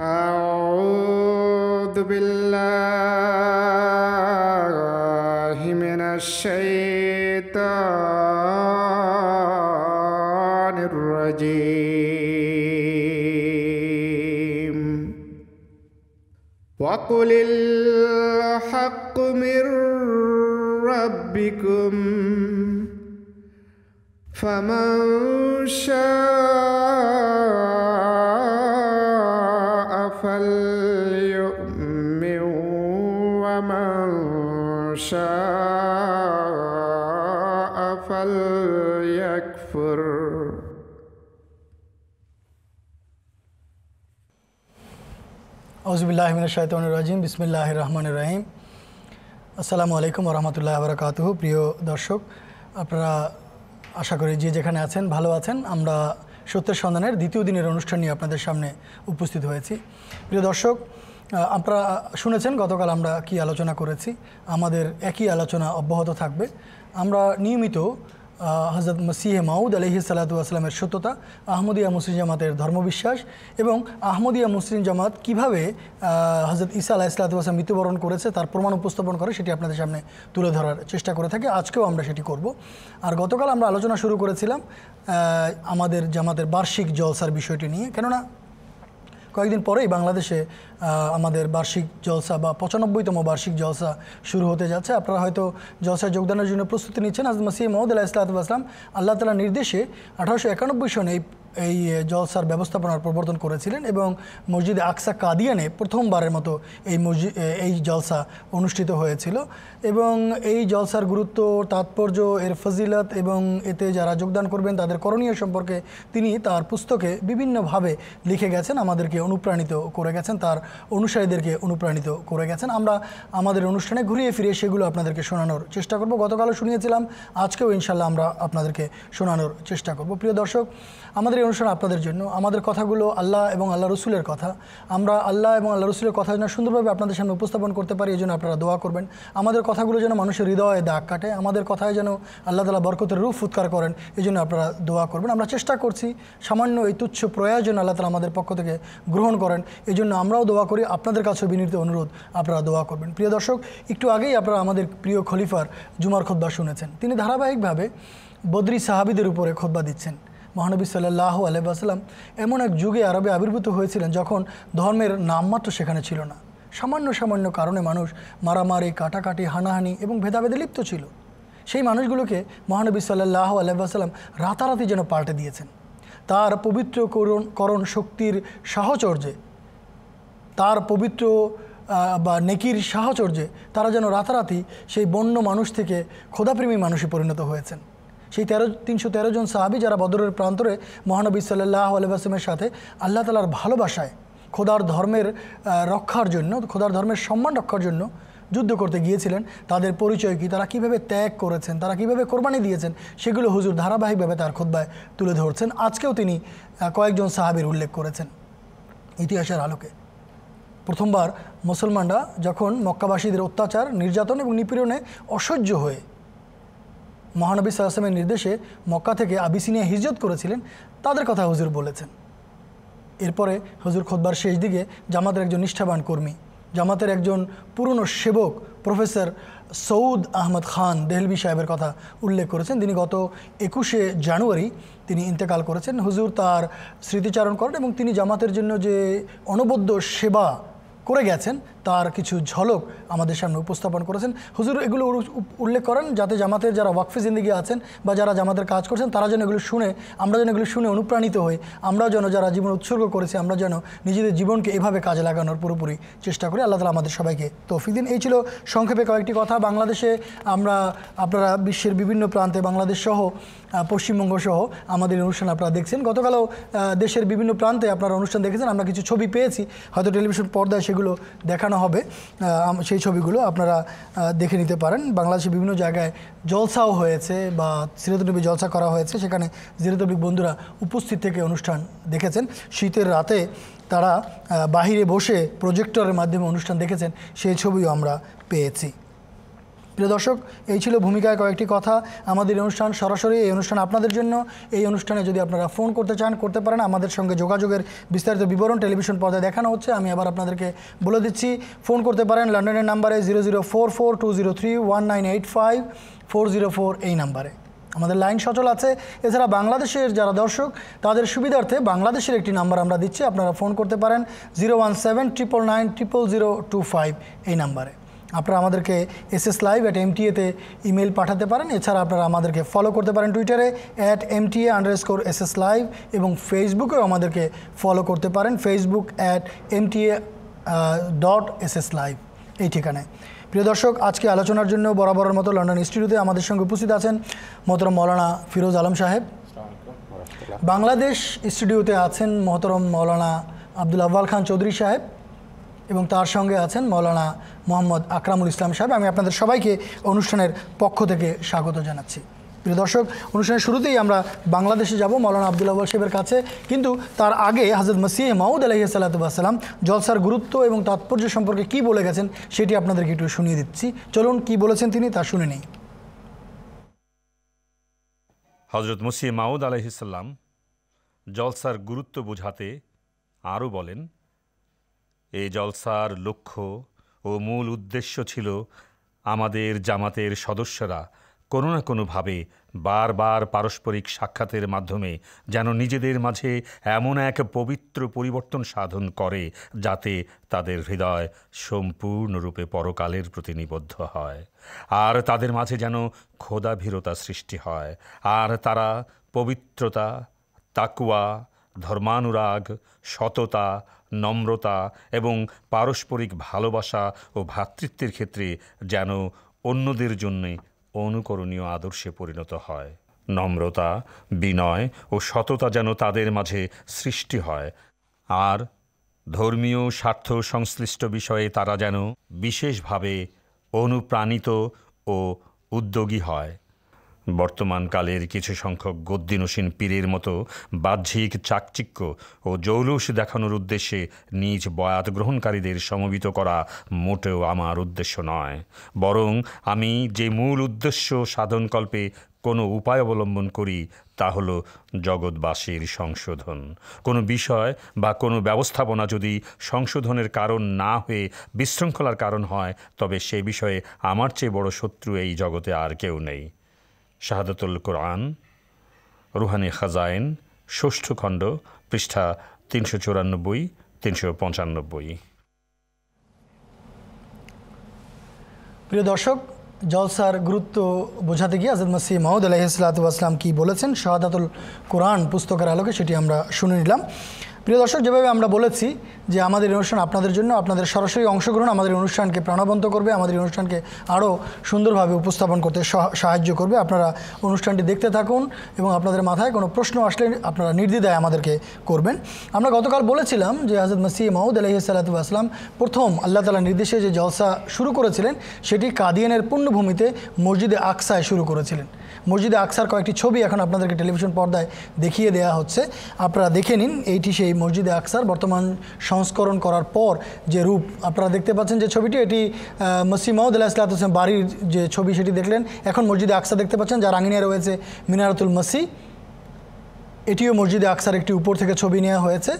أعوذ بالله من الشيطان الرجيم. وقل الحق من ربكم فمن شاء আউজবিল্লাহমিন শাহিতান রাজিম বিসমিল্লাহ রহমান রাহিম আসসালামু আলাইকুম রহমতুল্লাহ আবরাকাতুহ প্রিয় দর্শক। আপনারা আশা করি যে যেখানে আছেন, ভালো আছেন। আমরা সত্যের সন্ধানের দ্বিতীয় দিনের অনুষ্ঠান নিয়ে আপনাদের সামনে উপস্থিত হয়েছি। প্রিয় দর্শক আপনারা শুনেছেন গতকাল আমরা কি আলোচনা করেছি। আমাদের একই আলোচনা অব্যাহত থাকবে। আমরা নিয়মিত হজরত মসিহে মাউদ আলহি সালাতু আসলামের সত্যতা, আহমদিয়া মুসলিম জামাতের ধর্মবিশ্বাস এবং আহমদিয়া মুসলিম জামাত কীভাবে হজরত ঈসা আলাহ ইসলাতু আসলাম মৃত্যুবরণ করেছে, তার প্রমাণ উপস্থাপন করে সেটি আপনাদের সামনে তুলে ধরার চেষ্টা করে থাকি। আজকেও আমরা সেটি করব। আর গতকাল আমরা আলোচনা শুরু করেছিলাম আমাদের জামাতের বার্ষিক জলসার বিষয়টি নিয়ে। কেননা কয়েকদিন পরেই বাংলাদেশে আমাদের বার্ষিক জলসা বা পঁচানব্বইতম বার্ষিক জলসা শুরু হতে যাচ্ছে। আপনারা হয়তো জলসায় যোগদানের জন্য প্রস্তুতি নিচ্ছেন। আজ সি মহম্মদ আল্লাহ ইসলাতাম আল্লাহ তালা নির্দেশে আঠারোশো একানব্বই সনে এই এই জলসার ব্যবস্থাপনার প্রবর্তন করেছিলেন এবং মসজিদে আকসা কাদিয়ানে প্রথমবারের মতো এই মসজিদ এই জলসা অনুষ্ঠিত হয়েছিল। এবং এই জলসার গুরুত্ব, তাৎপর্য, এর ফজিলত এবং এতে যারা যোগদান করবেন, তাদের করণীয় সম্পর্কে তিনি তার পুস্তকে বিভিন্নভাবে লিখে গেছেন, আমাদেরকে অনুপ্রাণিত করে গেছেন, তার অনুসারীদেরকে অনুপ্রাণিত করে গেছেন। আমরা আমাদের অনুষ্ঠানে ঘুরিয়ে ফিরে সেগুলো আপনাদেরকে শোনানোর চেষ্টা করব। গতকালও শুনিয়েছিলাম, আজকেও ইনশাল্লাহ আমরা আপনাদেরকে শোনানোর চেষ্টা করব। প্রিয় দর্শক আমাদের এই অনুষ্ঠান আপনাদের জন্য। আমাদের কথাগুলো আল্লাহ এবং আল্লাহ রসুলের কথা। আমরা আল্লাহ এবং আল্লাহ রসুলের কথা যেন সুন্দরভাবে আপনাদের সামনে উপস্থাপন করতে পারি এই জন্য আপনারা দোয়া করবেন। আমাদের কথাগুলো যেন মানুষের হৃদয়ে দাগ কাটে, আমাদের কথায় যেন আল্লাহ তালা বরকতের রূপ ফুৎকার করেন এই জন্য আপনারা দোয়া করবেন। আমরা চেষ্টা করছি সামান্য এই তুচ্ছ প্রয়োজন আল্লাহ তালা আমাদের পক্ষ থেকে গ্রহণ করেন এই জন্য আমরাও দোয়া করি। আপনাদের কাছেও বিনীত অনুরোধ, আপনারা দোয়া করবেন। প্রিয় দর্শক, একটু আগেই আপনারা আমাদের প্রিয় খলিফার জুমার খোদ্া শুনেছেন। তিনি ধারাবাহিকভাবে বদ্রি সাহাবিদের উপরে খোদ্া দিচ্ছেন। মহানবী সাল্লাহ আলহাম এমন এক যুগে আরবে আবির্ভূত হয়েছিলেন যখন ধর্মের নামমাত্র সেখানে ছিল না। সামান্য সামান্য কারণে মানুষ মারামারি, কাটাকাটি, হানাহানি এবং ভেদাভেদে লিপ্ত ছিল। সেই মানুষগুলোকে মহানবী সাল্লাহ আলহাম রাতারাতি যেন পাল্টে দিয়েছেন। তার পবিত্র করণ শক্তির সাহচর্যে, তার পবিত্র বা নেকির সাহচর্যে তারা যেন রাতারাতি সেই বন্য মানুষ থেকে খোদাপ্রেমী মানুষে পরিণত হয়েছেন। সেই তেরো, তিনশো তেরো জন সাহাবি যারা বদরের প্রান্তরে মহানবী সাল্লাহ আলহামের সাথে আল্লাহ তালার ভালোবাসায় খোদার ধর্মের রক্ষার জন্য, খোদার ধর্মের সম্মান রক্ষার জন্য যুদ্ধ করতে গিয়েছিলেন। তাদের পরিচয় কী? তারা কীভাবে ত্যাগ করেছেন? তারা কীভাবে কোরবানি দিয়েছেন? সেগুলো হুজুর ধারাবাহিকভাবে তার খোদ্ায় তুলে ধরছেন। আজকেও তিনি কয়েকজন সাহাবির উল্লেখ করেছেন ইতিহাসের আলোকে। প্রথমবার মুসলমানরা যখন মক্কাবাসীদের অত্যাচার, নির্যাতন এবং নিপীড়নে অসহ্য হয়ে মহানবী সাল্লামের নির্দেশে মক্কা থেকে আবিসিনিয়া হিজরত করেছিলেন, তাদের কথা হুজুর বলেছেন। এরপরে হুজুর খোদবার শেষ দিকে জামাতের একজন নিষ্ঠাবান কর্মী, জামাতের একজন পুরনো সেবক, প্রফেসর সৌদ আহমদ খান দেহলবি সাহেবের কথা উল্লেখ করেছেন। তিনি গত একুশে জানুয়ারি তিনি ইন্তেকাল করেছেন। হুজুর তার স্মৃতিচারণ করেন এবং তিনি জামাতের জন্য যে অনবদ্য সেবা করে গেছেন তার কিছু ঝলক আমাদের সামনে উপস্থাপন করেছেন। হুজুর, এগুলো উল্লেখ করেন যাতে জামাতের যারা ওয়াকফে জিন্দিগি আছেন বা যারা জামাতের কাজ করছেন, তারা যেন এগুলো শুনে, আমরা যেন এগুলো শুনে অনুপ্রাণিত হই। আমরা যেন যারা জীবন উৎসর্গ করেছি, আমরা যেন নিজেদের জীবনকে এভাবে কাজে লাগানোর পুরোপুরি চেষ্টা করি। আল্লাহ তালা আমাদের সবাইকে তৌফিক দিন। এই ছিল সংক্ষেপে কয়েকটি কথা। বাংলাদেশে আমরা, আপনারা বিশ্বের বিভিন্ন প্রান্তে, বাংলাদেশ সহ পশ্চিমবঙ্গ সহ আমাদের অনুষ্ঠান আপনারা দেখছেন। গতকালও দেশের বিভিন্ন প্রান্তে আপনারা অনুষ্ঠান দেখেছেন। আমরা কিছু ছবি পেয়েছি। হয়তো টেলিভিশন পর্দায় সেগুলো দেখানো হবে। সেই ছবিগুলো আপনারা দেখে নিতে পারেন। বাংলাদেশের বিভিন্ন জায়গায় জলসাও হয়েছে বা সিরতনবী জলসা করা হয়েছে। সেখানে জিরতনবিক বন্ধুরা উপস্থিত থেকে অনুষ্ঠান দেখেছেন। শীতের রাতে তারা বাহিরে বসে প্রজেক্টরের মাধ্যমে অনুষ্ঠান দেখেছেন। সেই ছবিও আমরা পেয়েছি। প্রিয় দর্শক, এই ছিল ভূমিকায় কয়েকটি কথা। আমাদের অনুষ্ঠান সরাসরি, এই অনুষ্ঠান আপনাদের জন্য। এই অনুষ্ঠানে যদি আপনারা ফোন করতে চান, করতে পারেন। আমাদের সঙ্গে যোগাযোগের বিস্তারিত বিবরণ টেলিভিশন পর্দায় দেখানো হচ্ছে। আমি আবার আপনাদেরকে বলে দিচ্ছি, ফোন করতে পারেন লন্ডনের নাম্বারে zero zero four four two zero three one nine eight five, four zero four এই নাম্বারে। আমাদের লাইন সচল আছে। এছাড়া বাংলাদেশের যারা দর্শক, তাদের সুবিধার্থে বাংলাদেশের একটি নাম্বার আমরা দিচ্ছি। আপনারা ফোন করতে পারেন zero one seven triple nine triple zero two five এই নাম্বারে। আপনারা আমাদেরকে এস এস লাইভ অ্যাট এমটিএতে ইমেল পাঠাতে পারেন। এছাড়া আপনারা আমাদেরকে ফলো করতে পারেন টুইটারে at MTA underscore S S live এবং ফেসবুকেও আমাদেরকে ফলো করতে পারেন। Facebook at MTA dot S S live এই ঠিকানায়। প্রিয় দর্শক আজকে আলোচনার জন্য বরাবরের মতো লন্ডন ইনস্টিটিউটে আমাদের সঙ্গে উপস্থিত আছেন মোহতরম মৌলানা ফিরোজ আলম সাহেব। বাংলাদেশ স্টুডিওতে আছেন মোহতরম মৌলানা আব্দুল আব্বাল খান চৌধুরী সাহেব। এবং তার সঙ্গে আছেন মৌলানা মোহাম্মদ আকরামুল ইসলাম সাহেব। আমি আপনাদের সবাইকে অনুষ্ঠানের পক্ষ থেকে স্বাগত জানাচ্ছি। প্রিয় দর্শক, অনুষ্ঠানের শুরুতেই আমরা বাংলাদেশে যাব মৌলানা আব্দুল আব্বাল সাহেবের কাছে। কিন্তু তার আগে হাজরত মসিহ মাউদ আলহি সাল্লাতাম জলসার গুরুত্ব এবং তাৎপর্য সম্পর্কে কি বলে গেছেন সেটি আপনাদেরকে একটু শুনিয়ে দিচ্ছি। চলুন কি বলেছেন তিনি তা শুনে নেই। হজরত মুসিহ মাউদ আলহিসাল্লাম জলসার গুরুত্ব বোঝাতে আরও বলেন এই জলসার লক্ষ্য ও মূল উদ্দেশ্য ছিল আমাদের জামাতের সদস্যরা কোনো না কোনোভাবে বারবার পারস্পরিক সাক্ষাতের মাধ্যমে যেন নিজেদের মাঝে এমন এক পবিত্র পরিবর্তন সাধন করে যাতে তাদের হৃদয় সম্পূর্ণরূপে পরকালের প্রতি নিবদ্ধ হয়, আর তাদের মাঝে যেন ক্ষোধাভীরতা সৃষ্টি হয়, আর তারা পবিত্রতা তাকুয়া ধর্মানুরাগ, সততা নম্রতা এবং পারস্পরিক ভালোবাসা ও ভ্রাতৃত্বের ক্ষেত্রে যেন অন্যদের জন্যে অনুকরণীয় আদর্শে পরিণত হয়। নম্রতা, বিনয় ও সততা যেন তাদের মাঝে সৃষ্টি হয়। আর ধর্মীয় স্বার্থ সংশ্লিষ্ট বিষয়ে তারা যেন বিশেষভাবে অনুপ্রাণিত ও উদ্যোগী হয়। বর্তমানকালের কিছু সংখ্যক গদ্দিনসীন পীরের মতো বাহ্যিক চাকচিক্য ও জৌলুস দেখানোর উদ্দেশ্যে নিজ বয়াত গ্রহণকারীদের সমবিত করা মোটেও আমার উদ্দেশ্য নয়। বরং আমি যে মূল উদ্দেশ্য সাধনকল্পে কোনো উপায় অবলম্বন করি, তা হলো জগৎবাসীর সংশোধন। কোনো বিষয় বা কোনো ব্যবস্থাপনা যদি সংশোধনের কারণ না হয়ে বিশৃঙ্খলার কারণ হয়, তবে সে বিষয়ে আমার চেয়ে বড় শত্রু এই জগতে আর কেউ নেই। শাহাদাতুল কোরআন, রুহানি খাজাইন, ষষ্ঠ খণ্ড, পৃষ্ঠা তিনশো চুরানব্বই, তিনশো পঁচানব্বই প্রিয় দর্শক, জলসার গুরুত্ব বোঝাতে গিয়ে আজাদ মাসি মাহমুদ আলাইসালাতাম কি বলেছেন? শাহাদাতুল কোরআন পুস্তকের আলোকে সেটি আমরা শুনে নিলাম। প্রিয় দর্শক, যেভাবে আমরা বলেছি যে আমাদের অনুষ্ঠান আপনাদের জন্য, আপনাদের সরাসরি অংশগ্রহণ আমাদের অনুষ্ঠানকে প্রাণবন্ত করবে, আমাদের অনুষ্ঠানকে আরও সুন্দরভাবে উপস্থাপন করতে সাহায্য করবে। আপনারা অনুষ্ঠানটি দেখতে থাকুন এবং আপনাদের মাথায় কোনো প্রশ্ন আসলে আপনারা নির্দ্বিধায় আমাদেরকে করবেন। আমরা গতকাল বলেছিলাম যে হাজরত মাসি মাউদ আলহি আসলাম প্রথম আল্লাহ তালা নির্দেশে যে জলসা শুরু করেছিলেন, সেটি কাদিয়ানের পূর্ণভূমিতে মসজিদে আকসায় শুরু করেছিলেন। মসজিদে আকসার কয়েকটি ছবি এখন আপনাদেরকে টেলিভিশন পর্দায় দেখিয়ে দেওয়া হচ্ছে। আপনারা দেখে নিন, এইটি সেই মসজিদে আকসার বর্তমান সংস্করণ করার পর যে রূপ আপনারা দেখতে পাচ্ছেন যে ছবিটি, এটি মসি আল্লাহ আলাহ হোসেন বাড়ির যে ছবি সেটি দেখলেন। এখন মসজিদে আকসা দেখতে পাচ্ছেন, যার আঙিনায় রয়েছে মিনারাতুল মসি এটিও মসজিদে আকসার একটি উপর থেকে ছবি নেওয়া হয়েছে।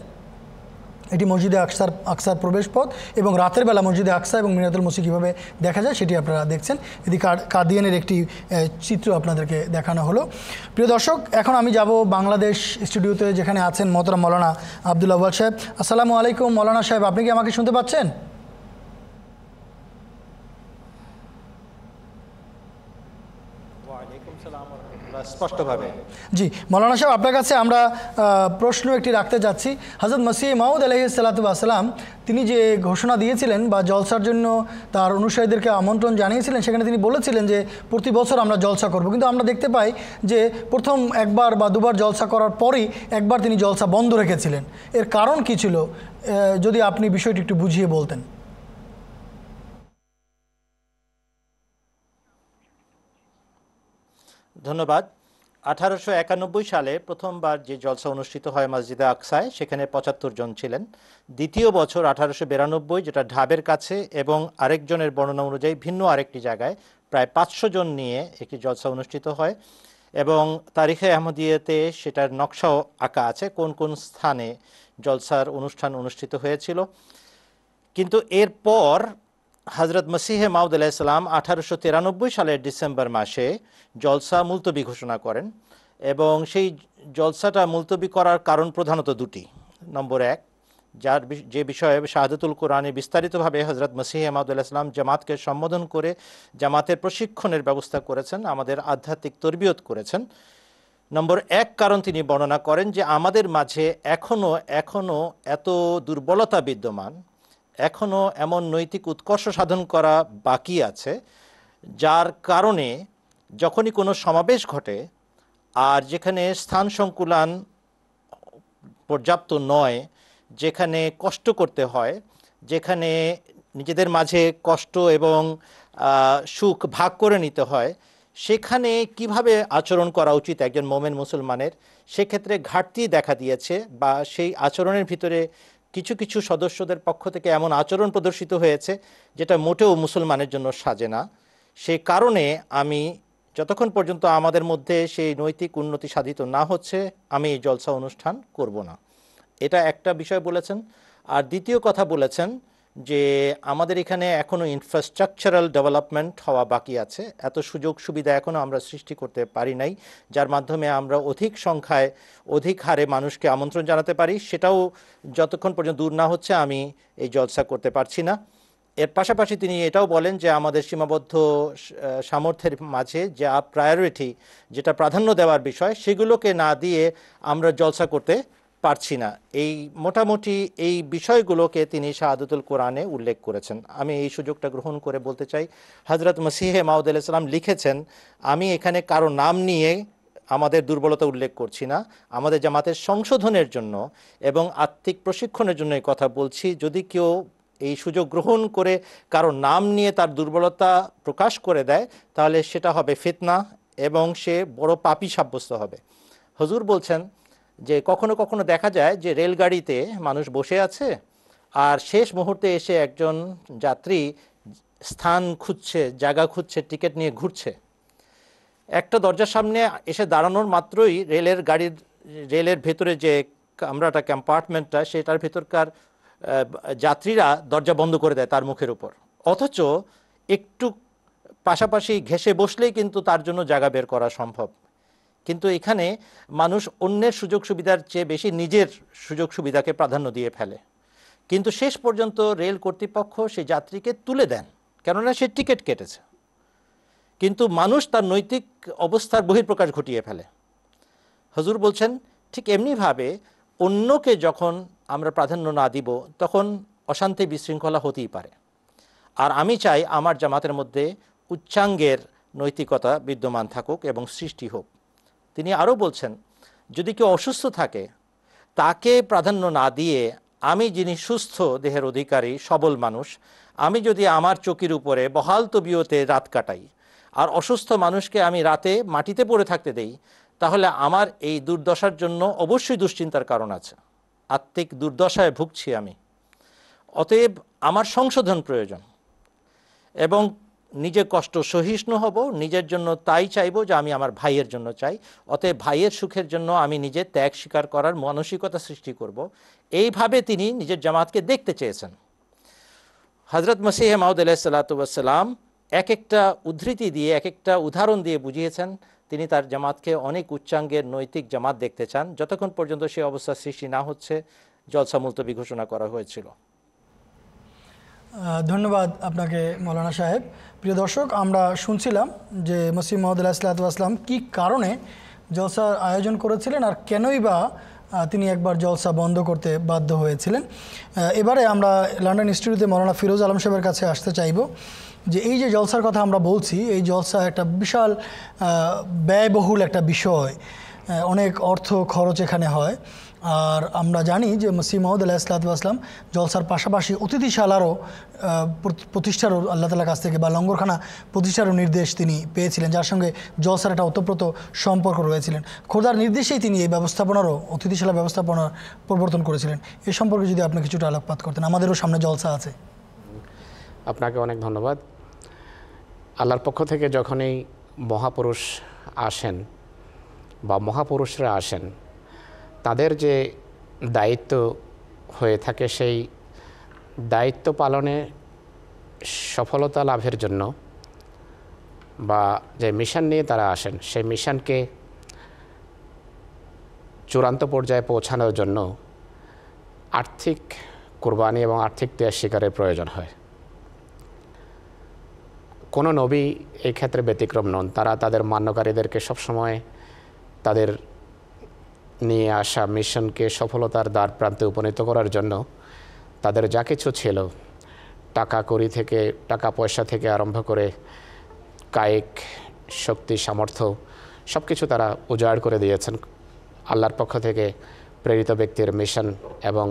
এটি মসজিদে আকসার আকসার প্রবেশ পথ এবং রাতের বেলা মসজিদে আকসা এবং মিনাতুল মসি কীভাবে দেখা যায় সেটি আপনারা দেখছেন। এটি কাদিয়ানের একটি চিত্র আপনাদেরকে দেখানো হলো। প্রিয় দর্শক, এখন আমি যাব বাংলাদেশ স্টুডিওতে যেখানে আছেন মতরা মৌলানা আব্দুল আব্বাল সাহেব। আসসালামু আলাইকুম মৌলানা সাহেব, আপনি কি আমাকে শুনতে পাচ্ছেন ওয়ালাইকুম সালাম ওয়া রাহমাতুল্লাহ। স্পষ্টভাবে। জি, মৌলানা সাহেব, আপনার কাছে আমরা প্রশ্ন একটি রাখতে যাচ্ছি। হজরত মসিহ মাউদ আলহি সাল্লাতাম তিনি যে ঘোষণা দিয়েছিলেন বা জলসার জন্য তার অনুসারীদেরকে আমন্ত্রণ জানিয়েছিলেন, সেখানে তিনি বলেছিলেন যে প্রতি বছর আমরা জলসা করব। কিন্তু আমরা দেখতে পাই যে প্রথম একবার বা দুবার জলসা করার পরই একবার তিনি জলসা বন্ধ রেখেছিলেন। এর কারণ কি ছিল? যদি আপনি বিষয়টি একটু বুঝিয়ে বলতেন। ধন্যবাদ। আঠারোশো একানব্বই সালে প্রথমবার যে জলসা অনুষ্ঠিত হয় মসজিদে আকসায়, সেখানে পঁচাত্তর জন ছিলেন। দ্বিতীয় বছর আঠারোশো বিরানব্বই, যেটা ঢাবের কাছে এবং আরেকজনের বর্ণনা অনুযায়ী ভিন্ন আরেকটি জায়গায় প্রায় পাঁচশো জন নিয়ে একটি জলসা অনুষ্ঠিত হয় এবং তারিখে আহমদিয়াতে সেটার নকশাও আঁকা আছে, কোন কোন স্থানে জলসার অনুষ্ঠান অনুষ্ঠিত হয়েছিল। কিন্তু এরপর হজরত মসিহে মাউদ আলাইসালাম আঠারোশো তিরানব্বই সালের ডিসেম্বর মাসে জলসা মুলতবি ঘোষণা করেন এবং সেই জলসাটা মুলতবি করার কারণ প্রধানত দুটি। নম্বর এক, যার যে বিষয়ে শাহাদতুল কোরআনে বিস্তারিতভাবে হজরত মসিহ মাউদুল্লাহাম জামাতকে সম্বোধন করে জামাতের প্রশিক্ষণের ব্যবস্থা করেছেন, আমাদের আধ্যাত্মিক তরবিয়ত করেছেন। নম্বর এক কারণ তিনি বর্ণনা করেন যে আমাদের মাঝে এখনও এখনও এত দুর্বলতা বিদ্যমান এখনও এমন নৈতিক উৎকর্ষ সাধন করা বাকি আছে, যার কারণে যখনই কোনো সমাবেশ ঘটে আর যেখানে স্থান সংকুলান পর্যাপ্ত নয়, যেখানে কষ্ট করতে হয়, যেখানে নিজেদের মাঝে কষ্ট এবং সুখ ভাগ করে নিতে হয়, সেখানে কীভাবে আচরণ করা উচিত একজন মোমেন মুসলমানের, সেক্ষেত্রে ঘাটতি দেখা দিয়েছে বা সেই আচরণের ভিতরে কিছু কিছু সদস্যদের পক্ষ থেকে এমন আচরণ প্রদর্শিত হয়েছে যেটা মোটেও মুসলমানের জন্য সাজে না। সেই কারণে আমি যতক্ষণ পর্যন্ত আমাদের মধ্যে সেই নৈতিক উন্নতি সাধিত না হচ্ছে, আমি এই জলসা অনুষ্ঠান করব না। এটা একটা বিষয় বলেছেন। আর দ্বিতীয় কথা বলেছেন যে আমাদের এখানে এখনও ইনফ্রাস্ট্রাকচারাল ডেভেলপমেন্ট হওয়া বাকি আছে। এত সুযোগ সুবিধা এখনও আমরা সৃষ্টি করতে পারি নাই, যার মাধ্যমে আমরা অধিক সংখ্যায় অধিক হারে মানুষকে আমন্ত্রণ জানাতে পারি। সেটাও যতক্ষণ পর্যন্ত দূর না হচ্ছে আমি এই জলসা করতে পারছি না। এর পাশাপাশি তিনি এটাও বলেন যে আমাদের সীমাবদ্ধ সামর্থ্যের মাঝে যা প্রায়োরিটি যেটা প্রাধান্য দেওয়ার বিষয়, সেগুলোকে না দিয়ে আমরা জলসা করতে পারছি না। এই মোটামুটি এই বিষয়গুলোকে তিনি শাহাদুল কোরআনে উল্লেখ করেছেন। আমি এই সুযোগটা গ্রহণ করে বলতে চাই হজরত মসিহে মাউদ আলাইসালাম লিখেছেন, আমি এখানে কারও নাম নিয়ে আমাদের দুর্বলতা উল্লেখ করছি না। আমাদের জামাতের সংশোধনের জন্য এবং আত্মিক প্রশিক্ষণের জন্য এই কথা বলছি। যদি কেউ এই সুযোগ গ্রহণ করে কারও নাম নিয়ে তার দুর্বলতা প্রকাশ করে দেয়, তাহলে সেটা হবে ফিতনা এবং সে বড় পাপী সাব্যস্ত হবে। হজুর বলছেন যে কখনো কখনো দেখা যায় যে রেলগাড়িতে মানুষ বসে আছে আর শেষ মুহূর্তে এসে একজন যাত্রী স্থান খুঁজছে, জায়গা খুঁজছে, টিকিট নিয়ে ঘুরছে। একটা দরজার সামনে এসে দাঁড়ানোর মাত্রই রেলের গাড়ির, রেলের ভেতরে যে কামরাটা কম্পার্টমেন্টটা সেটার ভেতরকার যাত্রীরা দরজা বন্ধ করে দেয় তার মুখের উপর। অথচ একটু পাশাপাশি ঘেসে বসলেই কিন্তু তার জন্য জায়গা বের করা সম্ভব। কিন্তু এখানে মানুষ অন্যের সুযোগ সুবিধার চেয়ে বেশি নিজের সুযোগ সুবিধাকে প্রাধান্য দিয়ে ফেলে। কিন্তু শেষ পর্যন্ত রেল কর্তৃপক্ষ সেই যাত্রীকে তুলে দেন, কেননা সে টিকিট কেটেছে। কিন্তু মানুষ তার নৈতিক অবস্থার বহিঃপ্রকাশ ঘটিয়ে ফেলে। হজুর বলছেন, ঠিক এমনিভাবে অন্যকে যখন আমরা প্রাধান্য না দিব, তখন অশান্তি বিশৃঙ্খলা হতেই পারে। আর আমি চাই আমার জামাতের মধ্যে উচ্চাঙ্গের নৈতিকতা বিদ্যমান থাকুক এবং সৃষ্টি হোক। তিনি আরও বলছেন, যদি কেউ অসুস্থ থাকে, তাকে প্রাধান্য না দিয়ে আমি যিনি সুস্থ দেহের অধিকারী, সবল মানুষ, আমি যদি আমার চকির উপরে বহাল তবিয়তে রাত কাটাই, আর অসুস্থ মানুষকে আমি রাতে মাটিতে পড়ে থাকতে দেই, তাহলে আমার এই দুর্দশার জন্য অবশ্যই দুশ্চিন্তার কারণ আছে। আত্মিক দুর্দশায় ভুগছি আমি। অতএব আমার সংশোধন প্রয়োজন এবং নিজে কষ্ট সহিষ্ণু হব, নিজের জন্য তাই চাইব যে আমি আমার ভাইয়ের জন্য চাই। অতএব ভাইয়ের সুখের জন্য আমি নিজে ত্যাগ স্বীকার করার মানসিকতা সৃষ্টি করব। এইভাবে তিনি নিজের জামাতকে দেখতে চেয়েছেন। হজরত মসিহ মাউদ আলাহিসাল্লাতুয়াসাল্লাম এক একটা উদ্ধৃতি দিয়ে এক একটা উদাহরণ দিয়ে বুঝিয়েছেন, তিনি তার জামাতকে অনেক উচ্চাঙ্গের নৈতিক জামাত দেখতে চান। যতক্ষণ পর্যন্ত সে অবস্থার সৃষ্টি না হচ্ছে জলসা মুলতবি ঘোষণা করা হয়েছিল। ধন্যবাদ আপনাকে, মৌলানা সাহেব। প্রিয় দর্শক, আমরা শুনছিলাম যে মসিম মোহাম্মদ আলাহিসাল্লাম কী কারণে জলসার আয়োজন করেছিলেন আর কেনই বা তিনি একবার জলসা বন্ধ করতে বাধ্য হয়েছিলেন। এবারে আমরা লন্ডন ইনস্টিটিউটে মৌলানা ফিরোজ আলম সাহেবের কাছে আসতে চাইব যে এই যে জলসার কথা আমরা বলছি, এই জলসা একটা বিশাল ব্যয়বহুল একটা বিষয়। অনেক অর্থ খরচ এখানে হয়। আর আমরা জানি যে মসি মহম্মদ আলাহিসাল্লাম জলসার পাশাপাশি অতিথিশালারও প্রতিষ্ঠারও আল্লাহ তালার কাছ থেকে বা লঙ্গরখানা প্রতিষ্ঠারও নির্দেশ তিনি পেয়েছিলেন, যার সঙ্গে জলসার একটা ওতপ্রোত সম্পর্ক রয়েছিলেন। খোদার নির্দেশেই তিনি এই ব্যবস্থাপনারও, অতিথিশালা ব্যবস্থাপনার প্রবর্তন করেছিলেন। এ সম্পর্কে যদি আপনি কিছুটা আলোকপাত করতেন, আমাদেরও সামনে জলসা আছে। আপনাকে অনেক ধন্যবাদ। আল্লাহর পক্ষ থেকে যখনই মহাপুরুষ আসেন বা মহাপুরুষরা আসেন তাদের যে দায়িত্ব হয়ে থাকে সেই দায়িত্ব পালনে সফলতা লাভের জন্য বা যে মিশন নিয়ে তারা আসেন, সেই মিশনকে চূড়ান্ত পর্যায়ে পৌঁছানোর জন্য আর্থিক কোরবানি এবং আর্থিক ত্যাগ শিকারের প্রয়োজন হয়। কোনো নবী এই ক্ষেত্রে ব্যতিক্রম নন। তারা তাদের মান্যকারীদেরকে সবসময় তাদের নিয়ে আসা মিশনকে সফলতার দ্বার প্রান্তে উপনীত করার জন্য তাদের যা কিছু ছিল, টাকা কড়ি থেকে, টাকা পয়সা থেকে আরম্ভ করে কায়িক, শক্তি, সামর্থ্য সব কিছু তারা উজাড় করে দিয়েছেন। আল্লাহর পক্ষ থেকে প্রেরিত ব্যক্তির মিশন এবং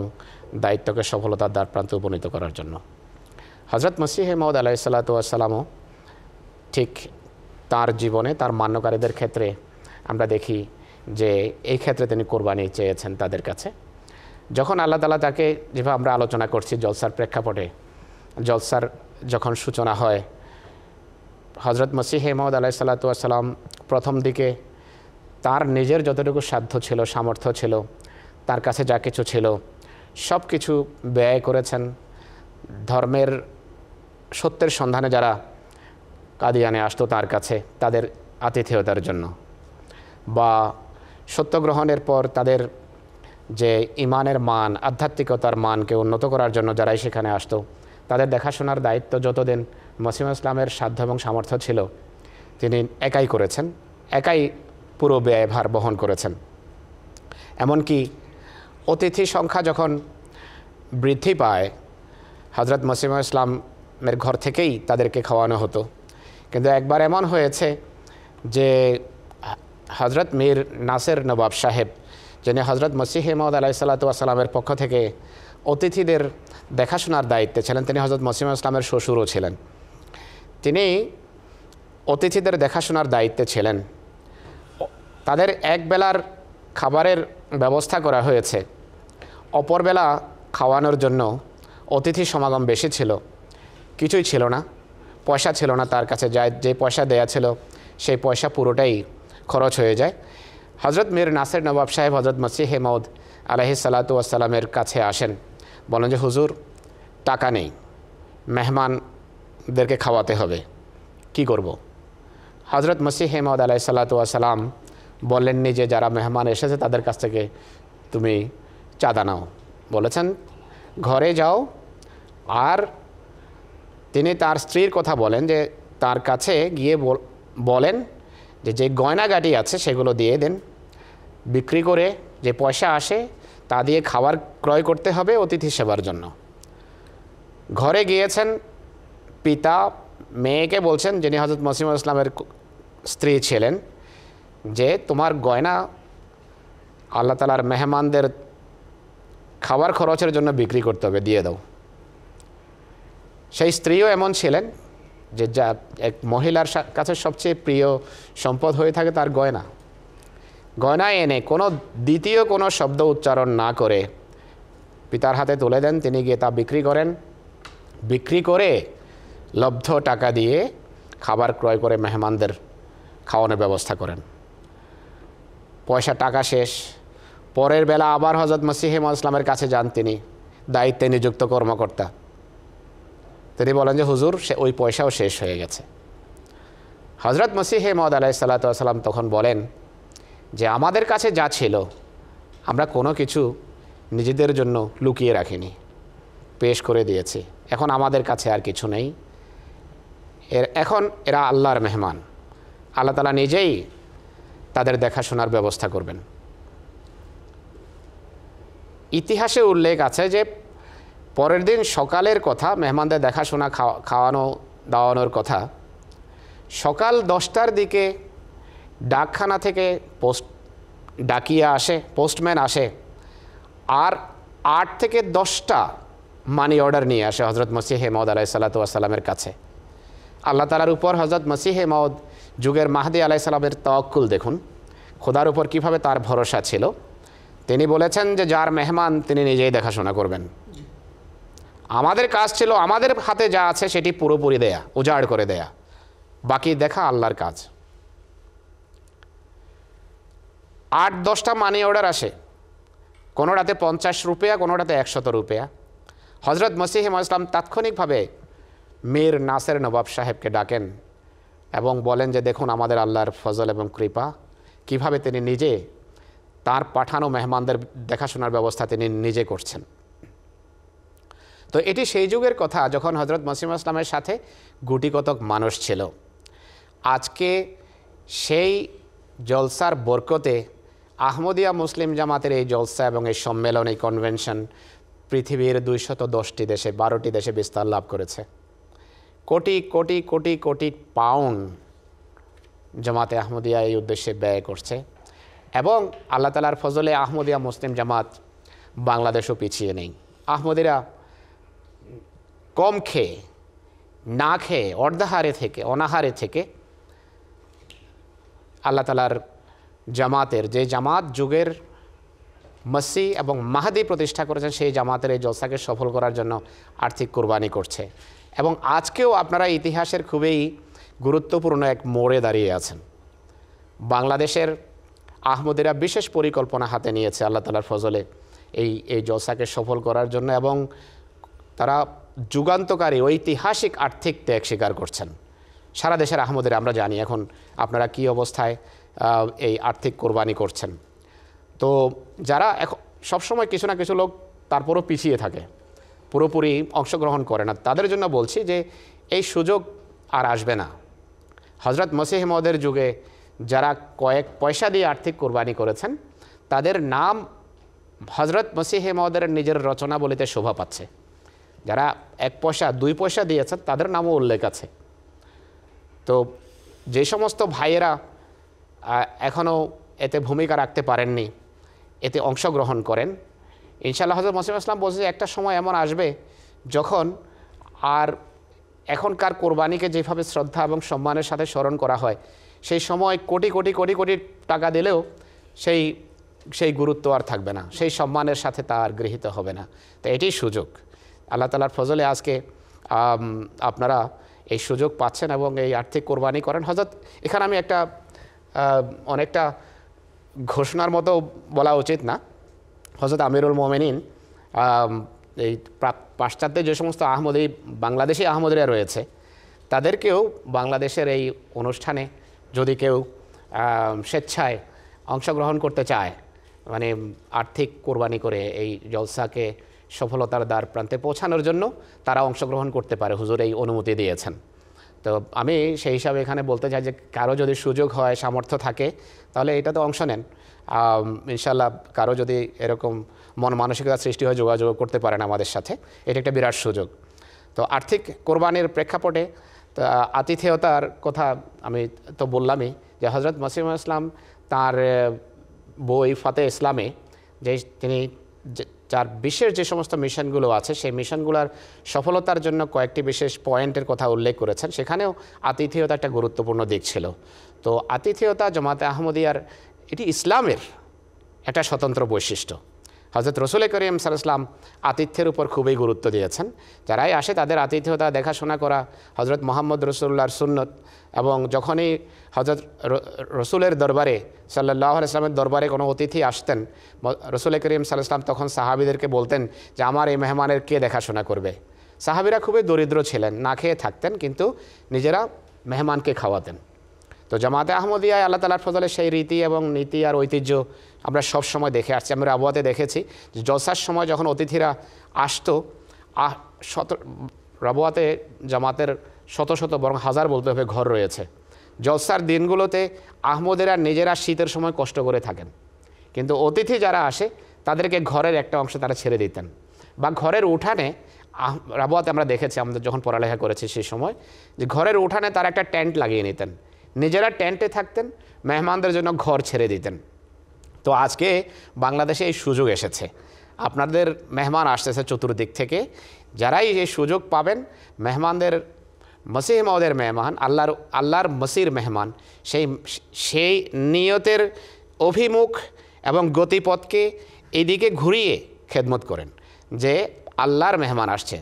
দায়িত্বকে সফলতার দ্বার প্রান্তে উপনীত করার জন্য। হজরত মসিহ মহদ আলাইসাল্লাতুয়াসাল্লামও ঠিক তার জীবনে, তার মান্যকারীদের ক্ষেত্রে আমরা দেখি যে এই ক্ষেত্রে তিনি কোরবানি চেয়েছেন তাদের কাছে। যখন আল্লাহ তালা তাকে যেভাবে আমরা আলোচনা করছি জলসার প্রেক্ষাপটে, জলসার যখন সূচনা হয় হজরত মসিহ হেমদ আলাহি সাল্লাতুয়াসাল্লাম প্রথম দিকে তার নিজের যতটুকু সাধ্য ছিল, সামর্থ্য ছিল, তার কাছে যা কিছু ছিল, সব কিছু ব্যয় করেছেন। ধর্মের সত্যের সন্ধানে যারা কাদিয়ানে আসতো তার কাছে, তাদের আতিথেয়তার জন্য। বা সত্য গ্রহণের পর তাদের যে ইমানের মান, আধ্যাত্মিকতার মানকে উন্নত করার জন্য যারাই সেখানে আসতো, তাদের দেখাশোনার দায়িত্ব যতদিন মসিম ইসলামের সাধ্য এবং সামর্থ্য ছিল, তিনি একাই করেছেন, একাই পুরো ব্যয়ভার বহন করেছেন। এমনকি অতিথি সংখ্যা যখন বৃদ্ধি পায় হজরত মসিম ইসলামের ঘর থেকেই তাদেরকে খাওয়ানো হতো। কিন্তু একবার এমন হয়েছে যে হজরত মীর নাসের নবাব সাহেব, যিনি হজরত মসিহ মহম্মদ আলাইসাল্লাতুয়াসাল্লামের পক্ষ থেকে অতিথিদের দেখাশোনার দায়িত্বে ছিলেন, তিনি হজরত মসিম ইসলামের শ্বশুরও ছিলেন। তিনি অতিথিদের দেখাশোনার দায়িত্বে ছিলেন। তাদের এক বেলার খাবারের ব্যবস্থা করা হয়েছে। অপরবেলা খাওয়ানোর জন্য অতিথি সমাগম বেশি ছিল। কিছুই ছিল না, পয়সা ছিল না তার কাছে। যা, যে পয়সা দেয়া ছিল, সেই পয়সা পুরোটাই খরচ হয়ে যায়। হজরত মীর নাসের নবাব সাহেব হজরত মসিহ মৌদ আলহি সালাতু আসসালামের কাছে আসেন। বলেন যে, হুজুর, টাকা নেই। মেহমানদেরকে খাওয়াতে হবে। কি করব। হজরত মসিহ মৌদ আলাহি সাল্লাতু আসসালাম বললেননি যে, যারা মেহমান এসেছে তাদের কাছ থেকে তুমি চাঁদা নাও। বলেছেন, ঘরে যাও। আর তিনি তার স্ত্রীর কথা বলেন যে, তার কাছে গিয়ে বলেন যে যে গয়নাগাটি আছে সেগুলো দিয়ে দেন। বিক্রি করে যে পয়সা আসে তা দিয়ে খাবার ক্রয় করতে হবে অতিথি সেবার জন্য। ঘরে গিয়েছেন পিতা, মেয়েকে বলছেন, যিনি হজরত মসিমুল ইসলামের স্ত্রী ছিলেন, যে তোমার গয়না আল্লাহ তালার মেহমানদের খাবার খরচের জন্য বিক্রি করতে হবে, দিয়ে দাও। সেই স্ত্রীও এমন ছিলেন। যে যা এক মহিলার কাছে সবচেয়ে প্রিয় সম্পদ হয়ে থাকে তার গয়না। গয়না এনে কোনো দ্বিতীয় কোনো শব্দ উচ্চারণ না করে পিতার হাতে তুলে দেন, তিনি গিয়ে তা বিক্রি করেন। বিক্রি করে লব্ধ টাকা দিয়ে খাবার ক্রয় করে মেহমানদের খাওয়ানোর ব্যবস্থা করেন। পয়সা টাকা শেষ। পরের বেলা আবার হজরত মসিহিম ইসলামের কাছে যান তিনি। দায়িত্বে নিযুক্ত কর্মকর্তা। তিনি বলেন যে, হুজুর, সে ওই পয়সাও শেষ হয়ে গেছে। হজরত মসিহ মদ আলাহি সাল্লাতাম তখন বলেন যে, আমাদের কাছে যা ছিল, আমরা কোনো কিছু নিজেদের জন্য লুকিয়ে রাখিনি, পেশ করে দিয়েছি। এখন আমাদের কাছে আর কিছু নেই। এর, এখন এরা আল্লাহর মেহমান। আল্লাহ তালা নিজেই তাদের দেখাশোনার ব্যবস্থা করবেন। ইতিহাসে উল্লেখ আছে যে পরের দিন সকালের কথা, মেহমানদের দেখাশোনা খাওয়ানো, দাওয়ানোর কথা। সকাল দশটার দিকে ডাকখানা থেকে পোস্ট, ডাকিয়ে আসে, পোস্টম্যান আসে। আর আট থেকে দশটা মানি অর্ডার নিয়ে আসে হজরত মসিহে মদ সাল্লাতামের কাছে। আল্লাহ তালার উপর হজরত মসিহে মদ যুগের মাহাদি আলাহি সাল্লামের তওয়াক্কুল দেখুন। খোদার উপর কীভাবে তার ভরসা ছিল? তিনি বলেছেন যে, যার মেহমান তিনি নিজেই দেখাশোনা করবেন। আমাদের কাজ ছিল, আমাদের হাতে যা আছে সেটি পুরোপুরি দেয়া, উজাড় করে দেয়া। বাকি দেখা আল্লাহর কাজ। আট, দশটা মানি অর্ডার আসে। কোনোটাতে পঞ্চাশ রুপিয়া কোনোটাতে একশত রুপিয়া। হজরত মসিহ ইসলাম তাৎক্ষণিকভাবে মীর নাসের নবাব সাহেবকে ডাকেন এবং বলেন যে, দেখুন, আমাদের আল্লাহর ফজল এবং কৃপা। কীভাবে তিনি নিজে, তার পাঠানো মেহমানদের দেখাশোনার ব্যবস্থা তিনি নিজে করছেন। তো এটি সেই যুগের কথা যখন হজরত মসিম আসলামের সাথে গুটিকতক মানুষ ছিল। আজকে সেই জলসার বরকতে আহমদিয়া মুসলিম জামাতের এই জলসা এবং এই সম্মেলন, এই কনভেনশন পৃথিবীর দুইশত দশটি দেশে, বারোটি দেশে বিস্তার লাভ করেছে। কোটি কোটি কোটি কোটি পাউন্ড জামাতে আহমদিয়া এই উদ্দেশ্যে ব্যয় করছে এবং আল্লাহ তালার ফজলে আহমদিয়া মুসলিম জামাত বাংলাদেশও পিছিয়ে নেই। আহমদিরা কম খেয়ে, না খেয়ে, অর্ধাহারে থেকে, অনাহারে থেকে আল্লাহ তালার জামাতের, যে জামাত যুগের মসি এবং মাহাদি প্রতিষ্ঠা করেছেন, সেই জামাতের এই জলসাকে সফল করার জন্য আর্থিক কোরবানি করছে। এবং আজকেও আপনারা ইতিহাসের খুবই গুরুত্বপূর্ণ এক মোড়ে দাঁড়িয়ে আছেন। বাংলাদেশের আহমদিরা বিশেষ পরিকল্পনা হাতে নিয়েছে আল্লাহ তালার ফজলে এই এই জলসাকে সফল করার জন্য এবং তারা যুগান্তকারী ঐতিহাসিক আর্থিক ত্যাগ স্বীকার করছেন। সারা দেশের আহমদের আমরা জানি এখন আপনারা কি অবস্থায় এই আর্থিক কোরবানি করছেন। তো যারা এখন সবসময় কিছু না কিছু লোক তারপরও পিছিয়ে থাকে, পুরোপুরি অংশগ্রহণ করে না। তাদের জন্য বলছি যে এই সুযোগ আর আসবে না। হজরত মসিহ মদের যুগে যারা কয়েক পয়সা দিয়ে আর্থিক কোরবানি করেছেন, তাদের নাম হজরত মসিহ মদের নিজের রচনা বলিতে শোভা পাচ্ছে। যারা এক পয়সা, দুই পয়সা দিয়েছেন, তাদের নামও উল্লেখ আছে। তো যে সমস্ত ভাইয়েরা এখনও এতে ভূমিকা রাখতে পারেননি, এতে অংশগ্রহণ করেন, ইনশাআল্লাহ হজরত মসিম আসলাম বলছে একটা সময় এমন আসবে যখন আর এখনকার কোরবানিকে যেভাবে শ্রদ্ধা এবং সম্মানের সাথে স্মরণ করা হয়, সেই সময় কোটি কোটি কোটি কোটি টাকা দিলেও সেই সেই গুরুত্ব আর থাকবে না, সেই সম্মানের সাথে তা আর গৃহীত হবে না। তো এটাই সুযোগ। আল্লাহ তালার ফজলে আজকে আপনারা এই সুযোগ পাচ্ছেন এবং এই আর্থিক কোরবানি করেন। হজরত এখানে আমি একটা অনেকটা ঘোষণার মতো বলা উচিত না। হজরত আমিরুল মোমেনিন এই পাশ্চাত্যে যে সমস্ত আহমদি বাংলাদেশি আহমদিরা রয়েছে, তাদেরকেও বাংলাদেশের এই অনুষ্ঠানে যদি কেউ স্বেচ্ছায় অংশগ্রহণ করতে চায় মানে আর্থিক কোরবানি করে এই জলসাকে সফলতার দ্বার প্রান্তে পৌঁছানোর জন্য তারা অংশগ্রহণ করতে পারে, হুজুর এই অনুমতি দিয়েছেন। তো আমি সেই হিসাবে এখানে বলতে চাই যে কারও যদি সুযোগ হয়, সামর্থ্য থাকে, তাহলে এটাতে অংশ নেন। ইনশাল্লাহ কারও যদি এরকম মন মানসিকতা সৃষ্টি হয়, যোগাযোগ করতে পারেন আমাদের সাথে, এটা একটা বিরাট সুযোগ। তো আর্থিক কোরবানির প্রেক্ষাপটে, তা আতিথেয়তার কথা আমি তো বললামই যে হজরত মসিম ইসলাম তার বই ফাতে ইসলামে যে তিনি যার বিশেষ যে সমস্ত মিশনগুলো আছে, সেই মিশনগুলোর সফলতার জন্য কয়েকটি বিশেষ পয়েন্টের কথা উল্লেখ করেছেন। সেখানেও আতিথেয়তা একটা গুরুত্বপূর্ণ দিক ছিল। তো আতিথেয়তা জমাতে আহমদিয়ার এটি ইসলামের একটা স্বতন্ত্র বৈশিষ্ট্য। হজরত রসুল করিম সাল্লাম আতিথ্যের উপর খুবই গুরুত্ব দিয়েছেন। যারাই আসে তাদের আতিথেয়তা, দেখাশোনা করা হজরত মোহাম্মদ রসুল্লাহর সুন্নত এবং যখনই হজরত রসুলের দরবারে সাল্লাহ ইসলামের দরবারে কোনো অতিথি আসতেন রসুল করিম সাল্লাম তখন সাহাবিদেরকে বলতেন যে, আমার এই মেহমানের কে দেখাশোনা করবে? সাহাবিরা খুবই দরিদ্র ছিলেন, না খেয়ে থাকতেন, কিন্তু নিজেরা মেহমানকে খাওয়াতেন। তো জামাতে আহমদিয়ায় আল্লাহ তালার ফজলে সেই রীতি এবং নীতি আর ঐতিহ্য আমরা সব সময় দেখে আসছি, আমরা আবহাওয়াতে দেখেছি যে জলসার সময় যখন অতিথিরা আসতো শত রাবুয়াতে জামাতের শত শত বরং হাজার বলতে হবে ঘর রয়েছে। জলসার দিনগুলোতে আহমদেরা নিজেরা শীতের সময় কষ্ট করে থাকেন। কিন্তু অতিথি যারা আসে, তাদেরকে ঘরের একটা অংশ তারা ছেড়ে দিতেন বা ঘরের উঠানে আহ রাবুয়াতে আমরা দেখেছি, আমাদের যখন পড়ালেখা করেছি সেই সময়, যে ঘরের উঠানে তারা একটা টেন্ট লাগিয়ে নিতেন। নিজেরা টেন্টে থাকতেন, মেহমানদের জন্য ঘর ছেড়ে দিতেন। তো আজকে বাংলাদেশে এই সুযোগ এসেছে। আপনাদের মেহমান আসতেছে চতুর্দিক থেকে। যারাই এই সুযোগ পাবেন, মেহমানদের, মসিহ মহদের মেহমান, আল্লাহর আল্লাহর মসির মেহমান, সেই সেই নিয়তের অভিমুখ এবং গতিপথকে এইদিকে ঘুরিয়ে খেদমত করেন যে আল্লাহর মেহমান আসছে।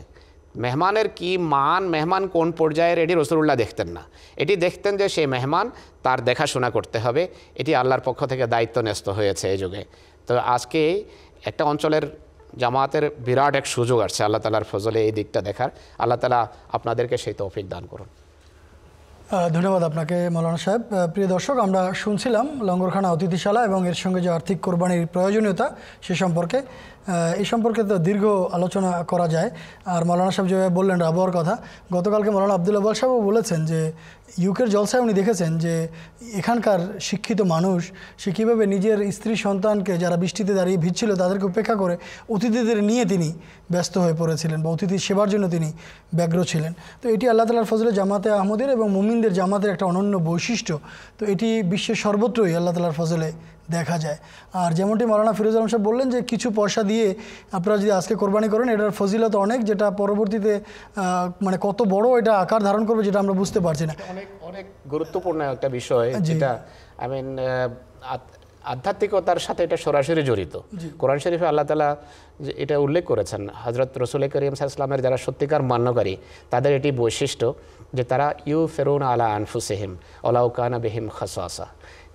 মেহমানের কি মান, মেহমান কোন পর্যায়ের এটি রসুল্লাহ দেখতেন না। এটি দেখতেন যে সেই মেহমান তার দেখাশোনা করতে হবে। এটি আল্লাহর পক্ষ থেকে দায়িত্ব ন্যস্ত হয়েছে এই যুগে। তো আজকে একটা অঞ্চলের জামাতের বিরাট এক সুযোগ আসছে আল্লাহ তালার ফজলে এই দিকটা দেখার। আল্লাহ তালা আপনাদেরকে সেই তৌফিক দান করুন। ধন্যবাদ আপনাকে, মৌলানা সাহেব। প্রিয় দর্শক, আমরা শুনছিলাম লঙ্গরখানা অতিথিশালা এবং এর সঙ্গে যে আর্থিক কোরবানির প্রয়োজনীয়তা সে সম্পর্কে। এই সম্পর্কে তো দীর্ঘ আলোচনা করা যায়। আর মৌলানা সাহেব যেভাবে বললেন রাবহর কথা, গতকালকে মৌলানা আব্দুল আব্বাল সাহেবও বলেছেন যে ইউকের জলসায় উনি দেখেছেন যে, এখানকার শিক্ষিত মানুষ, সে কীভাবে নিজের স্ত্রী সন্তানকে যারা বৃষ্টিতে দাঁড়িয়ে ভিড়ছিল তাদেরকে উপেক্ষা করে অতিথিদের নিয়ে তিনি ব্যস্ত হয়ে পড়েছিলেন বা অতিথির সেবার জন্য তিনি ব্যগ্র ছিলেন। তো এটি আল্লাহ তালার ফজলে জামাতে আহমদের এবং মুমিনদের জামাতের একটা অনন্য বৈশিষ্ট্য। তো এটি বিশ্বের সর্বত্রই আল্লাহ তালার ফজলে দেখা যায়। আর যেমনটি মারানা ফিরোজ আলম সাহেব বললেন যে কিছু পয়সা দিয়ে আপনারা যদি আজকে কোরবানি করেন এটার ফজিলত অনেক যেটা পরবর্তীতে মানে কত বড় এটা আকার ধারণ করবে যেটা আমরা বুঝতে পারছি না। অনেক অনেক গুরুত্বপূর্ণ একটা বিষয় যেটা আই মিন আধ্যাত্মিকতার সাথে এটা সরাসরি জড়িত। কোরআন শরীফে আল্লাহ তালা যে এটা উল্লেখ করেছেন হজরত রসুল করিম সাহা ইসলামের যারা সত্যিকার মান্যকারী তাদের এটি বৈশিষ্ট্য। যে তারা ইউ ফেরুন আলা আনফুসেহিম ওলাউকানা বেহিম খাসা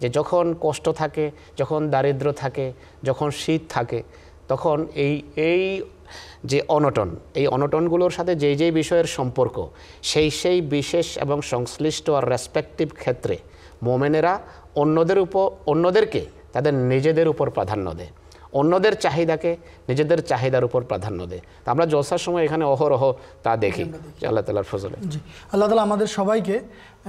যে যখন কষ্ট থাকে, যখন দারিদ্র থাকে, যখন শীত থাকে, তখন এই এই যে অনটন, এই অনটনগুলোর সাথে যেই যেই বিষয়ের সম্পর্ক, সেই সেই বিশেষ এবং সংশ্লিষ্ট আর রেসপেক্টিভ ক্ষেত্রে মোমেনেরা অন্যদের উপর, অন্যদেরকে তাদের নিজেদের উপর প্রাধান্য দেয়। অন্যদের চাহিদাকে নিজেদের চাহিদার উপর প্রাধান্য দেয়। তা আমরা জলসার সময় এখানে অহরহ তা দেখি। আল্লাহ তালার ফজলে। জি। আল্লাহ তালা আমাদের সবাইকে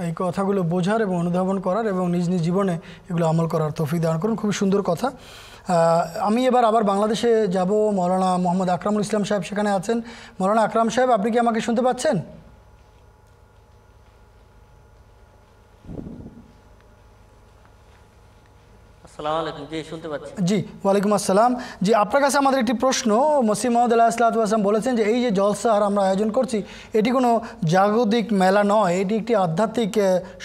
এই কথাগুলো বোঝার এবং অনুধাবন করার এবং নিজ নিজ জীবনে এগুলো আমল করার তৌফিক দান করুন। খুবই সুন্দর কথা। আমি এবার আবার বাংলাদেশে যাব। মৌলানা মোহাম্মদ আকরামুল ইসলাম সাহেব সেখানে আছেন। মৌলানা আকরাম সাহেব আপনি কি আমাকে শুনতে পাচ্ছেন আসসালামু আলাইকুম জি ওয়ালাইকুম আসসালাম। জি, আপনার কাছে আমাদের একটি প্রশ্ন। মসিম মোহাম্মদ আল্লাহ আসলাম বলেছেন যে, এই যে জলসার আমরা আয়োজন করছি, এটি কোনো জাগতিক মেলা নয়, এটি একটি আধ্যাত্মিক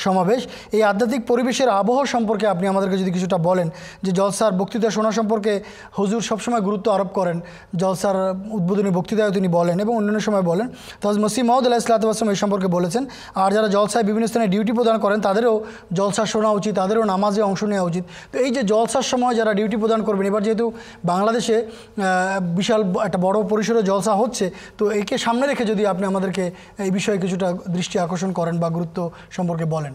সমাবেশ। এই আধ্যাত্মিক পরিবেশের আবহ সম্পর্কে আপনি আমাদেরকে যদি কিছুটা বলেন, যে জলসার বক্তৃতা শোনা সম্পর্কে হুজুর সবসময় গুরুত্ব আরোপ করেন, জলসার উদ্বোধনী বক্তৃতায় তিনি বলেন এবং অন্যান্য সময় বলেন। তাজ মসিম মহম্মদ আল্লাহ আসলাম এই সম্পর্কে বলেছেন, আর যারা জলসায় বিভিন্ন স্থানে ডিউটি প্রদান করেন, তাদেরও জলসা শোনা উচিত, তাদেরও নামাজে অংশ নেওয়া উচিত। তো এই যে জলসার সময় যারা ডিউটি প্রদান করবেন, এবার যেহেতু বাংলাদেশে বিশাল একটা বড় পরিসরে জলসা হচ্ছে, তো একে সামনে রেখে যদি আপনি আমাদেরকে এই বিষয়ে কিছুটা দৃষ্টি আকর্ষণ করেন বা গুরুত্ব সম্পর্কে বলেন।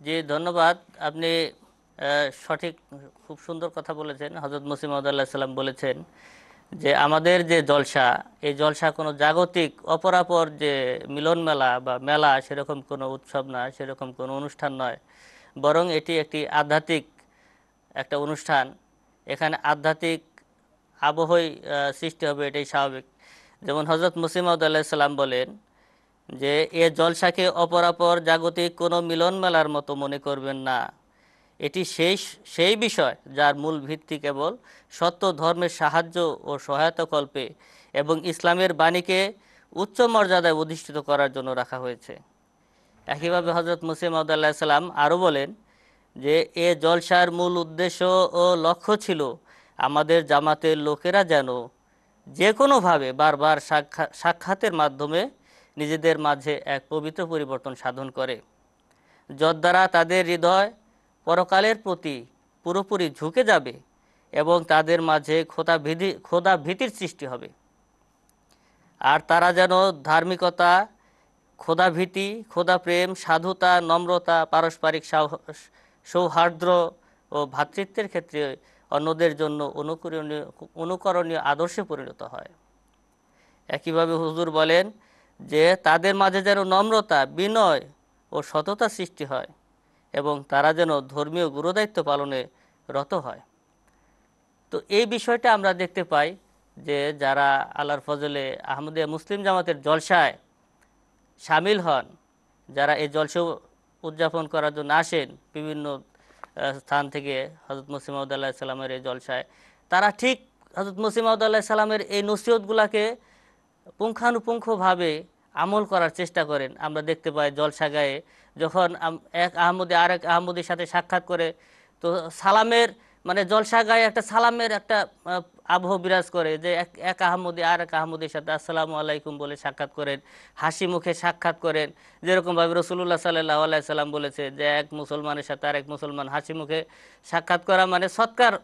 জি, ধন্যবাদ। আপনি সঠিক, খুব সুন্দর কথা বলেছেন। হজরত মুসিম আল্লাহ সাল্লাম বলেছেন যে আমাদের যে জলসা, এই জলসা কোনো জাগতিক অপরাপর যে মিলন মেলা বা মেলা সেরকম কোনো উৎসব না, সেরকম কোনো অনুষ্ঠান নয়। বরং এটি একটি আধ্যাত্মিক একটা অনুষ্ঠান। এখানে আধ্যাত্মিক আবহই সৃষ্টি হবে, এটাই স্বাভাবিক। যেমন হজরত মুসিমাউদ সাল্লাম বলেন যে, এ জলসাকে অপরাপর জাগতিক কোনো মিলন মেলার মতো মনে করবেন না। এটি সেই সেই বিষয় যার মূল ভিত্তি কেবল সত্য ধর্মের সাহায্য ও সহায়তা কল্পে এবং ইসলামের বাণীকে উচ্চ মর্যাদায় অধিষ্ঠিত করার জন্য রাখা হয়েছে। একইভাবে হজরত মুসিম আউদাল্লাহ সাল্লাম আরও বলেন যে, এ জলসার মূল উদ্দেশ্য ও লক্ষ্য ছিল আমাদের জামাতের লোকেরা যেন যে কোনোভাবে বারবার সাক্ষা, সাক্ষাতের মাধ্যমে নিজেদের মাঝে এক পবিত্র পরিবর্তন সাধন করে। যদ্বারা তাদের হৃদয় পরকালের প্রতি পুরোপুরি ঝুঁকে যাবে এবং তাদের মাঝে খোদা ভীতি, খোদা ভীতির সৃষ্টি হবে। আর তারা যেন ধার্মিকতা খোদাভীতি খোদাপ্রেম সাধুতা, নম্রতা, পারস্পরিক সাহ- সৌহার্দ্য ও ভ্রাতৃত্বের ক্ষেত্রে অন্যদের জন্য অনুকরণীয় অনুকরণীয় আদর্শে পরিণত হয়। একইভাবে হুজুর বলেন যে, তাদের মাঝে যেন নম্রতা, বিনয় ও সততা সৃষ্টি হয়। এবং তারা যেন ধর্মীয় গুরুদায়িত্ব পালনে রত হয়। তো এই বিষয়টা আমরা দেখতে পাই যে যারা আল্লাহর ফজলে আহমদিয়া মুসলিম জামাতের জলসায় সামিল হন, যারা এই জলসা উদযাপন করার জন্য আসেন বিভিন্ন স্থান থেকে হজরত মুসিমাউদ আল্লাহ সাল্লামের এই জলসায়, তারা ঠিক হজরত মুসিমাউদ আল্লাহ সাল্লামের এই নসিহতগুলাকে পুঙ্খানুপুঙ্খভাবে আমল করার চেষ্টা করেন। আমরা দেখতে পাই জলসা গায়ে যখন এক আহমদে আরেক আহমদের সাথে সাক্ষাৎ করে, তো সালামের মানে জলসা গায়ে একটা সালামের একটা আবহ বিরাজ করে যে এক এক আহমদি আর এক আহমদির সাথে আসসালামু আলাইকুম বলে সাক্ষাৎ করেন, হাসি মুখে সাক্ষাৎ করেন। যেরকমভাবে রসুল্লাহ সাল্লাহ আলাই সাল্লাম বলেছে যে এক মুসলমানের সাথে আরেক মুসলমান হাসি মুখে সাক্ষাৎ করা মানে সৎকার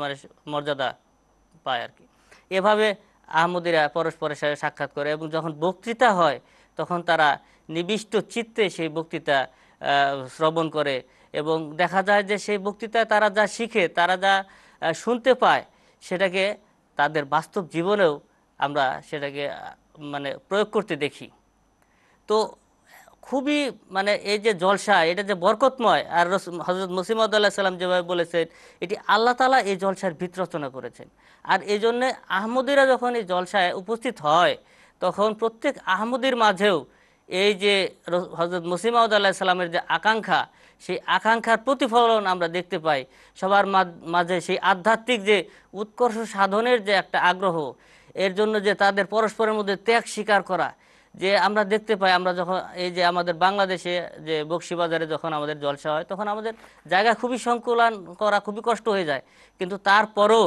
মানে মর্যাদা পায় আর কি। এভাবে আহমদিরা পরস্পরের সাথে সাক্ষাৎ করে এবং যখন বক্তৃতা হয়, তখন তারা নিবিষ্ট চিত্তে সেই বক্তৃতা শ্রবণ করে এবং দেখা যায় যে সেই বক্তৃতায় তারা যা শিখে, তারা যা শুনতে পায়, সেটাকে তাদের বাস্তব জীবনেও আমরা সেটাকে মানে প্রয়োগ করতে দেখি। তো খুবই মানে এই যে জলসা, এটা যে বরকতময়, আর হজরত মুসিমদ আল্লাহ সাল্লাম যেভাবে বলেছেন, এটি আল্লাহ তালা এই জলসার ভিত রচনা করেছেন। আর এই জন্যে আহমদিরা যখন এই জলসায় উপস্থিত হয়, তখন প্রত্যেক আহমদির মাঝেও এই যে হজরত মুসিমাউদ আল্লাহ সাল্লামের যে আকাঙ্ক্ষা, সেই আকাঙ্ক্ষার প্রতিফলন আমরা দেখতে পাই। সবার মাঝে সেই আধ্যাত্মিক যে উৎকর্ষ সাধনের যে একটা আগ্রহ, এর জন্য যে তাদের পরস্পরের মধ্যে ত্যাগ স্বীকার করা। যে আমরা দেখতে পাই, আমরা যখন এই যে আমাদের বাংলাদেশে যে বক্সিবাজারে যখন আমাদের জলসা হয়, তখন আমাদের জায়গা খুবই সংকুলান করা খুবই কষ্ট হয়ে যায়। কিন্তু তারপরও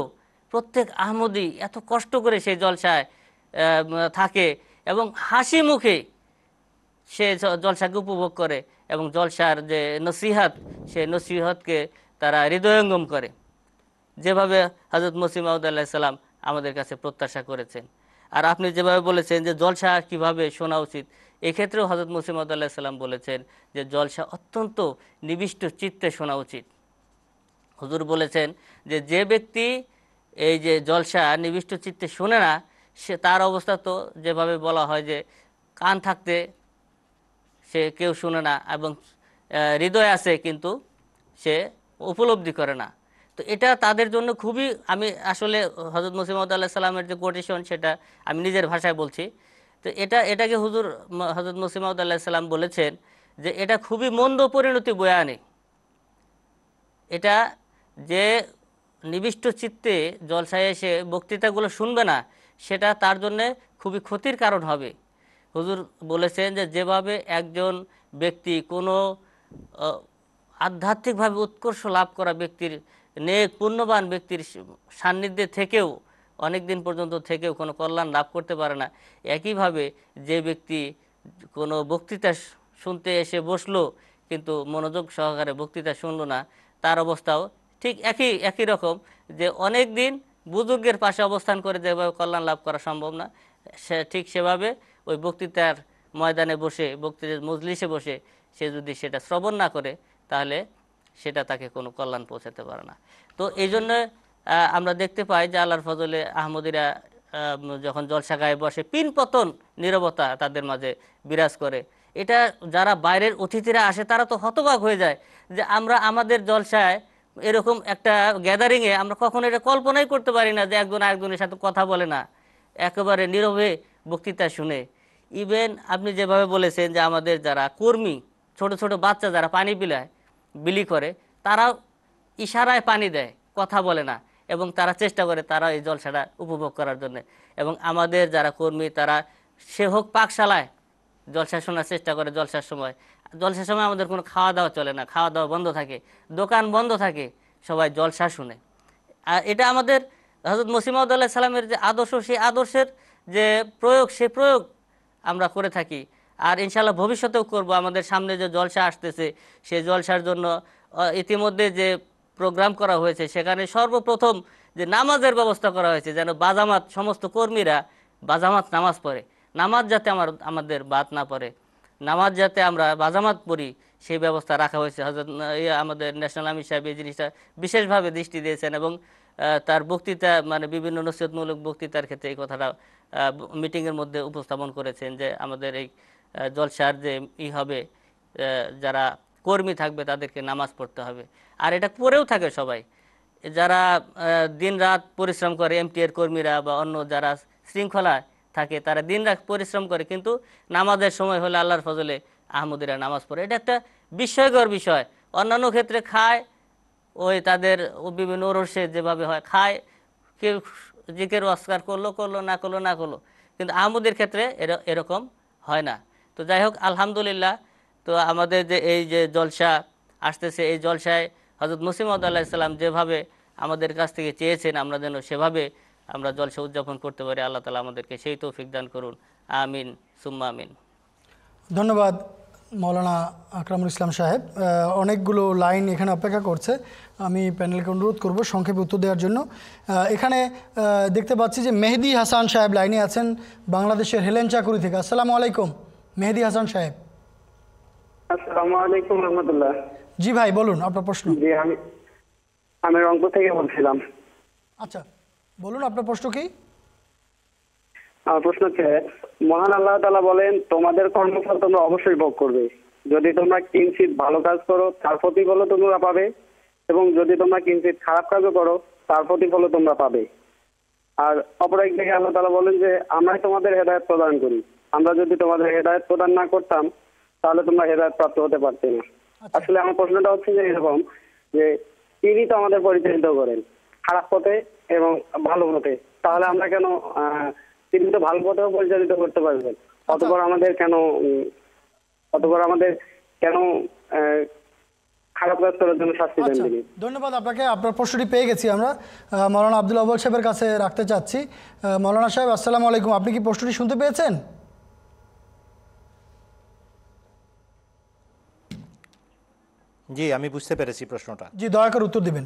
প্রত্যেক আহমদি এত কষ্ট করে সেই জলসায় থাকে এবং হাসি মুখে সে জলসাকে উপভোগ করে এবং জলসার যে নসিহাত, সে নসিহতকে তারা হৃদয়ঙ্গম করে। যেভাবে হজরত মসিম সাল্লাম আমাদের কাছে প্রত্যাশা করেছেন। আর আপনি যেভাবে বলেছেন যে জলসা কীভাবে শোনা উচিত, এক্ষেত্রেও হজরত মসিম সাল্লাম বলেছেন যে জলসা অত্যন্ত নিবিষ্ট চিত্তে শোনা উচিত। হুজুর বলেছেন যে যে ব্যক্তি এই যে জলসা নিবিষ্ট চিত্তে শোনে না, সে তার অবস্থা তো যেভাবে বলা হয় যে কান থাকতে সে কেউ শুনে না এবং হৃদয় আছে কিন্তু সে উপলব্ধি করে না। তো এটা তাদের জন্য খুবই, আমি আসলে হজরত মুসিমদ আল্লাহ সাল্লামের যে কোটেশন সেটা আমি নিজের ভাষায় বলছি। তো এটা, এটাকে হুজুর হজরত মুসিমদ আল্লাহ সাল্লাম বলেছেন যে এটা খুবই মন্দ পরিণতি বয়ে আনে। এটা যে নিবিষ্ট চিত্তে জলসায় এসে বক্তৃতাগুলো শুনবে না, সেটা তার জন্যে খুবই ক্ষতির কারণ হবে। হুজুর বলেছেন যে যেভাবে একজন ব্যক্তি কোনো আধ্যাত্মিকভাবে উৎকর্ষ লাভ করা ব্যক্তির, নেক পুণ্যবান ব্যক্তির সান্নিধ্যে থেকেও অনেক দিন পর্যন্ত থেকেও কোনো কল্যাণ লাভ করতে পারে না। একইভাবে যে ব্যক্তি কোনো বক্তৃতা শুনতে এসে বসল, কিন্তু মনোযোগ সহকারে বক্তৃতা শুনলো না, তার অবস্থাও ঠিক একই একই রকম যে অনেক দিন বুজুর্গের পাশে অবস্থান করে যেভাবে কল্যাণ লাভ করা সম্ভব না, সে ঠিক সেভাবে ওই বক্তৃতার ময়দানে বসে, বক্তৃতার মজলিসে বসে সে যদি সেটা শ্রবণ না করে, তাহলে সেটা তাকে কোনো কল্যাণ পৌঁছাতে পারে না। তো এই জন্য আমরা দেখতে পাই যে আল্লাহর ফজলে আহমদিরা যখন জলসা গায়ে বসে, পিন পতন নিরবতা তাদের মাঝে বিরাজ করে। এটা যারা বাইরের অতিথিরা আসে, তারা তো হতবাক হয়ে যায় যে আমরা আমাদের জলসায় এরকম একটা গ্যাদারিংয়ে আমরা কখনো এটা কল্পনাই করতে পারি না যে একজন আরেকজনের সাথে কথা বলে না। একেবারে নীরবে বক্তৃতা শুনে। ইভেন আপনি যেভাবে বলেছেন যে আমাদের যারা কর্মী, ছোট ছোট বাচ্চা যারা পানি বিলায় বিলি করে, তারাও ইশারায় পানি দেয়, কথা বলে না। এবং তারা চেষ্টা করে তারা এই জলসাটা উপভোগ করার জন্য। এবং আমাদের যারা কর্মী, তারা সে হোক পাকশালায় জলসা শোনার চেষ্টা করে জলসার সময়। জলসার সময় আমাদের কোনো খাওয়া দাওয়া চলে না খাওয়া দাওয়া বন্ধ থাকে, দোকান বন্ধ থাকে, সবাই জলসা শুনে। আর এটা আমাদের হজরত মসিমাউদ আল্লাহ সাল্লামের যে আদর্শ, সেই আদর্শের যে প্রয়োগ, সে প্রয়োগ আমরা করে থাকি। আর ইনশাল্লাহ ভবিষ্যতেও করব। আমাদের সামনে যে জলসা আসতেছে সেই জলসার জন্য ইতিমধ্যে যে প্রোগ্রাম করা হয়েছে, সেখানে সর্বপ্রথম যে নামাজের ব্যবস্থা করা হয়েছে, যেন বাজামাত, সমস্ত কর্মীরা বাজামাত নামাজ পড়ে। নামাজ যাতে আমার, আমাদের বাদ না পড়ে। নামাজ যাতে আমরা বাজামাত পড়ি, সেই ব্যবস্থা রাখা হয়েছে। হজরত আমাদের ন্যাশনাল আমির সাহেব এই জিনিসটা বিশেষভাবে দৃষ্টি দিয়েছেন এবং তার বক্তৃতা মানে বিভিন্ন নসিহতমূলক বক্তৃতার ক্ষেত্রে এই কথাটা মিটিংয়ের মধ্যে উপস্থাপন করেছেন যে আমাদের এই জলসার যে ই হবে যারা কর্মী থাকবে তাদেরকে নামাজ পড়তে হবে। আর এটা পড়েও থাকে সবাই। যারা দিন রাত পরিশ্রম করে এমটিএর কর্মীরা বা অন্য যারা শৃঙ্খলায় থাকে, তারা দিন রাত পরিশ্রম করে, কিন্তু নামাজের সময় হলে আল্লাহর ফজলে আহমদিরা নামাজ পড়ে। এটা একটা বিস্ময়কর বিষয়। অন্যান্য ক্ষেত্রে খায় ওই তাদের ও বিভিন্ন ওরসে যেভাবে হয়, খায়, কেউ জিকের অস্কার করল করল, না করল না করল। কিন্তু আহমদের ক্ষেত্রে এর- এরকম হয় না। তো যাই হোক, আলহামদুলিল্লাহ, তো আমাদের যে এই যে জলসা আসতেছে, এই জলসায় হজরত মুসিমদ আল্লাহিসাল্লাম যেভাবে আমাদের কাছ থেকে চেয়েছেন, আমরা যেন সেভাবে আমরা জলসা উদযাপন করতে পারি, আল্লাহ তালা আমাদেরকে সেই তৌফিক দান করুন। আমিন, সুম্মা আমিন। ধন্যবাদ। মৌলানা আকরামুল ইসলাম সাহেব অনেকগুলো লাইন এখানে অপেক্ষা করছে। আমি প্যানেলকে অনুরোধ করব সংক্ষেপে উত্তর দেওয়ার জন্য। এখানে দেখতে পাচ্ছি যে মেহেদি হাসান সাহেব লাইনে আছেন বাংলাদেশের হেলেন চাকুরি থেকে। আসসালামু আলাইকুম মেহেদি হাসান সাহেব। আসসালামু আলাইকুম রহমতুল্লাহ। জি ভাই বলুন আপনার প্রশ্ন। জি আমি আমি রংপুর থেকে বলছিলাম। আচ্ছা বলুন আপনার প্রশ্ন কি? আমার প্রশ্ন হচ্ছে মহান আল্লাহ তালা বলেন তোমাদের কর্মফল তোমরা অবশ্যই ভোগ করবে। যদি তোমরা কিঞ্চিত ভালো কাজ করো তার প্রতিফলও তোমরা পাবে। এবং যদি তোমরা কিঞ্চিত খারাপ কাজও করো তার প্রতিফলও তোমরা পাবে। আর অপর একদিকে আল্লাহ তালা বলেন যে আমরাই তোমাদের হেদায়েত প্রদান করি। আমরা যদি তোমাদের হেদায়েত প্রদান না করতাম তাহলে তোমরা হেদায়েত প্রাপ্ত হতে পারতে না। আসলে আমার প্রশ্নটা হচ্ছে যে এরকম যে তিনি তো আমাদের পরিচালিত করেন। খারাপ পথে এবং ভালো পথে। তাহলে আমরা কেন আহ, তিনি তো ভালো পথেও পরিচালিত করতে পারবেন। অতপর আমাদের কেন অতপর আমাদের কেন আহ, খারাপ কাজ করার জন্য শাস্তি দেন আচ্ছা তিনি। ধন্যবাদ আপনাকে। আপনার প্রশ্নটি পেয়ে গেছি আমরা। আহ, মৌলানা আব্দুল আব্বাল সাহেবের কাছে রাখতে চাচ্ছি। মৌলানা সাহেব আসসালামু আলাইকুম। আপনি কি প্রশ্নটি শুনতে পেয়েছেন? জি আমি বুঝতে পেরেছি প্রশ্নটা। জি দয়া করে উত্তর দিবেন।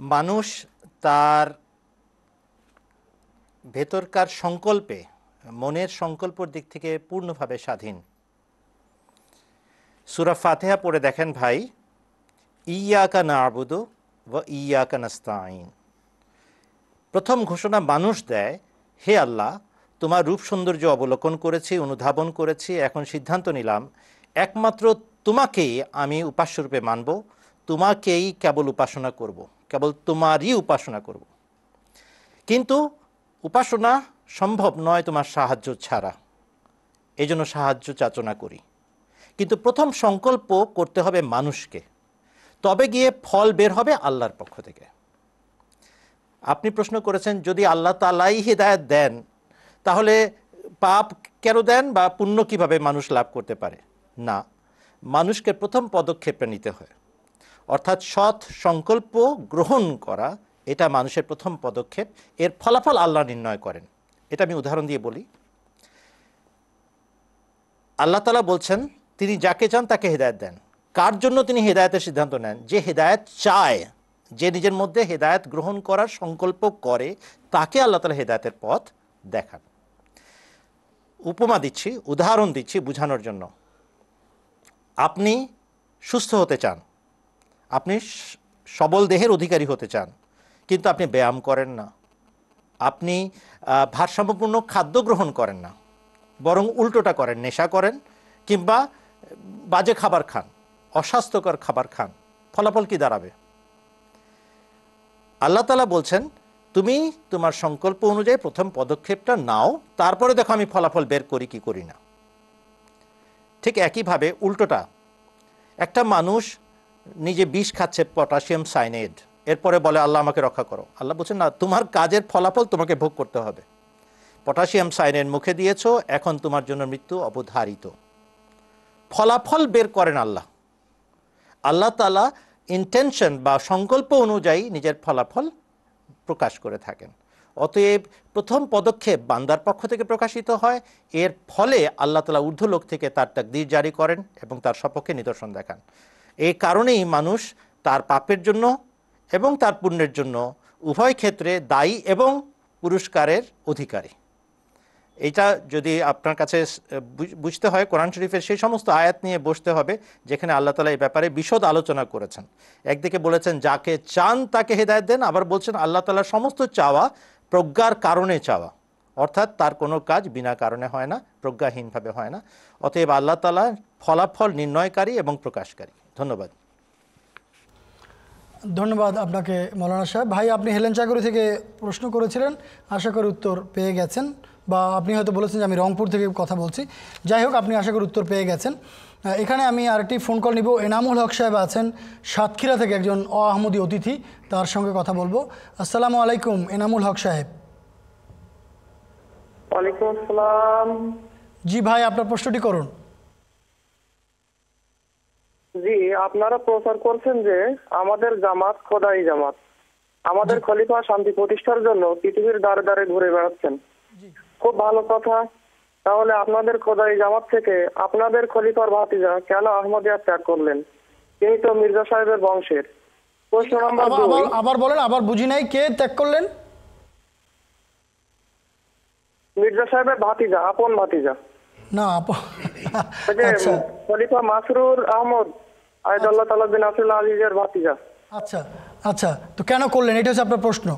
মানুষ তার ভেতরকার সংকল্পে, মনের সংকল্পর দিক থেকে পূর্ণভাবে স্বাধীন সুরা ফাতেহা পড়ে দেখেন ভাই, ইয়াকা না আবুদু ও ইয়াকা নাস্তাইন প্রথম ঘোষণা মানুষ দেয়, হে আল্লাহ, তোমার রূপ সৌন্দর্য অবলোকন করেছি, অনুধাবন করেছি, এখন সিদ্ধান্ত নিলাম, একমাত্র তোমাকেই আমি উপাস্যরূপে মানব, তোমাকেই কেবল উপাসনা করব। কেবল তোমারই উপাসনা করব। কিন্তু উপাসনা সম্ভব নয় তোমার সাহায্য ছাড়া। এই জন্য সাহায্য যাচনা করি। কিন্তু প্রথম সংকল্প করতে হবে মানুষকে। তবে গিয়ে ফল বের হবে আল্লাহর পক্ষ থেকে। আপনি প্রশ্ন করেছেন, যদি আল্লাহ তালাই হৃদায়ত দেন, তাহলে পাপ কেন দেন বা পুণ্য কীভাবে মানুষ লাভ করতে পারে? না, মানুষকে প্রথম পদক্ষেপটা নিতে হয়। অর্থাৎ সৎ সংকল্প গ্রহণ করা, এটা মানুষের প্রথম পদক্ষেপ। এর ফলাফল আল্লাহ নির্ণয় করেন। এটা আমি উদাহরণ দিয়ে বলি। আল্লাহ তালা বলছেন, তিনি যাকে চান তাকে হেদায়ত দেন। কার জন্য তিনি হেদায়তের সিদ্ধান্ত নেন? যে হেদায়ত চায়, যে নিজের মধ্যে হেদায়ত গ্রহণ করার সংকল্প করে, তাকে আল্লাহ তালা হেদায়তের পথ দেখান। উপমা দিচ্ছি, উদাহরণ দিচ্ছি বোঝানোর জন্য। আপনি সুস্থ হতে চান। আপনি সবল দেহের অধিকারী হতে চান, কিন্তু আপনি ব্যায়াম করেন না। আপনি ভারসাম্যপূর্ণ খাদ্য গ্রহণ করেন না, বরং উল্টোটা করেন, নেশা করেন, কিংবা বাজে খাবার খান, অস্বাস্থ্যকর খাবার খান, ফলাফল কি দাঁড়াবে? আল্লাহ তালা বলছেন, তুমি তোমার সংকল্প অনুযায়ী প্রথম পদক্ষেপটা নাও, তারপরে দেখো আমি ফলাফল বের করি কি করি না। ঠিক একইভাবে উল্টোটা, একটা মানুষ নিজে বিষ খাচ্ছে পটাশিয়াম সাইনেড। এরপরে বলে, আল্লাহ আমাকে রক্ষা করো। আল্লাহ বলছেন, না, তোমার কাজের ফলাফল তোমাকে ভোগ করতে হবে। পটাশিয়াম সাইনেড মুখে দিয়েছ, এখন তোমার জন্য মৃত্যু অবধারিত। ফলাফল বের করেন আল্লাহ। আল্লাহ তালা ইন্টেনশন বা সংকল্প অনুযায়ী নিজের ফলাফল প্রকাশ করে থাকেন। অতএব প্রথম পদক্ষেপ বান্দার পক্ষ থেকে প্রকাশিত হয়। এর ফলে আল্লাহ তালা ঊর্ধ্বলোক থেকে তার তাকদির জারি করেন এবং তার সপক্ষে নিদর্শন দেখান। এই কারণেই মানুষ তার পাপের জন্য এবং তার পুণ্যের জন্য উভয় ক্ষেত্রে দায়ী এবং পুরস্কারের অধিকারী। এটা যদি আপনার কাছে বুঝ- বুঝতে হয়, কোরআন শরীফের সেই সমস্ত আয়াত নিয়ে বসতে হবে, যেখানে আল্লাহ তালা এই ব্যাপারে বিশদ আলোচনা করেছেন। একদিকে বলেছেন, যাকে চান তাকে হেদায়ত দেন। আবার বলছেন, আল্লাহ তালার সমস্ত চাওয়া প্রজ্ঞার কারণে চাওয়া। অর্থাৎ তার কোনো কাজ বিনা কারণে হয় না, প্রজ্ঞাহীনভাবে হয় না। অতএব আল্লাহ তালা ফলাফল নির্ণয়কারী এবং প্রকাশকারী। ধন্যবাদ। ধন্যবাদ আপনাকে মৌলানা সাহেব। ভাই আপনি হেলেন চাকরি থেকে প্রশ্ন করেছিলেন আশা করি উত্তর পেয়ে গেছেন বা আপনি হয়তো বলেছেন যে আমি রংপুর থেকে কথা বলছি। যাই হোক আপনি আশা করি উত্তর পেয়ে গেছেন। এখানে আমি আরেকটি ফোন কল নিব। এনামুল হক সাহেব আছেন সাতক্ষীরা থেকে একজন অআহমদি অতিথি তার সঙ্গে কথা বলব। আসসালামু আলাইকুম এনামুল হক সাহেব। ওয়ালাইকুম আসসালাম। জি ভাই আপনার প্রশ্নটি করুন। জি আপনারা প্রচার করছেন যে আমাদের জামাত খোদাই জামাত। আমাদের খলিফা শান্তি প্রতিষ্ঠার জন্য পৃথিবীর দ্বারে দ্বারে ঘুরে বেড়াচ্ছেন। খুব ভালো কথা। তাহলে আপনাদের খোদাই জামাত থেকে আপনাদের খলিফার ভাতিজা কেন আহমদিয়া ত্যাগ করলেন। তিনি তো মির্জা সাহেবের বংশের। প্রশ্ন নাম্বার আবার আবার- আবার বলেন আবার বুঝি নাই কে ত্যাগ করলেন? মির্জা সাহেবের ভাতিজা আপন ভাতিজা। না আপ- আচ্ছা। খলিফা মাসরুর আহমদ আয়দাল্লাহ তালা বিন আসুল্লাহ আজিজের ভাতিজা। আচ্ছা আচ্ছা। তো কেন করলেন? এটা হচ্ছে আপনার প্রশ্ন।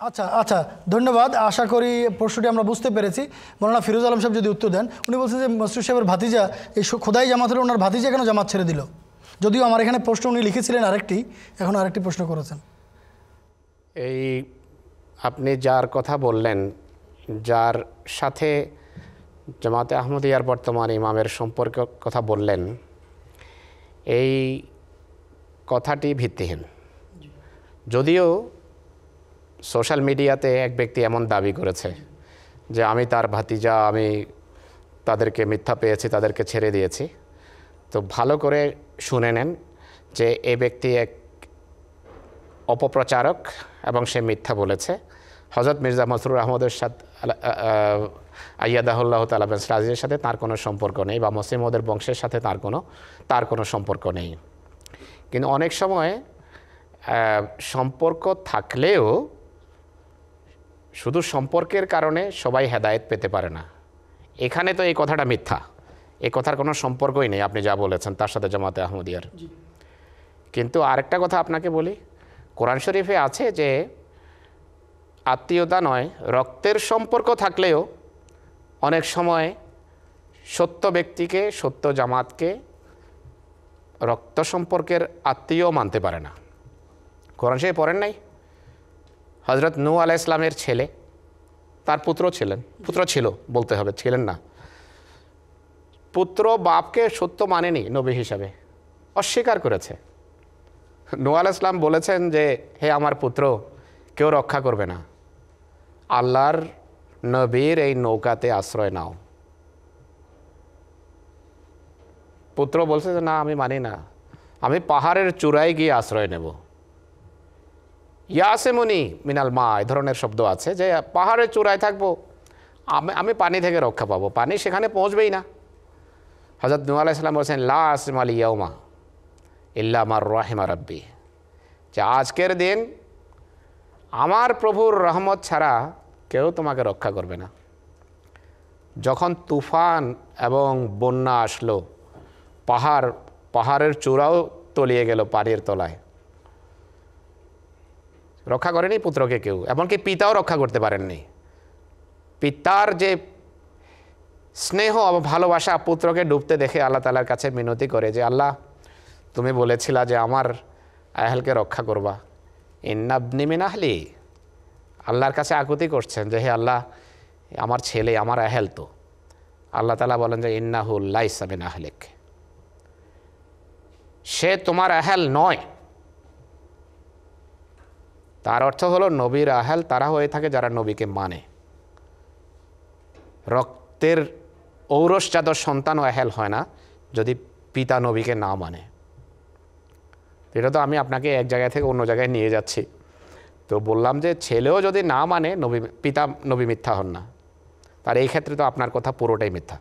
আচ্ছা আচ্ছা ধন্যবাদ। আশা করি প্রশ্নটি আমরা বুঝতে পেরেছি। মৌলানা ফিরোজ আলম সাহেব যদি উত্তর দেন উনি বলছেন যে মসরুর সাহেবের ভাতিজা এই খোদাই জামাতের ওনার ভাতিজা কেন জামাত ছেড়ে দিল? যদিও আমার এখানে প্রশ্ন উনি লিখেছিলেন আরেকটি এখন আরেকটি প্রশ্ন করেছেন। এই আপনি যার কথা বললেন, যার সাথে জামাতে আহমদিয়ার বর্তমান ইমামের সম্পর্ক কথা বললেন, এই কথাটি ভিত্তিহীন। যদিও সোশ্যাল মিডিয়াতে এক ব্যক্তি এমন দাবি করেছে যে, আমি তার ভাতিজা, আমি তাদেরকে মিথ্যা পেয়েছি, তাদেরকে ছেড়ে দিয়েছি। তো ভালো করে শুনে নেন যে, এ ব্যক্তি এক অপপ্রচারক এবং সে মিথ্যা বলেছে। হজরত মির্জা মসরুর আহমদের সাথে আয়াদাহুল্লাহ তালাবেন রাজির সাথে তার কোনো সম্পর্ক নেই বা মসিমদের বংশের সাথে তার কোনো তার কোনো সম্পর্ক নেই। কিন্তু অনেক সময় সম্পর্ক থাকলেও শুধু সম্পর্কের কারণে সবাই হেদায়েত পেতে পারে না। এখানে তো এই কথাটা মিথ্যা। এই কথার কোনো সম্পর্কই নেই আপনি যা বলেছেন তার সাথে জামাতে আহমদিয়ার। কিন্তু আরেকটা কথা আপনাকে বলি কোরআন শরীফে আছে যে আত্মীয়তা নয়, রক্তের সম্পর্ক থাকলেও অনেক সময় সত্য ব্যক্তিকে, সত্য জামাতকে রক্ত সম্পর্কের আত্মীয় মানতে পারে না। কোরআন শরীফ পড়েন নাই? হজরত নূ আলাহ ইসলামের ছেলে, তার পুত্র ছিলেন, পুত্র ছিল বলতে হবে, ছিলেন না। পুত্র বাপকে সত্য মানেনি নবী হিসাবে, অস্বীকার করেছে। নোয়াল ইসলাম বলেছেন যে, হে আমার পুত্র, কেউ রক্ষা করবে না। আল্লাহর নবীর এই নৌকাতে আশ্রয় নাও। পুত্র বলছে যে, না, আমি মানি না। আমি পাহাড়ের চূড়ায় গিয়ে আশ্রয় নেব। ইয়াসেমনি মিনাল মা, এ ধরনের শব্দ আছে যে, পাহাড়ের চূড়ায় থাকব। আমি আমি পানি থেকে রক্ষা পাবো। পানি সেখানে পৌঁছবেই না। হজরত নু আলাইসাল্লাম বলছেন, লা আসিম আলী ইয়মা ইল্লা আমার রাহিমা রব্বি। যে আজকের দিন আমার প্রভুর রহমত ছাড়া কেউ তোমাকে রক্ষা করবে না। যখন তুফান এবং বন্যা আসলো, পাহাড়, পাহাড়ের চূড়াও তলিয়ে গেল পানির তলায়। রক্ষা করেনি পুত্রকে কেউ, এমনকি পিতাও রক্ষা করতে পারেননি। পিতার যে স্নেহ ভালোবাসা পুত্রকে ডুবতে দেখে আল্লাহ তালার কাছে মিনতি করে যে, আল্লাহ তুমি বলেছিলা যে আমার আহলকে রক্ষা করবা। ইন্নাবনি মিনাহলি। আল্লাহর কাছে আকুতি করছেন যে, হে আল্লাহ, আমার ছেলে, আমার আহেল তো। আল্লাহ তালা বলেন যে ইন্নাহুল্লাহ ইসামিন আহলেক সে তোমার আহেল নয়। তার অর্থ হলো, নবীর আহেল তারা হয়ে থাকে যারা নবীকে মানে। রক্তের ঔরসজাত সন্তানও আহেল হয় না, যদি পিতা নবীকে না মানে। এটা তো আমি আপনাকে এক জায়গা থেকে অন্য জায়গায় নিয়ে যাচ্ছি। তো বললাম যে ছেলেও যদি না মানে নবী, পিতা নবী মিথ্যা হন না। তার এই ক্ষেত্রে তো আপনার কথা পুরোটাই মিথ্যা।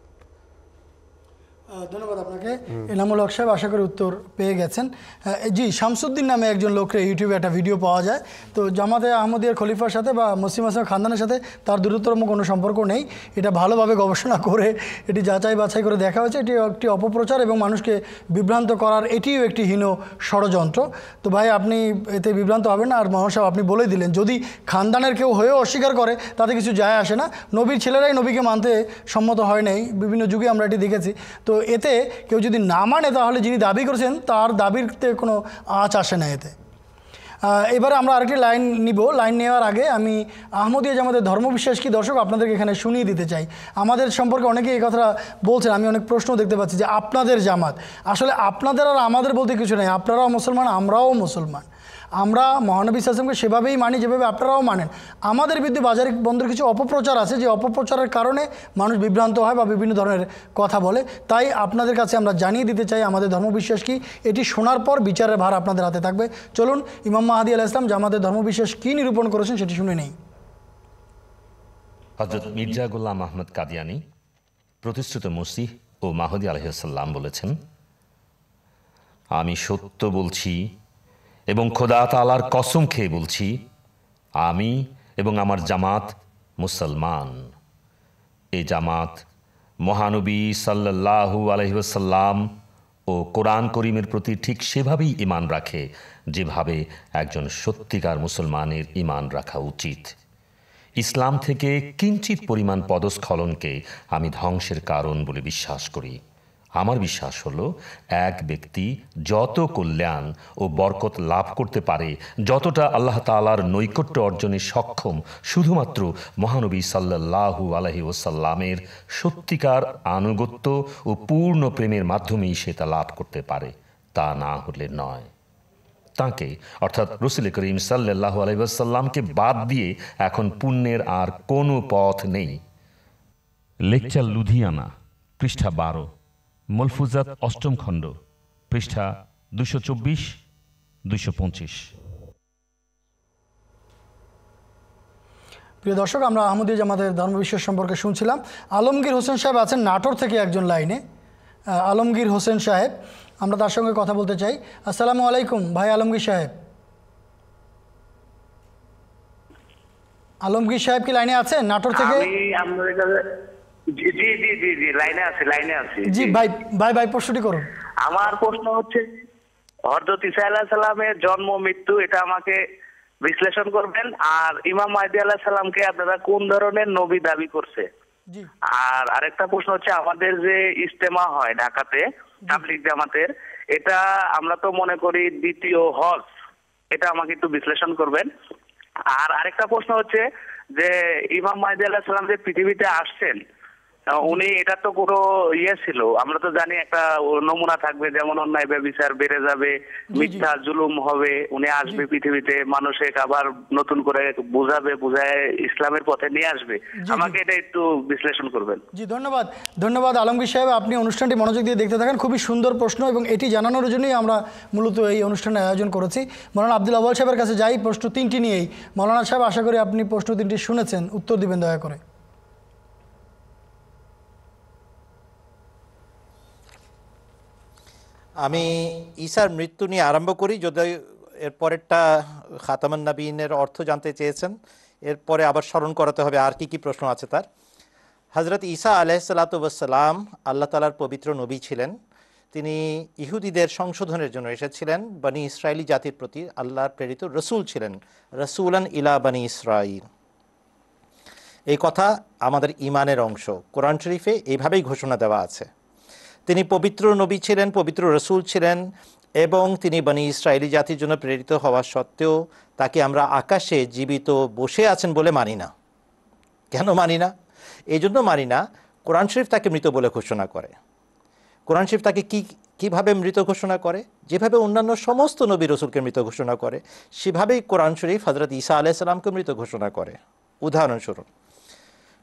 ধন্যবাদ আপনাকে। এনামুল হক সাহেব, আশা করি উত্তর পেয়ে গেছেন। জি, শামসুদ্দিন নামে একজন লোকের ইউটিউবে একটা ভিডিও পাওয়া যায়। তো জামাতে আহমদিয়ার খলিফার সাথে বা মুসলিম আসলাম খানদানের সাথে তার দূরতম কোনো সম্পর্ক নেই। এটা ভালোভাবে গবেষণা করে, এটি যাচাই বাছাই করে দেখা হয়েছে। এটি একটি অপপ্রচার এবং মানুষকে বিভ্রান্ত করার এটিও একটি হীন ষড়যন্ত্র। তো ভাই, আপনি এতে বিভ্রান্ত হবেন না। আর মোহাম্মদ সাহেব, আপনি বলেই দিলেন, যদি খানদানের কেউ হয়েও অস্বীকার করে, তাতে কিছু যায় আসে না। নবীর ছেলেরাই নবীকে মানতে সম্মত হয় নাই। বিভিন্ন যুগে আমরা এটি দেখেছি। তো এতে কেউ যদি না মানে তাহলে যিনি দাবি করেছেন, তার দাবিতে কোনো আঁচ আসে না এতে। এবারে আমরা আরেকটি লাইন নিব। লাইন নেওয়ার আগে আমি আহমদিয়া জামাতের ধর্মবিশ্বাস কি দর্শক আপনাদেরকে এখানে শুনিয়ে দিতে চাই? আমাদের সম্পর্কে অনেকে এই কথাটা বলছেন, আমি অনেক প্রশ্ন দেখতে পাচ্ছি যে আপনাদের জামাত, আসলে আপনাদের আর আমাদের বলতে কিছু নেই। আপনারাও মুসলমান, আমরাও মুসলমান। আমরা মহানবী সাসমকে সেভাবেই মানি, যেভাবে আপনারাও মানেন। আমাদের বিরুদ্ধে বাজারে বন্ধুর কিছু অপপ্রচার আছে, যে অপপ্রচারের কারণে মানুষ বিভ্রান্ত হয় বা বিভিন্ন ধরনের কথা বলে। তাই আপনাদের কাছে আমরা জানিয়ে দিতে চাই, আমাদের ধর্মবিশ্বাস কি? এটি শোনার পর বিচারের ভার আপনাদের হাতে থাকবে। চলুন, ইমাম মাহাদি আল ইসলাম যে আমাদের ধর্মবিশ্বাস কী নিরূপণ করেছেন সেটি শুনে নেই। হজরত মির্জা গোলাম আহমদ কাদিয়ানি, প্রতিষ্ঠিত মসিহ ও মাহদি আলহিসাল্লাম বলেছেন, আমি সত্য বলছি এবং খোদা তালার কসম খেয়ে বলছি আমি এবং আমার জামাত মুসলমান। এ জামাত মহানবী সাল্লাল্লাহু আলহিসাল্লাম ও কোরআন করিমের প্রতি ঠিক সেভাবেই ইমান রাখে, যেভাবে একজন সত্যিকার মুসলমানের ইমান রাখা উচিত। ইসলাম থেকে কিঞ্চিত পরিমাণ পদস্খলনকে আমি ধ্বংসের কারণ বলে বিশ্বাস করি। আমার বিশ্বাস হলো, এক ব্যক্তি যত কল্যাণ ও বরকত লাভ করতে পারে, যতটা আল্লাহ তালার নৈকট্য অর্জনে সক্ষম, শুধুমাত্র মহানবী সাল্লাল্লাহু আলহি ওসাল্লামের সত্যিকার আনুগত্য ও পূর্ণ প্রেমের মাধ্যমেই সে তা লাভ করতে পারে, তা না হলে নয়। তাকে, অর্থাৎ রসুল করিম সাল্লাহ আলাইসাল্লামকে বাদ দিয়ে এখন পুণ্যের আর কোনো পথ নেই। লেকচার লুধিয়ানা, পৃষ্ঠা বারো। মলফুজাত অষ্টম খণ্ড পৃষ্ঠা দুশো চব্বিশ দুশো পঁচিশ। প্রিয় দর্শক আমরা আহমদী জামাতের ধর্মবিশ্বাস সম্পর্কে শুনছিলাম। আলমগীর হোসেন সাহেব আছেন নাটোর থেকে একজন লাইনে। আলমগীর হোসেন সাহেব আমরা তার সঙ্গে কথা বলতে চাই। আসসালামু আলাইকুম ভাই আলমগীর সাহেব। আলমগীর সাহেব কি লাইনে আছেন নাটোর থেকে? জি জি জি জি লাইনে আছি লাইনে আছি। জি ভাই ভাই ভাই প্রশ্নটি করুন। আমার প্রশ্ন হচ্ছে হরজত ইসা আলাহ সাল্লামের জন্ম মৃত্যু এটা আমাকে বিশ্লেষণ করবেন আর ইমাম মাহদি আলাহ সাল্লামকে আপনারা কোন ধরনের নবী দাবি করছে? আর আরেকটা প্রশ্ন হচ্ছে আমাদের যে ইস্তেমা হয় ঢাকাতে তাবলিগ জামাতের এটা আমরা তো মনে করি দ্বিতীয় হজ। এটা আমাকে একটু বিশ্লেষণ করবেন। আর আরেকটা প্রশ্ন হচ্ছে যে ইমাম মাহদি আল্লাহ সাল্লাম যে পৃথিবীতে আসছেন উনি এটা তো পুরো ইয়ে ছিল। আমরা তো জানি একটা নমুনা থাকবে যেমন অন্যায় বিচার বেড়ে যাবে মিথ্যা জুলুম হবে উনি আসবে পৃথিবীতে মানুষকে আবার নতুন করে বুঝাবে বুঝায় ইসলামের পথে নিয়ে আসবে। আমাকে এটা একটু বিশ্লেষণ করবেন। জি ধন্যবাদ। ধন্যবাদ আলমগীর সাহেব। আপনি অনুষ্ঠানটি মনোযোগ দিয়ে দেখতে থাকেন। খুবই সুন্দর প্রশ্ন এবং এটি জানানোর জন্যই আমরা মূলত এই অনুষ্ঠানের আয়োজন করেছি। মৌলানা আব্দুল আওয়াল সাহেবের কাছে যাই প্রশ্ন তিনটি নিয়েই। মৌলানা সাহেব আশা করি আপনি প্রশ্ন তিনটি শুনেছেন। উত্তর দিবেন দয়া করে। আমি ঈশার মৃত্যু নিয়ে আরম্ভ করি যদি এর পরেরটা খাতামান নাবিনের অর্থ জানতে চেয়েছেন। এরপরে আবার স্মরণ করাতে হবে আর কি কি প্রশ্ন আছে তার। হজরত ঈসা আলাইসাল্লাতুবসাল্লাম আল্লাহ তালার পবিত্র নবী ছিলেন। তিনি ইহুদিদের সংশোধনের জন্য এসেছিলেন। বানি ইসরায়েলি জাতির প্রতি আল্লাহর প্রেরিত রসুল ছিলেন। রসুলান ইলা বানি ইসরাইল। এই কথা আমাদের ইমানের অংশ। কোরআন শরীফে এইভাবেই ঘোষণা দেওয়া আছে। তিনি পবিত্র নবী ছিলেন, পবিত্র রসুল ছিলেন এবং তিনি বানি ইসরায়েলি জাতির জন্য প্রেরিত হওয়া সত্ত্বেও তাকে আমরা আকাশে জীবিত বসে আছেন বলে মানি না। কেন মানি না? এই জন্য মানি না, কোরআন শরীফ তাকে মৃত বলে ঘোষণা করে। কোরআন শরীফ তাকে কি, কীভাবে মৃত ঘোষণা করে? যেভাবে অন্যান্য সমস্ত নবী রসুলকে মৃত ঘোষণা করে, সেভাবেই কোরআন শরীফ হজরত ঈসা আলাইসাল্লামকে মৃত ঘোষণা করে। উদাহরণস্বরূপ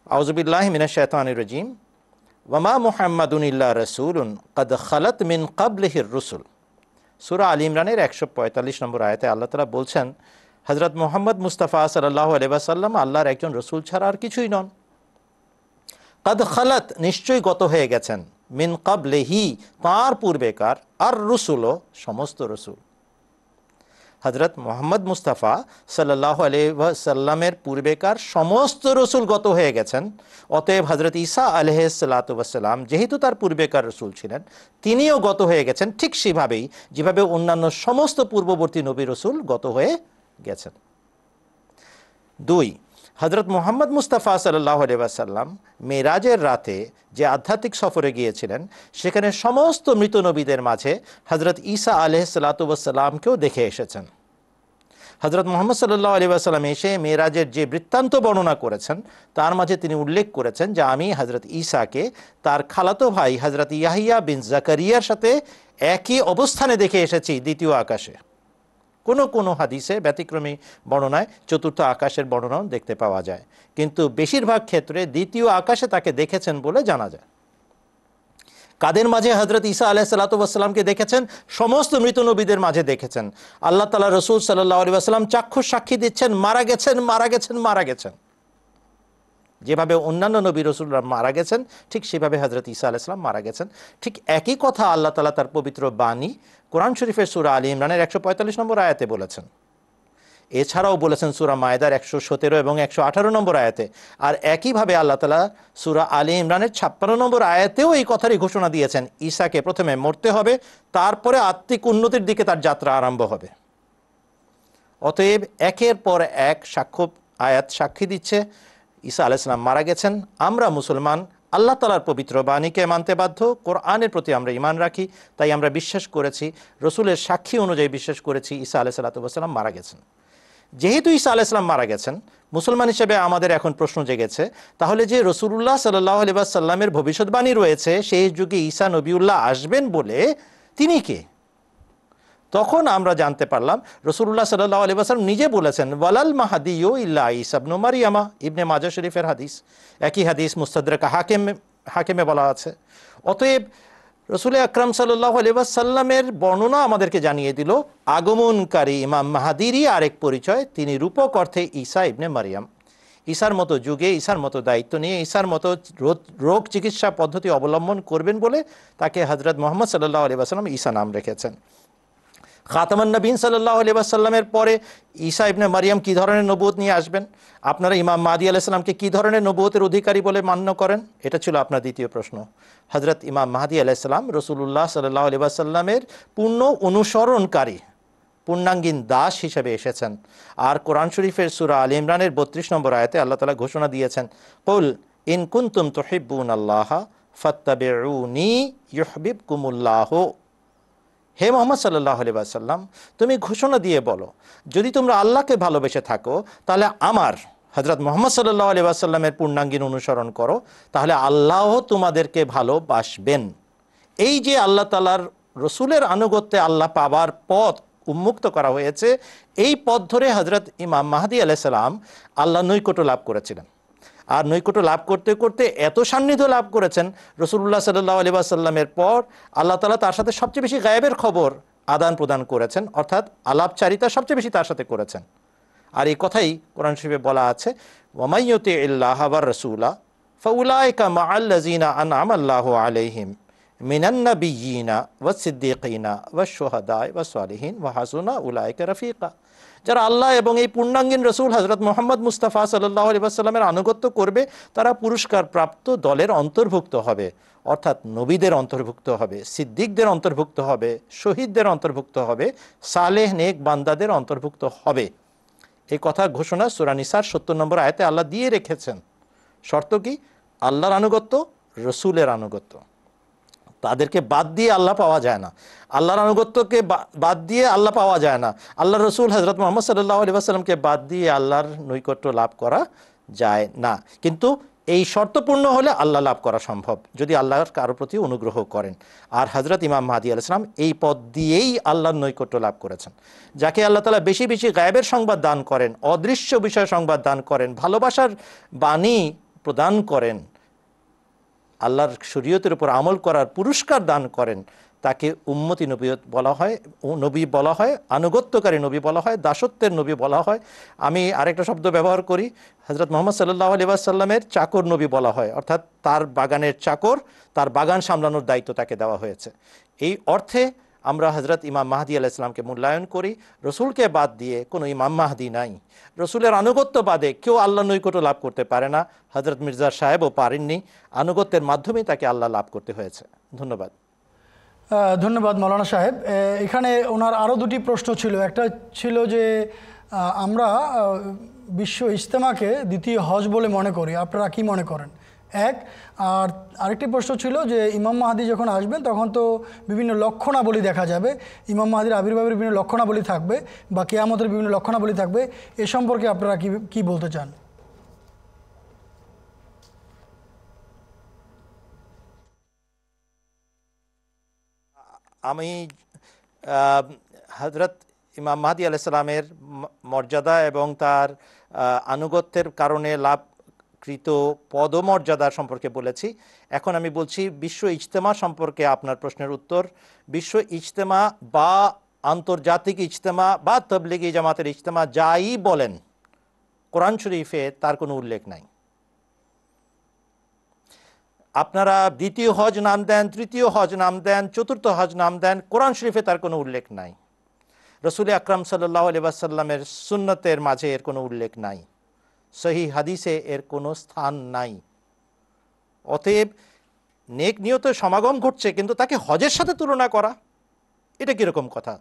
আউজবিল্লাহ মিনা শৈতানির রজিম ওয়ামা মুহাম্মাদুন ইল্লা রসুলুন কদ খালাত মিন কাবলিহির রসুল সুরা আল ইমরানের একশো পঁয়তাল্লিশ নম্বর আয়াতে আল্লাহ তালা বলছেন হজরত মোহাম্মদ মুস্তাফা সাল্লাহ আলাইসাল্লাম আল্লাহর একজন রসুল ছাড়া আর কিছুই নন। কদ খালাত নিশ্চয়ই গত হয়ে গেছেন। মিন কাবলেহি তাঁর পূর্বেকার। আর রসুলও সমস্ত রসুল। হজরত মোহাম্মদ মুস্তাফা সাল্লাহ সাল্লামের পূর্বেকার সমস্ত রসুল গত হয়ে গেছেন। অতএব হজরত ঈসা সাল্লাতাম যেহেতু তার পূর্বেকার রসুল ছিলেন, তিনিও গত হয়ে গেছেন ঠিক সেভাবেই, যেভাবে অন্যান্য সমস্ত পূর্ববর্তী নবী রসুল গত হয়ে গেছেন। দুই হজরত মোহাম্মদ মুস্তাফা সাল্লাহ আলিবাসাল্লাম মেরাজের রাতে যে আধ্যাত্মিক সফরে গিয়েছিলেন, সেখানে সমস্ত মৃত নবীদের মাঝে হজরত ঈসা আলহ সাল্লাতুবাসাল্লামকেও দেখে এসেছেন। হজরত মোহাম্মদ সাল্লাহ আলী আসাল্লাম এসে মেয়েরাজের যে বৃত্তান্ত বর্ণনা করেছেন, তার মাঝে তিনি উল্লেখ করেছেন যে আমি হজরত ঈসাকে তার খালাতো ভাই হজরত ইয়াহিয়া বিন জাকারিয়ার সাথে একই অবস্থানে দেখে এসেছি দ্বিতীয় আকাশে। কোনো কোনো হাদিসে ব্যতিক্রমী বর্ণনায় চতুর্থ আকাশের বর্ণনাও দেখতে পাওয়া যায়। কিন্তু বেশিরভাগ ক্ষেত্রে দ্বিতীয় আকাশে তাকে দেখেছেন বলে জানা যায়। কাদের মাঝে হজরত ঈসা আলাহ সাল্লাতামকে দেখেছেন? সমস্ত মৃত নবীদের মাঝে দেখেছেন। আল্লাহ তালা রসুল সাল্লাহ আলী আসাল্লাম চাক্ষুষ সাক্ষী দিচ্ছেন, মারা গেছেন মারা গেছেন মারা গেছেন। যেভাবে অন্যান্য নবী রসুল্লাহ মারা গেছেন, ঠিক সেভাবে হজরত ঈসা আলাইসলাম মারা গেছেন। ঠিক একই কথা আল্লাহ তালা তার পবিত্র বাণী কোরআন শরীফের সুরা আলী ইমরানের একশো পঁয়তাল্লিশ নম্বর আয়াতে বলেছেন। এছাড়াও বলেছেন সুরা মায়দার একশো সতেরো এবং একশো আঠারো নম্বর আয়াতে। আর একইভাবে আল্লাহ তালা সুরা আলী ইমরানের ছাপ্পান্ন নম্বর আয়াতেও এই কথারই ঘোষণা দিয়েছেন, ঈশাকে প্রথমে মরতে হবে, তারপরে আত্মিক উন্নতির দিকে তার যাত্রা আরম্ভ হবে। অতএব একের পর এক সাক্ষ্য, আয়াত সাক্ষী দিচ্ছে, ঈসা আলাইসালাম মারা গেছেন, আমরা মুসলমান আল্লাহ তালার পবিত্র বাণীকে মানতে বাধ্য, কোরআনের প্রতি আমরা ইমান রাখি, তাই আমরা বিশ্বাস করেছি, রসুলের সাক্ষী অনুযায়ী বিশ্বাস করেছি, ঈসা আলাহ সাল্লাতাম মারা গেছেন। যেহেতু ঈসা আলাইসলাম মারা গেছেন, মুসলমান হিসেবে আমাদের এখন প্রশ্ন জেগেছে, তাহলে যে রসুল্লাহ সাল্লাহ আলিবাসাল্লামের ভবিষ্যৎবাণী রয়েছে, সেই যুগে ঈসা নবীউল্লাহ আসবেন বলে তিনি কে? তখন আমরা জানতে পারলাম রসুল্লাহ সাল্লাহ আলী আসালাম নিজে বলেছেন, ওয়ালাল মাহাদিও ইল্লা ইসাবনু মারিয়ামা। ইবনে মাজা শরীফের হাদিস। একই হাদিস মুস্তাদরেকা হাকেম, হাকেমে বলা আছে। অতএব রসুল আকরাম সাল্লাহ আলিবাসাল্লামের বর্ণনা আমাদেরকে জানিয়ে দিল, আগমনকারী ইমাম মাহাদিরই আরেক পরিচয়, তিনি রূপক অর্থে ঈসা ইবনে মারিয়াম। ঈশার মতো যুগে ঈশার মতো দায়িত্ব নিয়ে ঈশার মতো রোগ চিকিৎসা পদ্ধতি অবলম্বন করবেন বলে তাকে হজরত মোহাম্মদ সাল্লাহ আলী আসালাম ঈসা নাম রেখেছেন। খাতামান নবীন সাল্লাহ আলিবাসাল্লামের পরে ঈসা ইবনে মারিয়াম কী ধরনের নবুত নিয়ে আসবেন? আপনারা ইমাম মাদি আলাইসাল্লামকে কী ধরনের নবুতের অধিকারী বলে মান্য করেন? এটা ছিল আপনার দ্বিতীয় প্রশ্ন। হজরত ইমাম মাহাদি আলাইসাল্লাম রসুল্লাহ সাল্লাহ আলিবাসাল্লামের পূর্ণ অনুসরণকারী, পূর্ণাঙ্গীন দাস হিসেবে এসেছেন। আর কোরআন শরীফের সুরা আল ইমরানের বত্রিশ নম্বর আয়তে আল্লাহ তালা ঘোষণা দিয়েছেন, কুল ইন কুন্তুম তোহিবুন আল্লাহ ফত্তাবেউনি ইহবিব কুমুল্লাহ হে মোহাম্মদ সাল্লাহ আলিবাসাল্লাম তুমি ঘোষণা দিয়ে বলো, যদি তোমরা আল্লাহকে ভালোবেসে থাকো, তাহলে আমার হজরত মোহাম্মদ সাল্লাহ আলিবাসাল্লামের পূর্ণাঙ্গীন অনুসরণ করো, তাহলে আল্লাহ তোমাদেরকে ভালোবাসবেন। এই যে আল্লাহ তালার রসুলের আনুগত্যে আল্লাহ পাবার পথ উন্মুক্ত করা হয়েছে, এই পথ ধরে হজরত ইমাম মাহাদি আলাইসাল্লাম আল্লাহ নৈকট্য লাভ করেছিলেন। আর নৈকট্য লাভ করতে করতে এত সান্নিধ্য লাভ করেছেন রসুল্লাহ সাল্লাহ আলী সাল্লামের পর আল্লাহ তালা তার সাথে সবচেয়ে বেশি গায়েবের খবর আদান প্রদান করেছেন, অর্থাৎ আলাপচারিতা সবচেয়ে বেশি তার সাথে করেছেন। আর এই কথাই কোরআন শরীফে বলা আছে ওমাইয়তে ইল্লাহ আবার রসুলা ফউলাইকা মা আল্লাজিনা আন আল্লাহ আলাইহিম মিনান্নবিয়িনা ওয়া সিদ্দিকিনা ওয়া শুহাদায় ওয়া সালিহিন ওয়া হাসুনা উলাইকা রফিকা। যারা আল্লাহ এবং এই পূর্ণাঙ্গীন রসুল হজরত মোহাম্মদ মুস্তাফা সাল্লাহ আলিবাসাল্লামের আনুগত্য করবে, তারা পুরস্কার প্রাপ্ত দলের অন্তর্ভুক্ত হবে। অর্থাৎ নবীদের অন্তর্ভুক্ত হবে, সিদ্দিকদের অন্তর্ভুক্ত হবে, শহীদদের অন্তর্ভুক্ত হবে, সালেহ নেক বান্দাদের অন্তর্ভুক্ত হবে। এই কথা ঘোষণা সুরানিসার সত্তর নম্বর আয়তে আল্লাহ দিয়ে রেখেছেন। শর্ত কি? আল্লাহর আনুগত্য, রসুলের আনুগত্য। তাদেরকে বাদ দিয়ে আল্লাহ পাওয়া যায় না। আল্লাহর আনুগত্যকে বাদ দিয়ে আল্লাহ পাওয়া যায় না। আল্লাহ রসুল হজরত মোহাম্মদ সাল্লাহ আলী আসালামকে বাদ দিয়ে আল্লাহর নৈকট্য লাভ করা যায় না। কিন্তু এই শর্তপূর্ণ হলে আল্লাহ লাভ করা সম্ভব, যদি আল্লাহর কারও প্রতি অনুগ্রহ করেন। আর হজরত ইমাম মাহাদি আলাইসলাম এই পদ দিয়েই আল্লাহর নৈকট্য লাভ করেছেন। যাকে আল্লাহ তালা বেশি বেশি গায়েবের সংবাদ দান করেন, অদৃশ্য বিষয় সংবাদ দান করেন, ভালোবাসার বাণী প্রদান করেন আল্লাহর শরীয়তের উপর আমল করার পুরস্কার দান করেন, তাকে উম্মতি নবী বলা হয় নবী বলা হয়, আনুগত্যকারী নবী বলা হয়, দাসত্বের নবী বলা হয়। আমি আরেকটা শব্দ ব্যবহার করি হজরত মোহাম্মদ সাল্লাহ আলিবাসাল্লামের চাকর নবী বলা হয়, অর্থাৎ তার বাগানের চাকর, তার বাগান সামলানোর দায়িত্ব তাকে দেওয়া হয়েছে। এই অর্থে আমরা হজরত ইমাম মাহাদি আলাহ ইসলামকে মূল্যায়ন করি, রসুলকে বাদ দিয়ে কোনো ইমাম মাহাদি নাই। রসুলের আনুগত্য বাদে কেউ আল্লাহ নৈকট্য লাভ করতে পারে না হজরত মির্জা সাহেবও পারেননি। আনুগত্যের মাধ্যমেই তাকে আল্লাহ লাভ করতে হয়েছে। ধন্যবাদ। ধন্যবাদ মৌলানা সাহেব। এখানে ওনার আরও দুটি প্রশ্ন ছিল। একটা ছিল যে আমরা বিশ্ব ইজতেমাকে দ্বিতীয় হজ বলে মনে করি। আপনারা কি মনে করেন? এক। আর আরেকটি প্রশ্ন ছিল যে ইমাম মাহাদি যখন আসবেন, তখন তো বিভিন্ন লক্ষণাবলী দেখা যাবে। ইমাম মাহাদির আবির্ভাবের বিভিন্ন লক্ষণাবলী থাকবে বা কেয়ামতের বিভিন্ন লক্ষণাবলী থাকবে। এ সম্পর্কে আপনারা কি কি বলতে চান? আমি হজরত ইমাম মাহাদি আলাইসাল্লামের ম- মর্যাদা এবং তার আনুগত্যের কারণে লাভকৃত পদমর্যাদা সম্পর্কে বলেছি। এখন আমি বলছি, বিশ্ব ইজতেমা সম্পর্কে আপনার প্রশ্নের উত্তর। বিশ্ব ইজতেমা বা আন্তর্জাতিক ইজতেমা বা তবলিগি জামাতের ইজতেমা যাই বলেন, কোরআন শরীফে তার কোনো উল্লেখ নাই। আপনারা দ্বিতীয় হজ নাম দেন, তৃতীয় হজ নাম দেন, চতুর্থ হজ নাম দেন, কোরআন শরীফে তার কোনো উল্লেখ নাই। রসুল আকরাম সাল্লাহ আলিবাসাল্লামের সুন্নতের মাঝে এর কোনো উল্লেখ নাই। সহি হাদিসে এর কোনো স্থান নাই। অতএব নেক নিয়ত সমাগম ঘটছে, কিন্তু তাকে হজের সাথে তুলনা করা, এটা কীরকম কথা?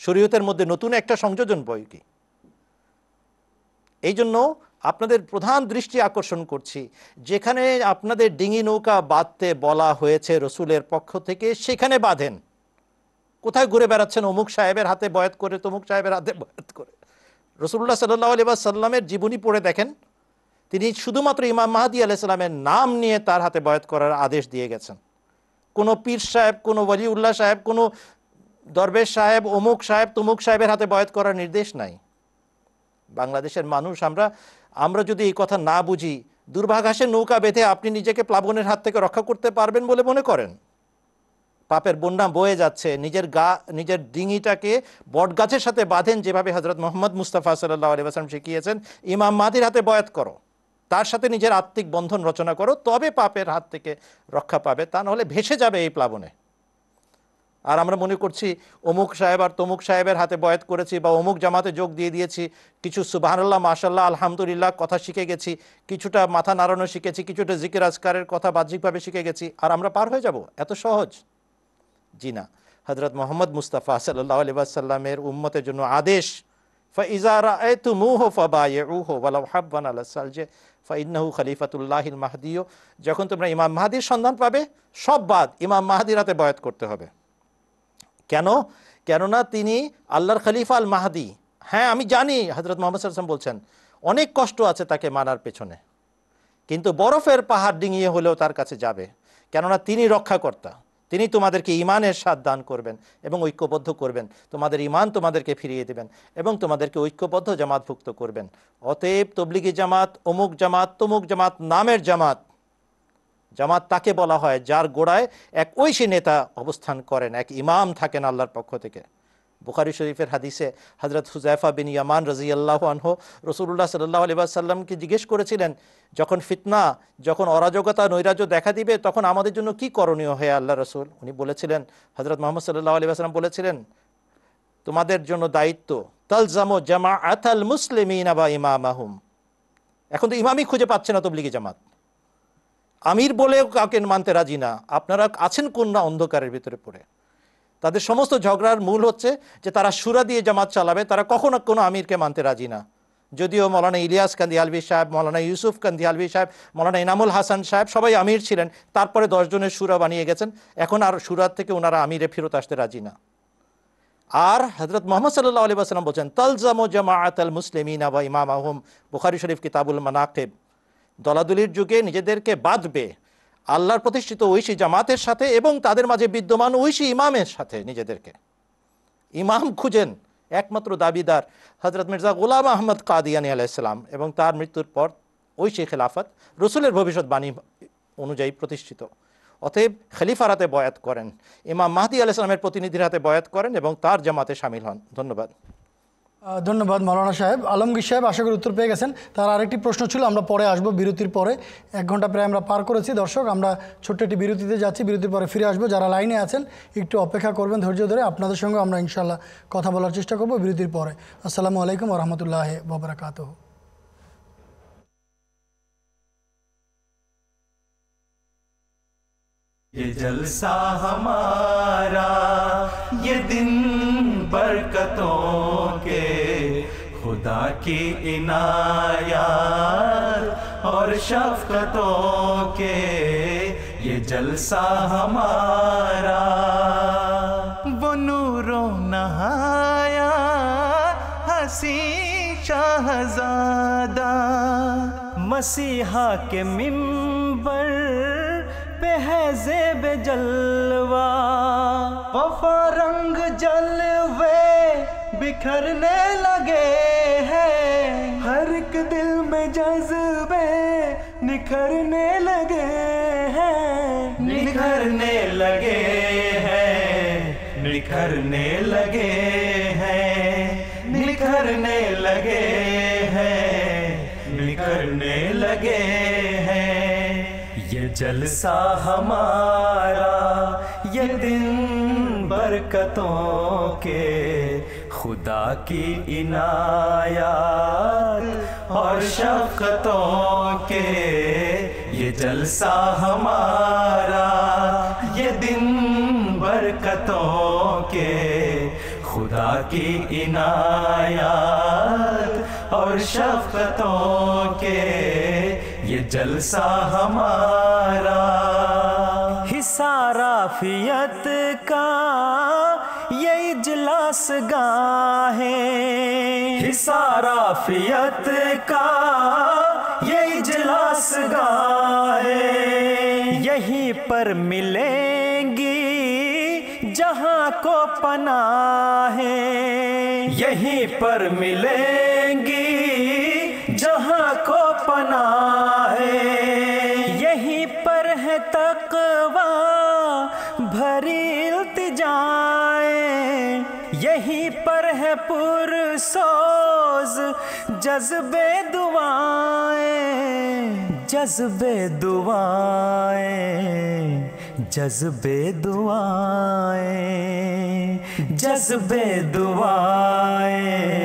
শরীয়তের মধ্যে নতুন একটা সংযোজন বই কি? এই জন্য আপনাদের প্রধান দৃষ্টি আকর্ষণ করছি, যেখানে আপনাদের ডিঙি নৌকা বাঁধতে বলা হয়েছে রসুলের পক্ষ থেকে, সেখানে বাঁধেন। কোথায় ঘুরে বেড়াচ্ছেন? অমুক সাহেবের হাতে বয়াত করে, তমুক সাহেবের হাতে বয়াত করে। রসুল্লাহ সাল্লাহ আলিবা সাল্লামের জীবনী পড়ে দেখেন, তিনি শুধুমাত্র ইমাম মাহাদি আলাইসাল্লামের নাম নিয়ে তার হাতে বয়াত করার আদেশ দিয়ে গেছেন। কোনো পীর সাহেব, কোনো ওয়ালিউল্লাহ সাহেব, কোনো দরবেশ সাহেব, অমুক সাহেব, তমুক সাহেবের হাতে বয়াত করার নির্দেশ নাই। বাংলাদেশের মানুষ, আমরা আমরা যদি এই কথা না বুঝি দুর্ভাঘাসের নৌকা বেঁধে আপনি নিজেকে প্লাবনের হাত থেকে রক্ষা করতে পারবেন বলে মনে করেন। পাপের বন্যা বয়ে যাচ্ছে। নিজের গা, নিজের ডিঙিটাকে বটগাছের সাথে বাঁধেন, যেভাবে হজরত মোহাম্মদ মুস্তাফা সাল্লাহ আলী আসলাম শিখিয়েছেন, ইমাম মাদির হাতে বয়াত করো। তার সাথে নিজের আত্মিক বন্ধন রচনা করো, তবে পাপের হাত থেকে রক্ষা পাবে, তা নাহলে ভেসে যাবে এই প্লাবনে। আর আমরা মনে করছি, অমুক সাহেব আর তমুক সাহেবের হাতে বয়াত করেছি বা অমুক জামাতে যোগ দিয়ে দিয়েছি, কিছু সুবাহান্লাহ মাশাল্লাহ আলহামদুলিল্লাহ, কথা শিখে গেছি, কিছুটা মাথা নাড়ানো শিখেছি, কিছুটা জিকির আজকারের কথা বাহ্যিকভাবে শিখে গেছি, আর আমরা পার হয়ে যাব। এত সহজ। জি না হজরত মোহাম্মদ মুস্তাফা সাল্লাহ উম্মতের জন্য আদেশ ফাইজারা যখন তোমরা ইমাম মাহাদির সন্ধান পাবে, সব বাদ ইমাম মাহাদির হাতে বয়াত করতে হবে। কেন? কেননা তিনি আল্লাহর খলিফা আল মাহাদি। হ্যাঁ আমি জানি হজরত মোহাম্মদ সাল্লাম বলছেন, অনেক কষ্ট আছে তাকে মানার পেছনে। কিন্তু বরফের পাহাড় ডিঙিয়ে হলেও তার কাছে যাবে। কেননা তিনি রক্ষাকর্তা। তিনি তোমাদেরকে ইমানের স্বাদ দান করবেন এবং ঐক্যবদ্ধ করবেন। তোমাদের ইমান তোমাদেরকে ফিরিয়ে দেবেন এবং তোমাদেরকে ঐক্যবদ্ধ জামাতভুক্ত করবেন। অতএব তবলিগি জামাত, অমুক জামাত, তমুক জামাত নামের জামাত জামাত তাকে বলা হয় যার গোড়ায় এক ঐশী নেতা অবস্থান করেন, এক ইমাম থাকেন আল্লাহর পক্ষ থেকে। বুখারি শরীফের হাদিসে হজরত হুজাইফা বিন ইয়ামান রাজি আল্লাহ আনহো রসুল্লাহ সাল্লাহ আলিবাসাল্লামকে জিজ্ঞেস করেছিলেন, যখন ফিতনা, যখন অরাজকতা, নৈরাজ্য দেখা দিবে, তখন আমাদের জন্য কি করণীয় হয় আল্লাহ রসুল? উনি বলেছিলেন হজরত মোহাম্মদ সাল্লাহ আলিবাসাল্লাম বলেছিলেন, তোমাদের জন্য দায়িত্ব, তালজামো জামা আতাল মুসলিমিন ইমাম আহুম এখন তো ইমামই খুঁজে পাচ্ছে না তবলিগি জামাত। আমির বলেও কাউকে মানতে রাজি না। আপনারা আছেন কোন না অন্ধকারের ভিতরে পড়ে? তাদের সমস্ত ঝগড়ার মূল হচ্ছে যে তারা সুরা দিয়ে জামাত চালাবে, তারা কখনো কোনো আমিরকে মানতে রাজি না। যদিও মৌলানা ইলিয়াস কান্দি আলভি সাহেব, মৌলানা ইউসুফ কান্দি আলভি সাহেব, মৌলানা ইনামুল হাসান সাহেব সবাই আমির ছিলেন, তারপরে দশজনের সুরা বানিয়ে গেছেন। এখন আর সুরাত থেকে ওনারা আমিরে ফেরত আসতে রাজি না। আর হজরত মোহাম্মদ সাল্লাহ আলী আসসালাম বলছেন, তালজামো জামাআত আল মুসলিমিন আবা ইমাম আহম বুখারি শরীফ কিতাবুল মানাকেব। দলাদুলির যুগে নিজেদেরকে বাঁধবে আল্লাহর প্রতিষ্ঠিত ঐশী জামাতের সাথে এবং তাদের মাঝে বিদ্যমান ঐশী ইমামের সাথে নিজেদেরকে। ইমাম খুঁজেন একমাত্র দাবিদার হজরত মির্জা গোলাম আহমদ কাদিয়ানি আলাইসালাম এবং তার মৃত্যুর পর ঐশী খেলাফত রসুলের ভবিষ্যৎবাণী অনুযায়ী প্রতিষ্ঠিত। অতএব খলিফার হাতে বয়াত করেন, ইমাম মাহদি আলাইসালামের প্রতিনিধির হাতে বয়াত করেন এবং তার জামাতে সামিল হন। ধন্যবাদ। ধন্যবাদ মৌলানা সাহেব আলমগীর সাহেব আশা করি উত্তর পেয়ে গেছেন তার আরেকটি প্রশ্ন ছিল আমরা পরে আসবো বিরতির পরে এক ঘন্টা প্রায় আমরা পার করেছি দর্শক আমরা ছোট্ট একটি বিরতিতে যাচ্ছি বিরতির পরে ফিরে আসবো যারা লাইনে আছেন একটু অপেক্ষা করবেন ধৈর্য ধরে আপনাদের সঙ্গে আমরা ইনশাল্লাহ কথা বলার চেষ্টা করবো বিরতির পরে আসসালামু আলাইকুম রহমতুল্লাহ ববরাকাত ये जलसा हमारा ये दिन برکتوں کے خدا کی انعیات اور شفقتوں کے یہ جلسہ ہمارا وہ نور و نہایا، حسین شہزادہ، مسیحا کے ممبر ہے زیب جلوہ۔ وفا رنگ جلوے بکھرنے لگے ہیں۔ ہر ایک دل میں جذبے نکھرنے لگے ہیں۔ نکھرنے لگے ہیں۔ نکھرنے لگے ہیں۔ نکھرنے لگے ہیں۔ نکھرنے لگے جلسہ ہمارا یہ دن برکتوں کے خدا کی عنایات اور شفقتوں کے یہ جلسہ ہمارا یہ دن برکتوں کے خدا کی عنایات اور شفقتوں کے یہ جلسہ ہمارا۔ فیت کا یہ اجلاس گاہ ہے حصارافیت کا یہ اجلاس گاہ ہے یہیں پر ملیں گی جہاں کو پناہ ہے یہیں پر ملیں گی بنا ہے۔ یہیں پر ہے تقوا بھری التجائیں یہیں پر ہے پرسوز، جذبے دعائیں جذب دعائیں جذب دعائیں جذب دعائیں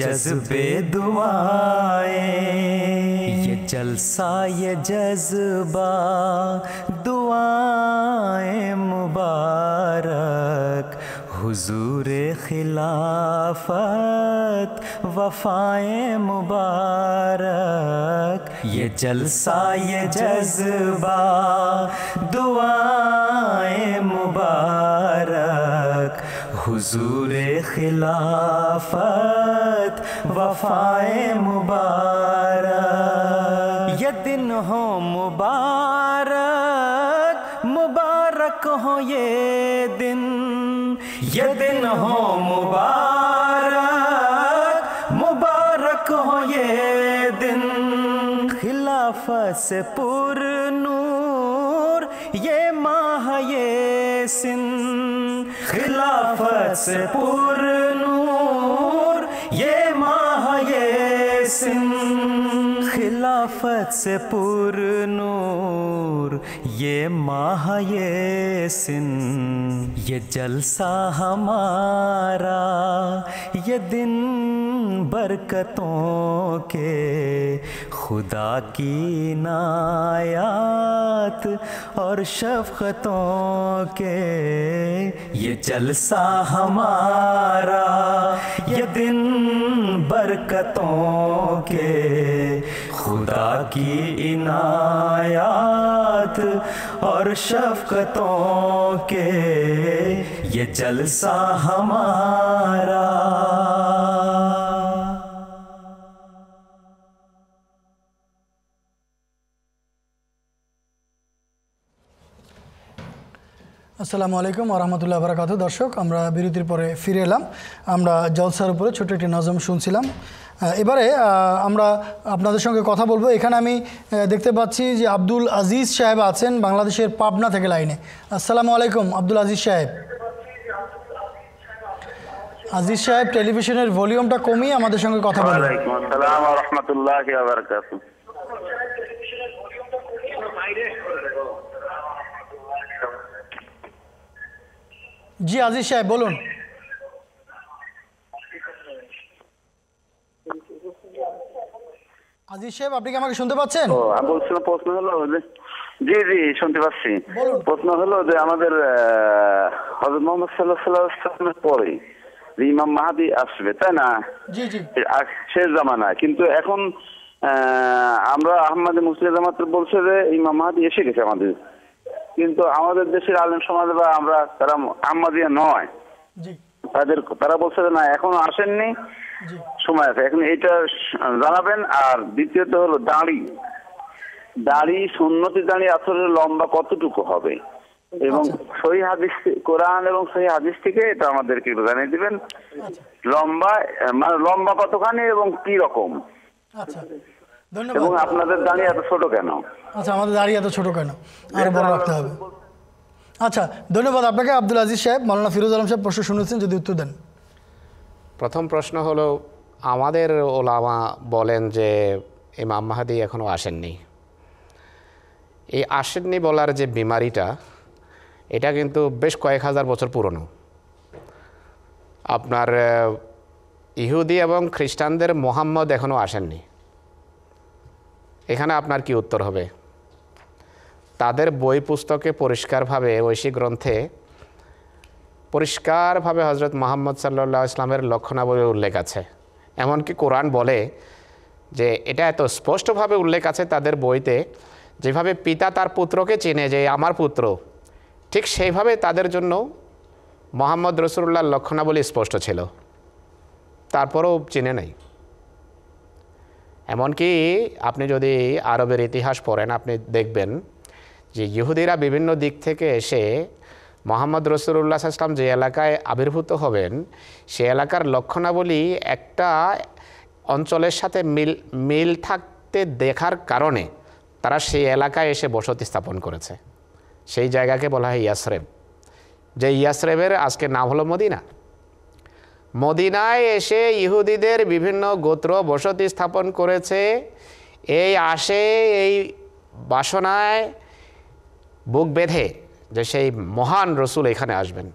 جذبے دعائیں۔ یہ جلسہ، یہ جذبہ، دعائیں مبارک۔ حضور خلافت، وفائیں مبارک۔ یہ جلسہ، یہ جذبہ، دعائیں مبارک۔ حضور خلافت، وفائے مبارک۔ یہ دن ہو مبارک مبارک ہو یہ دن۔ یہ دن ہو مبارک مبارک ہو یہ دن۔ خلافت سے پر نور، یہ ماہ یہ سن ضیافت سے پر نور یہ ماہ یہ سندھ ضیافت سے پر نور، یہ ماہ یہ سن یہ جلسہ ہمارا، یہ دن برکتوں کے خدا کی نایات اور شفقتوں کے، یہ جلسہ ہمارا، یہ دن برکتوں کے خدا کی عنایات اور شفقتوں کے یہ جلسہ ہمارا আসসালামু আলাইকুম আরহামতুল্লাহ বারাকাতু দর্শক, আমরা বিরতির পরে ফিরে এলাম। আমরা জলসার উপরে ছোট একটি নজম শুনছিলাম। এবারে আমরা আপনাদের সঙ্গে কথা বলব। এখানে আমি দেখতে পাচ্ছি যে আব্দুল আজিজ সাহেব আছেন বাংলাদেশের পাবনা থেকে লাইনে। আসসালামু আলাইকুম, আব্দুল আজিজ সাহেব। আজিজ সাহেব, টেলিভিশনের ভলিউমটা কমিয়ে আমাদের সঙ্গে কথা রাহমাতুল্লাহি জি আজিজ সাহেব বলুন। আজিজ সাহেব আপনি কি আমাকে শুনতে পাচ্ছেন? ও বলছিলাম প্রশ্ন হলো জি জি শুনতে পাচ্ছি। প্রশ্ন হলো যে আমাদের হজরত মোহাম্মদ সাল্লাহ পরে ইমাম মাহাদি আসবে তাই না? শেষ জামানা কিন্তু এখন আহ, আমরা আহমদে মুসলিম জামাত বলছে যে ইমাম মাহাদি এসে গেছে আমাদের। কিন্তু আমাদের দেশের আলেম সমাজ বা আমরা তারা আহমদিয়া নয়। তাদের তারা বলছে না এখনও আসেননি সময় আছে। এখন এটা জানাবেন আর দ্বিতীয়ত হলো দাড়ি। দাড়ি সুন্নতি দাড়ি আসলে লম্বা কতটুকু হবে? এবং সহি হাদিস কোরআন এবং সহি হাদিস থেকে এটা আমাদেরকে একটু জানিয়ে দিবেন। লম্বা মানে লম্বা কতখানি এবং কি রকম? আচ্ছা। এবং ধন্যবাদ আপনাদের দাঁড়িয়ে এত ছোট কেন? আচ্ছা আমাদের দাঁড়িয়ে এত ছোটো কেন? আরও বড় রাখতে হবে। আচ্ছা ধন্যবাদ আপনাকে। আব্দুল আজিজ সাহেব মাওলানা ফিরোজ আলম সাহেব প্রশ্ন শুনেছেন যদি উত্তর দেন। প্রথম প্রশ্ন হলো আমাদের ওলামা বলেন যে ইমাম মাহাদি এখনও আসেননি। এই আসেননি বলার যে বিমারিটা এটা কিন্তু বেশ কয়েক হাজার বছর পুরনো। আপনার ইহুদি এবং খ্রিস্টানদের মোহাম্মদ এখনও আসেননি। এখানে আপনার কি উত্তর হবে? তাদের বই পুস্তকে পরিষ্কারভাবে ঐশী গ্রন্থে পরিষ্কারভাবে হজরত মোহাম্মদ সাল্লাহ ইসলামের লক্ষণাবলীর উল্লেখ আছে। এমনকি কোরআন বলে যে এটা এত স্পষ্টভাবে উল্লেখ আছে তাদের বইতে, যেভাবে পিতা তার পুত্রকে চেনে যে আমার পুত্র, ঠিক সেইভাবে তাদের জন্য মোহাম্মদ রসুল্লাহর লক্ষণাবলী স্পষ্ট ছিল। তারপরেও চিনে নেই। এমনকি আপনি যদি আরবের ইতিহাস পড়েন, আপনি দেখবেন যে ইহুদিরা বিভিন্ন দিক থেকে এসে মোহাম্মদ রসুল্লাহ আসলাম যে এলাকায় আবির্ভূত হবেন, সে এলাকার লক্ষণাবলী একটা অঞ্চলের সাথে মিল মিল থাকতে দেখার কারণে তারা সেই এলাকায় এসে বসতি স্থাপন করেছে। সেই জায়গাকে বলা হয় ইয়াসরেব। যে ইয়াসরেবের আজকে নাম হলো মদিনা। মদিনায় এসে ইহুদিদের বিভিন্ন গোত্র বসতি স্থাপন করেছে। এই আসে, এই বাসনায় বুক বেঁধে যে সেই মহান রসুল এখানে আসবেন।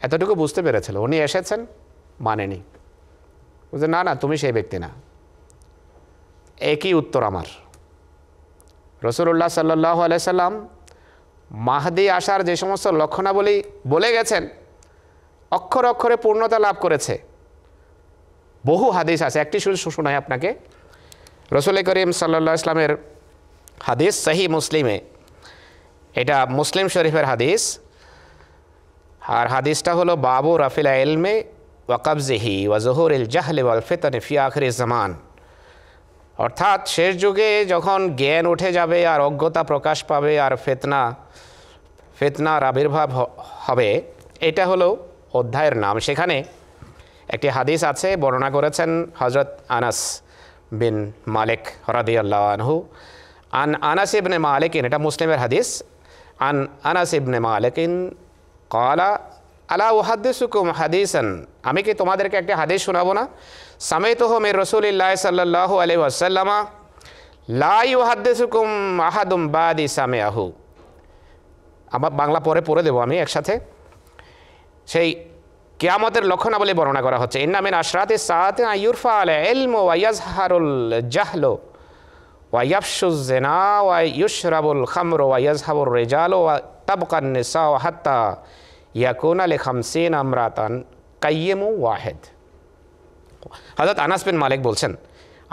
এতটুকু বুঝতে পেরেছিল, উনি এসেছেন মানেনি। বলছে, না না, তুমি সেই ব্যক্তি না। একই উত্তর আমার। রসুল্লাহ সাল্লাহ আলাইসাল্লাম মাহদি আসার যে সমস্ত লক্ষণাবলী বলে গেছেন অক্ষর অক্ষরে পূর্ণতা লাভ করেছে। বহু হাদিস আছে, একটি শুধু শোনাই আপনাকে। রসুল করিম সাল্লা ইসলামের হাদিস সহি মুসলিমে। এটা মুসলিম শরীফের হাদিস। আর হাদিসটা হলো, বাবু রাফিলা এলমে ওয়াকাবজেহি ওয়াজহুর ইল জাহলে ওয়াল ফেতনে ফি আখরি জামান। অর্থাৎ শেষ যুগে যখন জ্ঞান উঠে যাবে, আর অজ্ঞতা প্রকাশ পাবে, আর ফেতনা, ফেতনার আবির্ভাব হবে, এটা হলো অধ্যায়ের নাম। সেখানে একটি হাদিস আছে, বর্ণনা করেছেন হজরত আনাস বিন মালিক হরাদি আল্লাহ আনহু। আন আনাস ইবনে মালিকিন, এটা মুসলিমের হাদিস। আন আনাস ইবনে মালিকিন কলা আলা ওহাদ্দিসুকুম হাদিসান আমি কি তোমাদেরকে একটা হাদিস শোনাবো না? সামেত হো মের রসুলিল্লাহ সাল্লাহ আলি ওয়াসাল্লামা লা ইউহাদ্দিসুকুম আহাদুম বাদি সামে আহু আমার বাংলা পরে পড়ে দেবো আমি একসাথে সেই কেয়ামতের লক্ষণাবলী বর্ণনা করা হচ্ছে। ইন্নামিন আশরাতে সাতে ইউরফা আল এলম ওয়াইয়াজহারুল জাহলো ওয়াইয়াফসুজেনা ওয়া ইউশরাবুল খামর ওয়াইয়াজহাবুর রেজাল ওয়া তাবকান নিসা ওয়া হাত্তা ইয়াকুন আলে খামসিন আমরাতান কাইয়েমু ওয়াহেদ। হজরত আনাস মালিক বলছেন,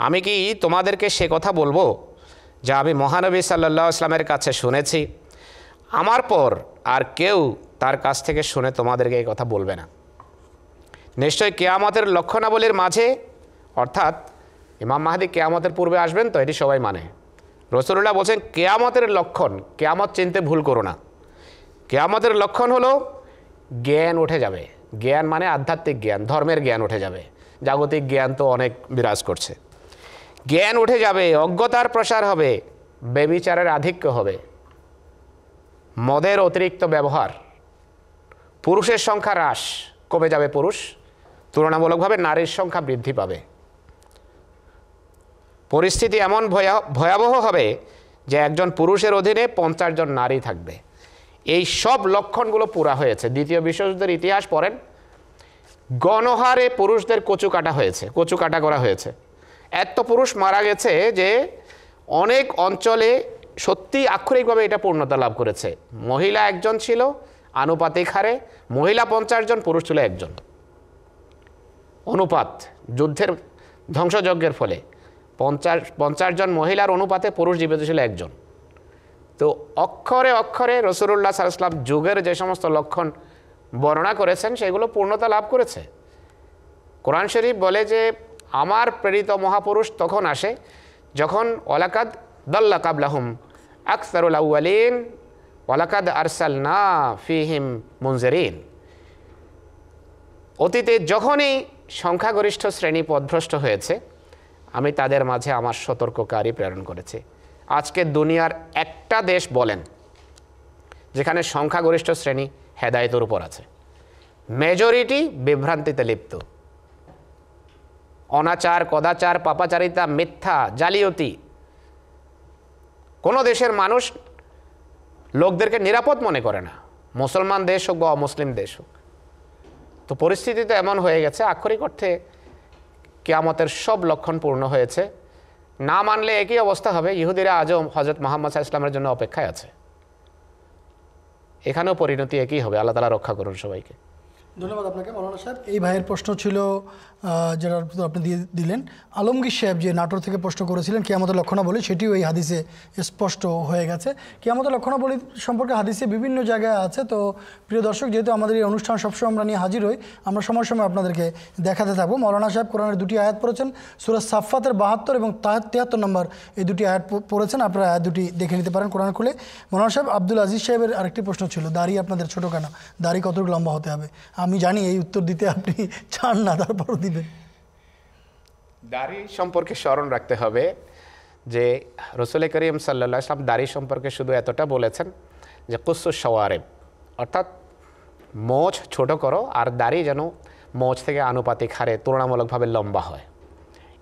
আমি কি তোমাদেরকে সে কথা বলব যা আমি মহানবী সাল্লাহ ইসলামের কাছে শুনেছি? আমার পর আর কেউ তার কাছ থেকে শুনে তোমাদেরকে এই কথা বলবে না। নিশ্চয় কেয়ামতের লক্ষণাবলীর মাঝে, অর্থাৎ ইমাম মাহাদি কেয়ামতের পূর্বে আসবেন তো, এটি সবাই মানে। রসুল্লাহ বলছেন, কেয়ামতের লক্ষণ, কেয়ামত চিনতে ভুল করো না। কেয়ামতের লক্ষণ হলো, জ্ঞান উঠে যাবে। জ্ঞান মানে আধ্যাত্মিক জ্ঞান, ধর্মের জ্ঞান উঠে যাবে। জাগতিক জ্ঞান তো অনেক বিরাজ করছে। জ্ঞান উঠে যাবে, অজ্ঞতার প্রসার হবে, বেবিচারের আধিক্য হবে। মদের অতিরিক্ত ব্যবহার। পুরুষের সংখ্যা হ্রাস। কমে যাবে পুরুষ। তুলনামূলকভাবে নারীর সংখ্যা বৃদ্ধি পাবে। পরিস্থিতি এমন ভয়া- ভয়াবহ হবে যে একজন পুরুষের অধীনে পঞ্চাশ জন নারী থাকবে। এই সব লক্ষণগুলো পুরা হয়েছে। দ্বিতীয় বিশ্বযুদ্ধের ইতিহাস পড়েন। গণহারে পুরুষদের কচু কাটা হয়েছে। কচু কাটা করা হয়েছে। এত পুরুষ মারা গেছে যে অনেক অঞ্চলে সত্যি আক্ষরিকভাবে এটা পূর্ণতা লাভ করেছে। মহিলা একজন ছিল, আনুপাতিক হারে, মহিলা পঞ্চাশ জন, পুরুষ ছিল একজন। অনুপাত, যুদ্ধের ধ্বংসযজ্ঞের ফলে। পঞ্চাশ পঞ্চাশ জন মহিলার অনুপাতে পুরুষ জীবিত ছিল একজন। তো অক্ষরে অক্ষরে রসুল্লাহ সাল্লাম যুগের যে সমস্ত লক্ষণ বর্ণনা করেছেন, সেগুলো পূর্ণতা লাভ করেছে। কোরআন শরীফ বলে যে, আমার প্রেরিত মহাপুরুষ তখন আসে, যখন ওলাকাদ দল্লা কাবলাহুম আকসারুল আউ্বালিন ওয়ালাকাদ আরসাল না ফিহিম মুনজেরিন অতীতে যখনই সংখ্যাগরিষ্ঠ শ্রেণি পদভ্রষ্ট হয়েছে, আমি তাদের মাঝে আমার সতর্ককারী প্রেরণ করেছি। আজকে দুনিয়ার একটা দেশ বলেন, যেখানে সংখ্যাগরিষ্ঠ শ্রেণি হেদায়তের উপর আছে। মেজরিটি বিভ্রান্তিতে লিপ্ত। অনাচার, কদাচার, পাপাচারিতা, মিথ্যা, জালিয়াতি কোনো দেশের মানুষ লোকদেরকে নিরাপদ মনে করে না। মুসলমান দেশ হোক বা অমুসলিম দেশ হোক। তো পরিস্থিতি তো এমন হয়ে গেছে, আক্ষরিক অর্থে কেয়ামতের সব লক্ষণ পূর্ণ হয়েছে। না মানলে একই অবস্থা হবে, ইহুদিরা আজও হজরত মোহাম্মদ সাহা ইসলামের জন্য অপেক্ষায় আছে। এখানেও পরিণতি একই হবে, আল্লাহ তালা রক্ষা করুন সবাইকে। ধন্যবাদ আপনাকে, মৌলানা সাহেব। এই ভাইয়ের প্রশ্ন ছিল যেটার আপনি দিয়ে দিলেন। আলমগীর সাহেব যে নাটোর থেকে প্রশ্ন করেছিলেন, কেয়ামতের লক্ষণাবলী, সেটিও এই হাদিসে স্পষ্ট হয়ে গেছে। কেয়ামতের লক্ষণাবলী সম্পর্কে হাদিসে বিভিন্ন জায়গায় আছে। তো, প্রিয় দর্শক, যেহেতু আমাদের এই অনুষ্ঠান সবসময় আমরা নিয়ে হাজির হই, আমরা সময় সময় আপনাদেরকে দেখাতে থাকব। মৌলানা সাহেব কোরআনের দুটি আয়াত পড়েছেন সুরাজ সাফাতের বাহাত্তর এবং তিয়াত্তর নম্বর এই দুটি আয়াত পড়েছেন। আপনারা আয়াত দুটি দেখে নিতে পারেন কোরআন খুলে। মৌলানা সাহেব, আব্দুল আজিজ সাহেবের আরেকটি প্রশ্ন ছিল, দাড়ি আপনাদের ছোটো কেন দাড়ি কতটুকু লম্বা হতে হবে? আমি জানি এই উত্তর দিতে আপনি চান না, তারপরও দিবেন। দাড়ি সম্পর্কে স্মরণ রাখতে হবে যে রসুল করিম সাল্লা ইসলাম দাড়ি সম্পর্কে শুধু এতটা বলেছেন যে কুসু সওয়ারেব অর্থাৎ মোচ ছোট করো আর দাড়ি যেন মোচ থেকে আনুপাতিক হারে তুলনামূলকভাবে লম্বা হয়।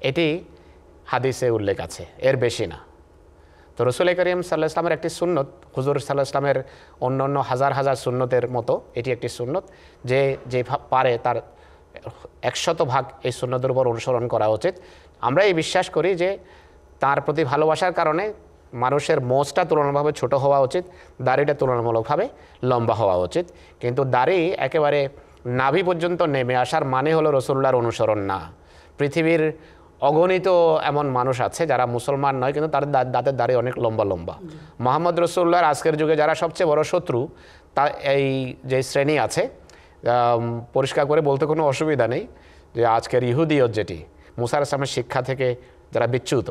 এটি হাদিসে উল্লেখ আছে, এর বেশি না। তো রসুল করিম সাল্লাহ ইসলামের একটি সুন্নত, হুজুর সাল্লাহ ইসলামের অন্য অন্য হাজার হাজার সুন্নতের মতো এটি একটি সুন্নত, যে যে পারে তার একশত ভাগ এই সুন্নতের উপর অনুসরণ করা উচিত। আমরা এই বিশ্বাস করি যে তার প্রতি ভালোবাসার কারণে মানুষের মোজটা তুলনাভাবে ছোট হওয়া উচিত, দাড়িটা তুলনামূলকভাবে লম্বা হওয়া উচিত। কিন্তু দাড়ি একেবারে নাভি পর্যন্ত নেমে আসার মানে হলো রসুল্লার অনুসরণ না। পৃথিবীর অগণিত এমন মানুষ আছে যারা মুসলমান নয়, কিন্তু তাদের দাঁতের দাড়ি অনেক লম্বা লম্বা। মোহাম্মদ রসুল্লাহর আজকের যুগে যারা সবচেয়ে বড় শত্রু, তা এই যে শ্রেণি আছে পরিষ্কার করে বলতে কোনো অসুবিধা নেই যে আজকের ইহুদিয়ত যেটি। মুসার ইসলামের শিক্ষা থেকে যারা বিচ্যুত,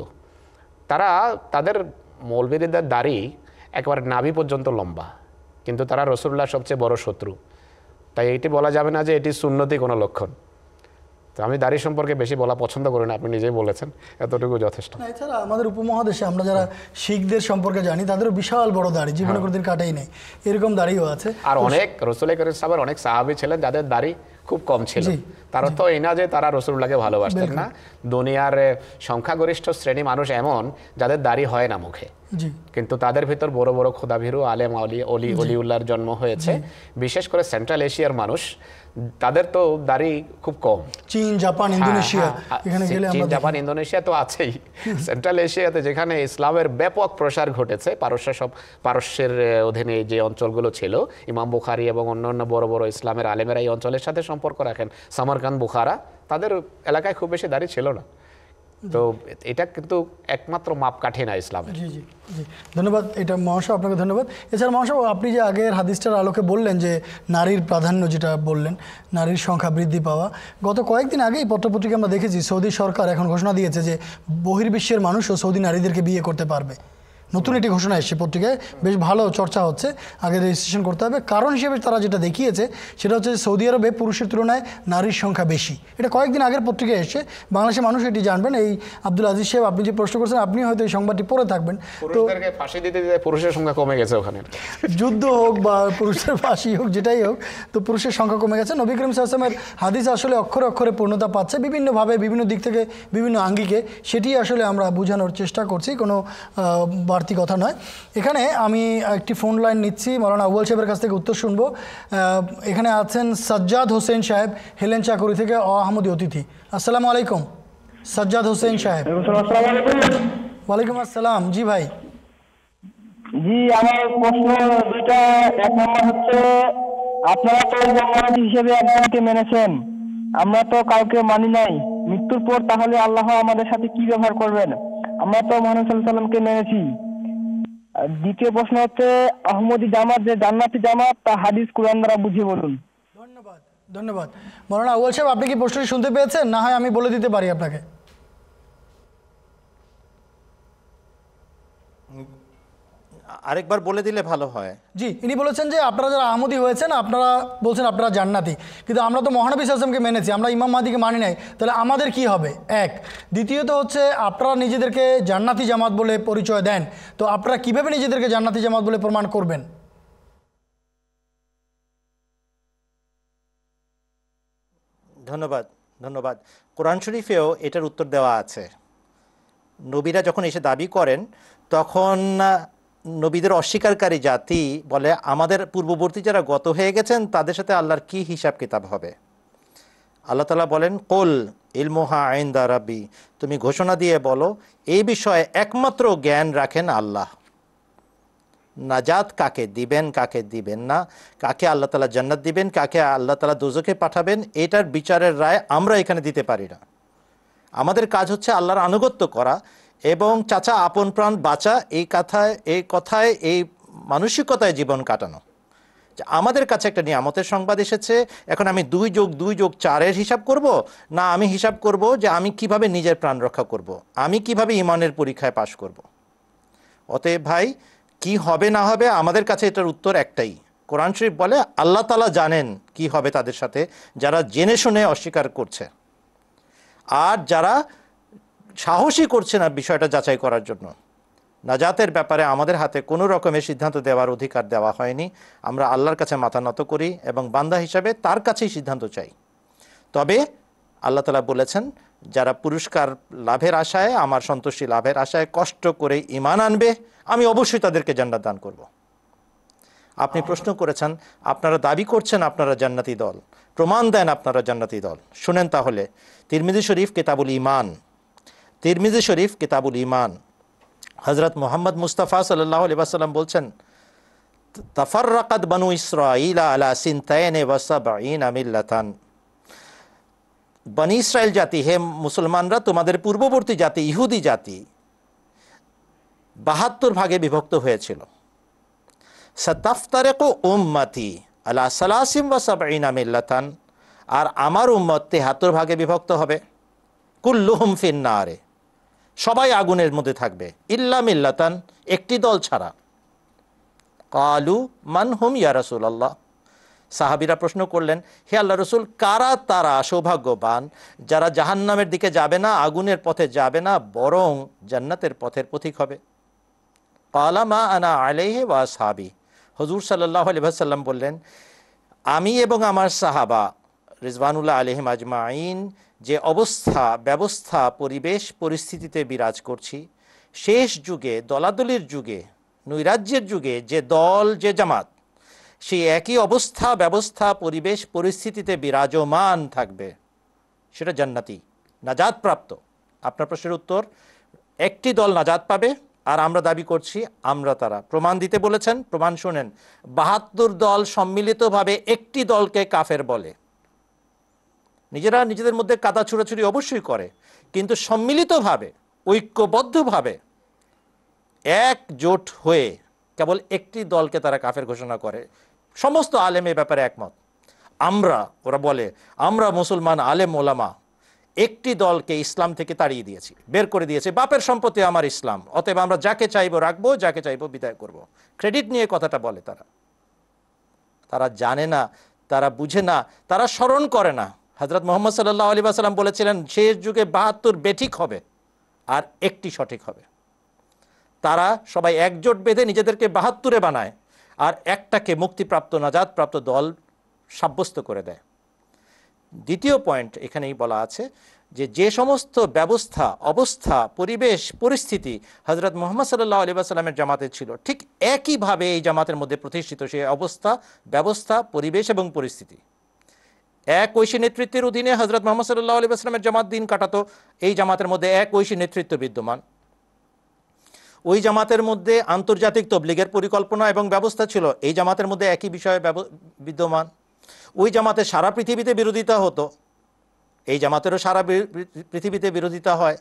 তারা তাদের মৌলবীদের দাড়ি একেবারে নাভি পর্যন্ত লম্বা, কিন্তু তারা রসুল্লাহ সবচেয়ে বড় শত্রু। তাই এটি বলা যাবে না যে এটি সুন্নতি কোনো লক্ষণ। তো আমি দাড়ি সম্পর্কে বেশি বলা পছন্দ করি না আপনি নিজেই বলেছেন এতটুকু যথেষ্ট। এছাড়া আমাদের উপমহাদেশে আমরা যারা শিখদের সম্পর্কে জানি তাদেরও বিশাল বড় দাড়ি জীবনে কোনোদিন কাটাই নেই। এরকম দাড়িও আছে। আর অনেক রসুল করিম সাহেবের অনেক সাহাবি ছিলেন যাদের দাড়ি খুব কম ছিল। তার অর্থ এই না যে তারা রসুল্লাহকে ভালোবাসতেন না দুনিয়ার সংখ্যাগরিষ্ঠ শ্রেণি মানুষ এমন যাদের দাড়ি হয় না মুখে। কিন্তু তাদের ভিতর বড় বড় খোদাভীরু আলেম আলি অলি অলিউল্লাহর জন্ম হয়েছে। বিশেষ করে সেন্ট্রাল এশিয়ার মানুষ তাদের তো দাড়ি খুব কম। চীন জাপান ইন্দোনেশিয়া হ্যাঁ, হ্যাঁ, এখানে গেলে চীন জাপান ইন্দোনেশিয়া তো আছেই। সেন্ট্রাল এশিয়াতে যেখানে ইসলামের ব্যাপক প্রসার ঘটেছে পারস্য সব পারস্যের অধীনে যে অঞ্চলগুলো ছিল ইমাম বুখারি এবং অন্যান্য বড় বড় ইসলামের আলেমেরা এই অঞ্চলের সাথে সম্পর্ক রাখেন। সামারকান বুখারা তাদের এলাকায় খুব বেশি দাড়ি ছিল না। তো এটা কিন্তু একমাত্র মাপকাঠি না ইসলামের। জি জি জি। ধন্যবাদ, এটা মহাশয়, আপনাকে ধন্যবাদ। এছাড়া মহাশয় আপনি যে আগের হাদিসটার আলোকে বললেন যে নারীর প্রাধান্য যেটা বললেন, নারীর সংখ্যা বৃদ্ধি পাওয়া, গত কয়েকদিন আগেই পত্রপত্রিকা আমরা দেখেছি, সৌদি সরকার এখন ঘোষণা দিয়েছে যে বহির্বিশ্বের মানুষও সৌদি নারীদেরকে বিয়ে করতে পারবে। নতুন একটি ঘোষণা এসছে পত্রিকায়। বেশ ভালো চর্চা হচ্ছে আগে রেজিস্ট্রেশন করতে হবে। কারণ হিসেবে তারা যেটা দেখিয়েছে সেটা হচ্ছে সৌদি আরবে পুরুষের তুলনায় নারীর সংখ্যা বেশি। এটা কয়েকদিন আগের পত্রিকায় এসছে। বাংলাদেশের মানুষ এটি জানবেন এই আব্দুল আজিজ সাহেব আপনি যে প্রশ্ন করছেন আপনি হয়তো এই সংবাদটি পড়ে থাকবেন। তো ফাঁসি দিতে দিতে পুরুষের সংখ্যা কমে গেছে ওখানে। যুদ্ধ হোক বা পুরুষের ফাঁসি হোক যেটাই হোক তো পুরুষের সংখ্যা কমে গেছে। নবী করিম সাহসামের হাদিস আসলে অক্ষরে অক্ষরে পূর্ণতা পাচ্ছে। বিভিন্নভাবে বিভিন্ন দিক থেকে বিভিন্ন আঙ্গিকে সেটি আসলে আমরা বোঝানোর চেষ্টা করছি। কোনো বাড়তি কথা নয়। এখানে আমি একটি ফোন লাইন নিচ্ছি মৌলানা আউয়াল সাহেবের কাছ থেকে উত্তর শুনব। এখানে আছেন সাজ্জাদ হোসেন সাহেব হেলেন চাকুরি থেকে আহমদি অতিথি। আসসালামু আলাইকুম সাজ্জাদ হোসেন সাহেব। ওয়ালাইকুম আসসালাম জি ভাই। জি আমার প্রশ্ন দুইটা এক নম্বর হচ্ছে আপনারা তো জান্নাতি হিসেবে একজনকে মেনেছেন। আমরা তো কাউকে মানি নাই। মৃত্যুর পর তাহলে আল্লাহ আমাদের সাথে কি ব্যবহার করবেন? আমরা তো মহানবী সাল্লাল্লাহু আলাইহি মেনেছি। দ্বিতীয় প্রশ্ন হচ্ছে, আহমদী জামাত যে জান্নাতি জামাত, তা হাদিস কোরআন দ্বারা বুঝিয়ে বলুন। ধন্যবাদ। মৌলানা আউয়াল সাহেব, আপনি কি প্রশ্নটি শুনতে পেয়েছেন? না হয় আমি বলে দিতে পারি আপনাকে। আরেকবার বলে দিলে ভালো হয়। জি ইনি বলেছেন যে আপনারা যারা আহমদি হয়েছেন আপনারা বলছেন আপনারা জান্নাতি। কিন্তু আমরা তো মহানবী আসলামকে মেনেছি আমরা ইমাম মাহাদিকে মানি নাই। তাহলে আমাদের কি হবে? এক দ্বিতীয়ত হচ্ছে আপনারা নিজেদেরকে জান্নাতি জামাত বলে পরিচয় দেন। তো আপনারা কীভাবে নিজেদেরকে জান্নাতি জামাত বলে প্রমাণ করবেন? ধন্যবাদ ধন্যবাদ। কোরআন শরীফেও এটার উত্তর দেওয়া আছে। নবীরা যখন এসে দাবি করেন তখন নবীদের অস্বীকারী জাতি বলে আমাদের পূর্ববর্তী যারা গত হয়ে গেছেন, তাদের সাথে আল্লাহর কি হিসাব কিতাব হবে? আল্লাহ তালা বলেন, কোল ইলমোহা আইন রাব্বি। তুমি ঘোষণা দিয়ে বলো, এই বিষয়ে একমাত্র জ্ঞান রাখেন আল্লাহ। নাজাত কাকে দিবেন কাকে দিবেন না? কাকে আল্লাহ তালা জান্নাত দিবেন, কাকে আল্লাহ তালা দোজকে পাঠাবেন? এটার বিচারের রায় আমরা এখানে দিতে পারি না। আমাদের কাজ হচ্ছে আল্লাহর আনুগত্য করা। এবং চাচা, আপন প্রাণ বাঁচা, এই কথায় এই কথায়, এই মানসিকতায় জীবন কাটানো আমাদের কাছে একটা নিয়ামতের সংবাদ এসেছে, এখন আমি দুই যোগ দুই যোগ চারের হিসাব করব না, আমি হিসাব করব যে আমি কীভাবে নিজের প্রাণ রক্ষা করব। আমি কীভাবে ইমানের পরীক্ষায় পাশ করব। অতএব ভাই, কি হবে না হবে, আমাদের কাছে এটার উত্তর একটাই কোরআন শরীফ বলে, আল্লাহ তালা জানেন কি হবে তাদের সাথে, যারা জেনে শুনে অস্বীকার করছে আর যারা সাহসী করছে না বিষয়টা যাচাই করার জন্য। নাজাতের ব্যাপারে আমাদের হাতে কোনো রকমের সিদ্ধান্ত দেওয়ার অধিকার দেওয়া হয়নি। আমরা আল্লাহর কাছে মাথা নত করি এবং বান্দা হিসাবে তার কাছেই সিদ্ধান্ত চাই। তবে আল্লাহ তালা বলেছেন, যারা পুরস্কার লাভের আশায়, আমার সন্তুষ্টি লাভের আশায় কষ্ট করে ইমান আনবে, আমি অবশ্যই তাদেরকে জান্নাত দান করব। আপনি প্রশ্ন করেছেন, আপনারা দাবি করছেন আপনারা জান্নাতি দল। প্রমাণ দেন আপনারা জান্নাতি দল। শুনেন তাহলে। তিরমিজি শরীফ, কিতাবুল ইমান তিরমিজি শরীফ, কিতাবুল ইমান হজরত মোহাম্মদ মুস্তাফা সাল্লাহ আলিবাসাল্লাম বলছেন, তাফাররাকাত বানু ইসরাইলা আমিল্লাতান বনি ইসরায়েল জাতি, হে মুসলমানরা, তোমাদের পূর্ববর্তী জাতি, ইহুদি জাতি, বাহাত্তর ভাগে বিভক্ত হয়েছিল। সতাফতারেকো উম্মতি আলা সালাসিম ওয়াসাবাইন আমিল্লাতান আর আমার উম্মত তেহাত্তর ভাগে বিভক্ত হবে। কুল্লুহুম ফিন্নারে। সবাই আগুনের মধ্যে থাকবে। ইল্লা মিল্লাতান, একটি দল ছাড়া। কালু, মান হুম ইয়া রসুল আল্লাহ সাহাবিরা প্রশ্ন করলেন, হে আল্লাহ রসুল, কারা তারা সৌভাগ্যবান যারা জাহান্নামের দিকে যাবে না, আগুনের পথে যাবে না, বরং জান্নাতের পথের পথিক হবে? পালা মা আনা আলেহে ওয়া সাহাবি হজুর সাল্লাহ আলহাম বললেন, আমি এবং আমার সাহাবা রিজওয়ানুল্লাহ আলহিম আজমাইন যে অবস্থা, ব্যবস্থা, পরিবেশ পরিস্থিতিতে বিরাজ করছি, শেষ যুগে, দলাদলির যুগে, নৈরাজ্যের যুগে যে দল, যে জামাত, সেই একই অবস্থা, ব্যবস্থা, পরিবেশ পরিস্থিতিতে বিরাজমান থাকবে। সেটা জান্নাতি নাজাদ প্রাপ্ত আপনার প্রশ্নের উত্তর, একটি দল নাজাদ পাবে, আর আমরা দাবি করছি আমরা তারা। প্রমাণ দিতে বলেছেন, প্রমাণ শোনেন, বাহাত্তর দল সম্মিলিতভাবে একটি দলকে কাফের বলে। নিজেরা নিজেদের মধ্যে কাদা ছুড়াছুড়ি অবশ্যই করে। কিন্তু সম্মিলিতভাবে, ঐক্যবদ্ধভাবে একজোট হয়ে কেবল একটি দলকে তারা কাফের ঘোষণা করে। সমস্ত আলেম এ ব্যাপারে একমত। আমরা, ওরা বলে, আমরা মুসলমান আলেম ওলামা, একটি দলকে ইসলাম থেকে তাড়িয়ে দিয়েছি, বের করে দিয়েছে। বাপের সম্পত্তি আমার ইসলাম, অতএব আমরা যাকে চাইব রাখব, যাকে চাইব বিদায় করব। ক্রেডিট নিয়ে কথাটা বলে তারা। তারা জানে না, তারা বুঝে না, তারা স্মরণ করে না। হজরত মোহাম্মদ সাল্লাহ আলী সাল্লাম বলেছিলেন, শেষ যুগে বাহাত্তর বেঠিক হবে আর একটি সঠিক হবে। তারা সবাই একজোট বেঁধে নিজেদেরকে বাহাত্তরে বানায় আর একটাকে মুক্তিপ্রাপ্ত, নাজাদপ্রাপ্ত দল সাব্যস্ত করে দেয়। দ্বিতীয় পয়েন্ট এখানেই বলা আছে যে যে সমস্ত ব্যবস্থা, অবস্থা, পরিবেশ, পরিস্থিতি হজরত মোহাম্মদ সাল্লাহ আলী সাল্লামের জামাতে ছিল, ঠিক একইভাবে এই জামাতের মধ্যে প্রতিষ্ঠিত সেই অবস্থা, ব্যবস্থা, পরিবেশ এবং পরিস্থিতি। এক ঐশী নেতৃত্বের অধীনে হজরত মোহাম্মদ সাল্লাহ আলী আসলামের জামাত দিন কাটাতো, এই জামাতের মধ্যে এক ঐশী নেতৃত্ব বিদ্যমান। ওই জামাতের মধ্যে আন্তর্জাতিক তবলিগের পরিকল্পনা এবং ব্যবস্থা ছিল, এই জামাতের মধ্যে একই বিষয়ে বিদ্যমান। ওই জামাতে সারা পৃথিবীতে বিরোধিতা হতো, এই জামাতেরও সারা পৃথিবীতে বিরোধিতা হয়।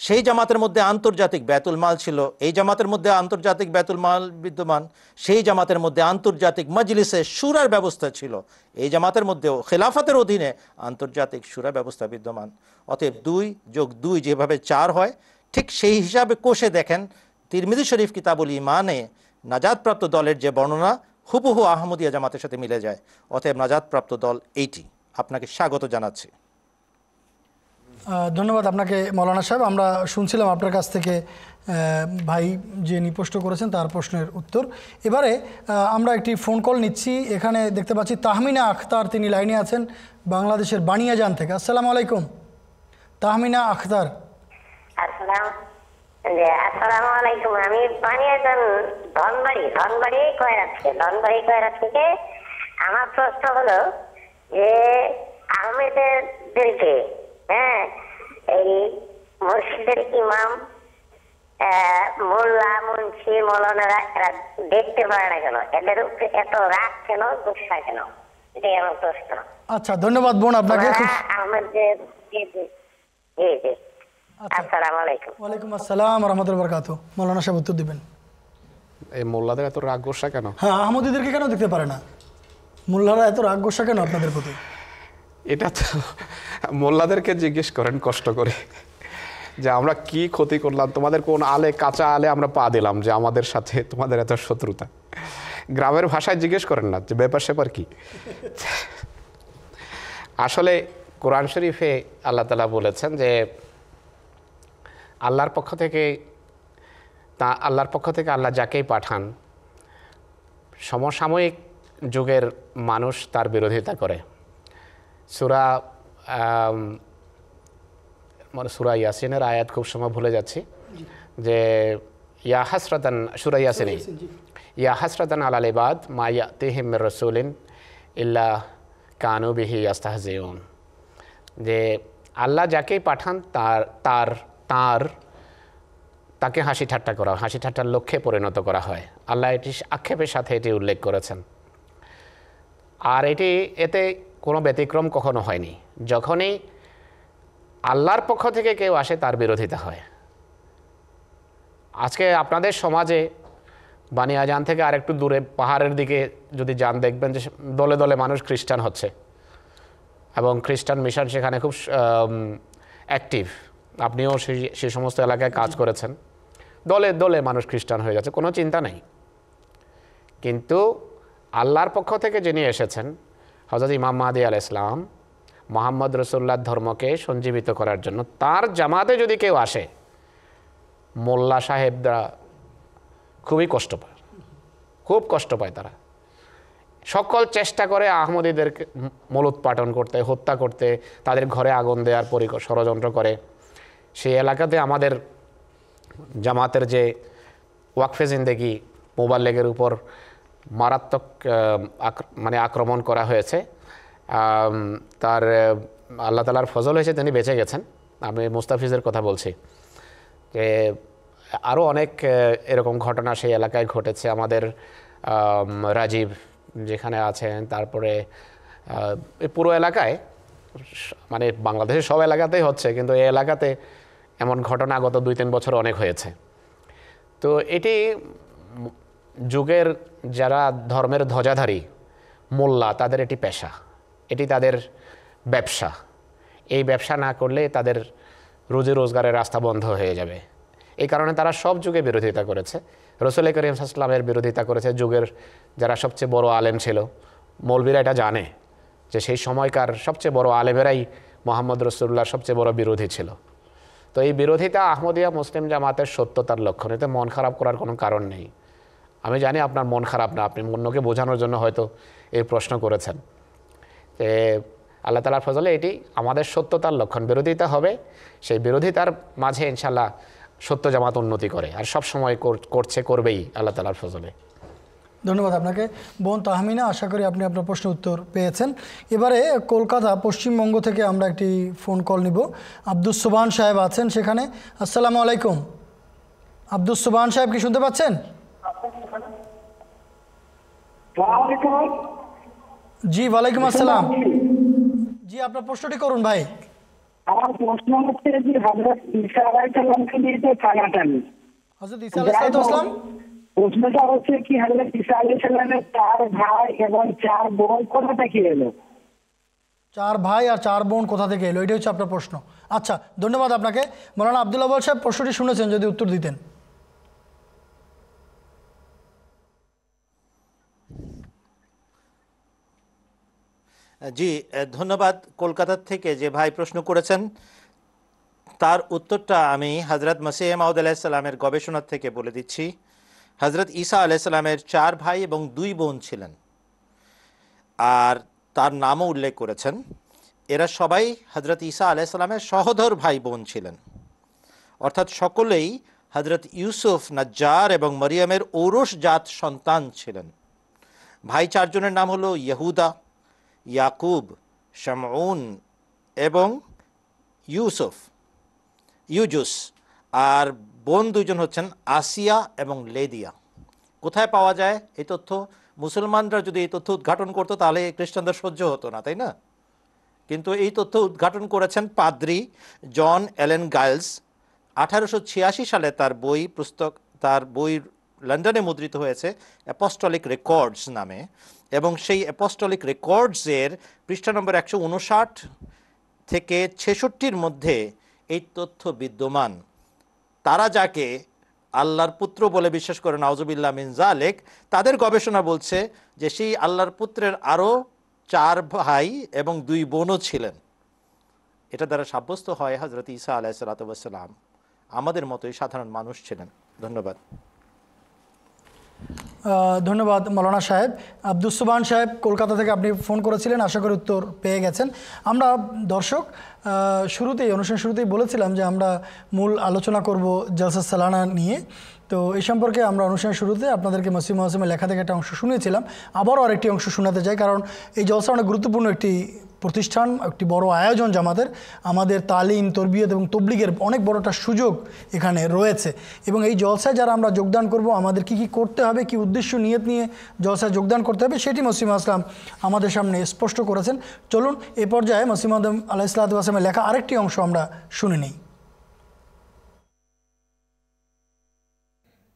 সেই জামাতের মধ্যে আন্তর্জাতিক ব্যাতুল মাল ছিল। এই জামাতের মধ্যে আন্তর্জাতিক ব্যাতুল মাল বিদ্যমান, সেই জামাতের মধ্যে আন্তর্জাতিক মজলিসে সুরার ব্যবস্থা ছিল। এই জামাতের মধ্যেও খেলাফতের অধীনে আন্তর্জাতিক সুরা ব্যবস্থা বিদ্যমান। অতএব দুই যোগ দুই যেভাবে চার হয়, ঠিক সেই হিসাবে কোষে দেখেন তিরমিদি শরীফ কিতাবুল ইমানে নাজাদপ্রাপ্ত দলের যে বর্ণনা, হুবহু আহমদিয়া জামাতের সাথে মিলে যায়। অতএব নাজাদপ্রাপ্ত দল এইটি। আপনাকে স্বাগত জানাচ্ছি। ধন্যবাদ আপনাকে, মৌলানা সাহেব। আমরা শুনছিলাম আপনার কাছ থেকে ভাই যে নিপোষ্ট করেছেন, তার প্রশ্নের উত্তর। এবারে আমরা একটি ফোন কল নিচ্ছি। এখানে দেখতে পাচ্ছি তাহমিনা আখতার, তিনি লাইনে আছেন বাংলাদেশের বানিয়াজান থেকে। আসসালামু আলাইকুম। তাহমিনা আখতার। আমার প্রশ্ন হলো যে আহমেদেরকে হ্যাঁ এই মসজিদের ইমাম মোল্লা মুন্সি মৌলানারা এরা দেখতে পারে না কেন? এদের উপরে এত রাগ কেন গুসা কেন? এটাই আমার প্রশ্ন। আচ্ছা ধন্যবাদ বোন আপনাকে জি জি জি জি। আসসালামু আলাইকুম। ওয়ালাইকুম আসসালাম রহমতুল্লাহ বরকাত মৌলানা সাহেব উত্তর দিবেন। এই মোল্লাদের এত রাগ গোসা কেন? হ্যাঁ আহমদিদেরকে কেন দেখতে পারে না? মোল্লারা এত রাগ গোসা কেন আপনাদের প্রতি? এটা তো মোল্লাদেরকে জিজ্ঞেস করেন কষ্ট করে যে আমরা কি ক্ষতি করলাম? তোমাদের কোন আলে, কাঁচা আলে আমরা পা দিলাম যে আমাদের সাথে তোমাদের এত শত্রুতা? গ্রামের ভাষায় জিজ্ঞেস করেন না, যে ব্যাপার স্যাপার কি? আসলে কোরআন শরীফে আল্লাহ তালা বলেছেন যে আল্লাহর পক্ষ থেকে তা, আল্লাহর পক্ষ থেকে আল্লাহ যাকেই পাঠান, সমসাময়িক যুগের মানুষ তার বিরোধিতা করে। সুরা মানে সুরা ইয়াসিনের আয়াত খুব সময় ভুলে যাচ্ছি। যে ইয়া হাসরাতান সুরা ইয়াসিনী ইয়া হাসরাতান আলাল ইবাদ মা ইয়াতিহিম মির রাসূলিন ইল্লা কানু বিহি ইয়াস্তাহজিউন। যে আল্লাহ যাকেই পাঠান তার তার তার তাকে হাসি ঠাট্টা করা হয়, হাসি ঠাট্টার লক্ষ্যে পরিণত করা হয়। আল্লাহ এটি আক্ষেপের সাথে এটি উল্লেখ করেছেন। আর এটি এতে কোনো ব্যতিক্রম কখনো হয়নি। যখনই আল্লাহর পক্ষ থেকে কেউ আসে, তার বিরোধিতা হয়। আজকে আপনাদের সমাজে বানিয়াজান থেকে আরেকটু দূরে, পাহাড়ের দিকে যদি যান, দেখবেন যে দলে দলে মানুষ খ্রিস্টান হচ্ছে। এবং খ্রিস্টান মিশন সেখানে খুব অ্যাক্টিভ আপনিও সেই সেই সমস্ত এলাকায় কাজ করেছেন। দলে দলে মানুষ খ্রিস্টান হয়ে যাচ্ছে, কোনো চিন্তা নেই। কিন্তু আল্লাহর পক্ষ থেকে যিনি এসেছেন হজরত ইমাম মাহাদি আল ইসলাম মোহাম্মদ রসুল্লাহ ধর্মকে সঞ্জীবিত করার জন্য তার জামাতে যদি কেউ আসে, মোল্লা সাহেবরা খুবই কষ্ট পায়। খুব কষ্ট পায় তারা। সকল চেষ্টা করে আহমদীদেরকে মূলোৎপাটন করতে, হত্যা করতে, তাদের ঘরে আগুন দেওয়ার পরি ষড়যন্ত্র করে। সেই এলাকাতে আমাদের জামাতের যে ওয়াকফে জিন্দেগি মোবাইল লেগের উপর মারাত্মক মানে আক্রমণ করা হয়েছে। তার আল্লাহ তালার ফজল হয়েছে, তিনি বেঁচে গেছেন। আমি মুস্তাফিজের কথা বলছি যে আরও অনেক এরকম ঘটনা সেই এলাকায় ঘটেছে। আমাদের রাজীব যেখানে আছেন, তারপরে পুরো এলাকায় মানে বাংলাদেশের সব এলাকাতেই হচ্ছে, কিন্তু এই এলাকাতে এমন ঘটনা গত দুই তিন বছর অনেক হয়েছে। তো এটি যুগের যারা ধর্মের ধ্বজাধারী, মোল্লা, তাদের এটি পেশা। এটি তাদের ব্যবসা। এই ব্যবসা না করলে তাদের রুজি রোজগারের রাস্তা বন্ধ হয়ে যাবে। এই কারণে তারা সব যুগে বিরোধিতা করেছে। রসুল করিম ইসলামের বিরোধিতা করেছে যুগের যারা সবচেয়ে বড় আলেম ছিল। মৌলবীরা এটা জানে যে সেই সময়কার সবচেয়ে বড় আলেমেরাই মোহাম্মদ রসুল্লাহর সবচেয়ে বড় বিরোধী ছিল। তো এই বিরোধিতা আহমদিয়া মুসলিম জামাতের সত্যতার লক্ষণ। এতে মন খারাপ করার কোনো কারণ নেই। আমি জানি আপনার মন খারাপ না, আপনি অন্যকে বোঝানোর জন্য হয়তো এই প্রশ্ন করেছেন। যে আল্লাহ তালার ফজলে এটি আমাদের সত্যতার লক্ষণ। বিরোধিতা হবে, সেই বিরোধিতার মাঝে ইনশাল্লাহ সত্য জামাত উন্নতি করে, আর সব সময় করছে, করবেই আল্লাহ তালার ফজলে। ধন্যবাদ আপনাকে। বোন তাহমিনা, আশা করি আপনি আপনার প্রশ্নের উত্তর পেয়েছেন। এবারে কলকাতা, পশ্চিমবঙ্গ থেকে আমরা একটি ফোন কল নিব। আব্দুস সুবহান সাহেব আছেন সেখানে। আসসালামু আলাইকুম। আব্দুস সুবহান সাহেব কি শুনতে পাচ্ছেন? জি ওয়ালাইকুম আসসালাম। জি আপনার প্রশ্নটি করুন ভাই। আমার প্রশ্ন হচ্ছে যে ঈসা নিয়ে টানাটানি ঈসা প্রশ্নটা হচ্ছে কি ঈসা চার ভাই এবং চার বোন কোথা থেকে এলো? চার ভাই আর চার বোন কোথা থেকে এলো? এটাই হচ্ছে আপনার প্রশ্ন। আচ্ছা ধন্যবাদ আপনাকে। মৌলানা আবদুল্লাহ বল সাহেব প্রশ্নটি শুনেছেন যদি উত্তর দিতেন। জি ধন্যবাদ কলকাতার থেকে যে ভাই প্রশ্ন করেছেন। তার উত্তরটা আমি হজরত মসিহ মাউদ আলাহিসাল্লামের গবেষণা থেকে বলে দিচ্ছি। হজরত ঈসা আলাইসাল্লামের চার ভাই এবং দুই বোন ছিলেন। আর তার নামও উল্লেখ করেছেন। এরা সবাই হজরত ঈসা আলাইসাল্লামের সহোদর ভাই বোন ছিলেন। অর্থাৎ সকলেই হজরত ইউসুফ, নাজ্জার এবং মরিয়মের ঔরস জাত সন্তান ছিলেন। ভাই চারজনের নাম হলো ইহুদা ইয়াকুব, শামউন এবং ইউসুফ, ইউজুস। আর বোন দুজন হচ্ছেন আসিয়া এবং লেদিয়া। কোথায় পাওয়া যায় এই তথ্য? মুসলমানরা যদি এই তথ্য উদ্ঘাটন করতো, তাহলে খ্রিস্টানদের সহ্য হতো না, তাই না? কিন্তু এই তথ্য উদ্ঘাটন করেছেন পাদ্রি জন এলেন গাইলস। আঠারোশো ছিয়াশি সালে তার বই পুস্তক, তার বই লন্ডনে মুদ্রিত হয়েছে অ্যাপস্টলিক রেকর্ডস নামে এবং সেই অ্যাপস্টলিক রেকর্ডসের পৃষ্ঠা নম্বর একশো উনষাট থেকে ছেষট্টির মধ্যে এই তথ্য বিদ্যমান। তারা যাকে আল্লাহর পুত্র বলে বিশ্বাস করে নওজবিল্লা মিন জালেক তাদের গবেষণা বলছে যে সেই আল্লাহর পুত্রের আরও চার ভাই এবং দুই বোনও ছিলেন। এটা দ্বারা সাব্যস্ত হয় হজরত ঈসা আলাহ সালাতাম আমাদের মতোই সাধারণ মানুষ ছিলেন। ধন্যবাদ। ধন্যবাদ মৌলানা সাহেব। আব্দুস সুবান সাহেব, কলকাতা থেকে আপনি ফোন করেছিলেন, আশা করি উত্তর পেয়ে গেছেন। আমরা দর্শক শুরুতেই, অনুষ্ঠান শুরুতেই বলেছিলাম যে আমরা মূল আলোচনা করব জলসা সালানা নিয়ে। তো এই সম্পর্কে আমরা অনুষ্ঠানের শুরুতে আপনাদেরকে মসিম মহসিমের লেখা থেকে একটা অংশ শুনিয়েছিলাম। আবারও আরেকটি অংশ শোনাতে চাই, কারণ এই জলসা অনেক গুরুত্বপূর্ণ একটি প্রতিষ্ঠান, একটি বড় আয়োজন জামাতের আমাদের তালিম, তরবিয়ত এবং তবলিগের অনেক বড় একটা সুযোগ এখানে রয়েছে। এবং এই জলসায় যারা আমরা যোগদান করব, আমাদের কি কি করতে হবে, কি উদ্দেশ্য, নিয়ত নিয়ে জলসায় যোগদান করতে হবে, সেটি মসিম আসলাম আমাদের সামনে স্পষ্ট করেছেন। চলুন, এ পর্যায়ে মসিম আদম আলাহ ইসলাতামের লেখা আরেকটি অংশ আমরা শুনে নিই।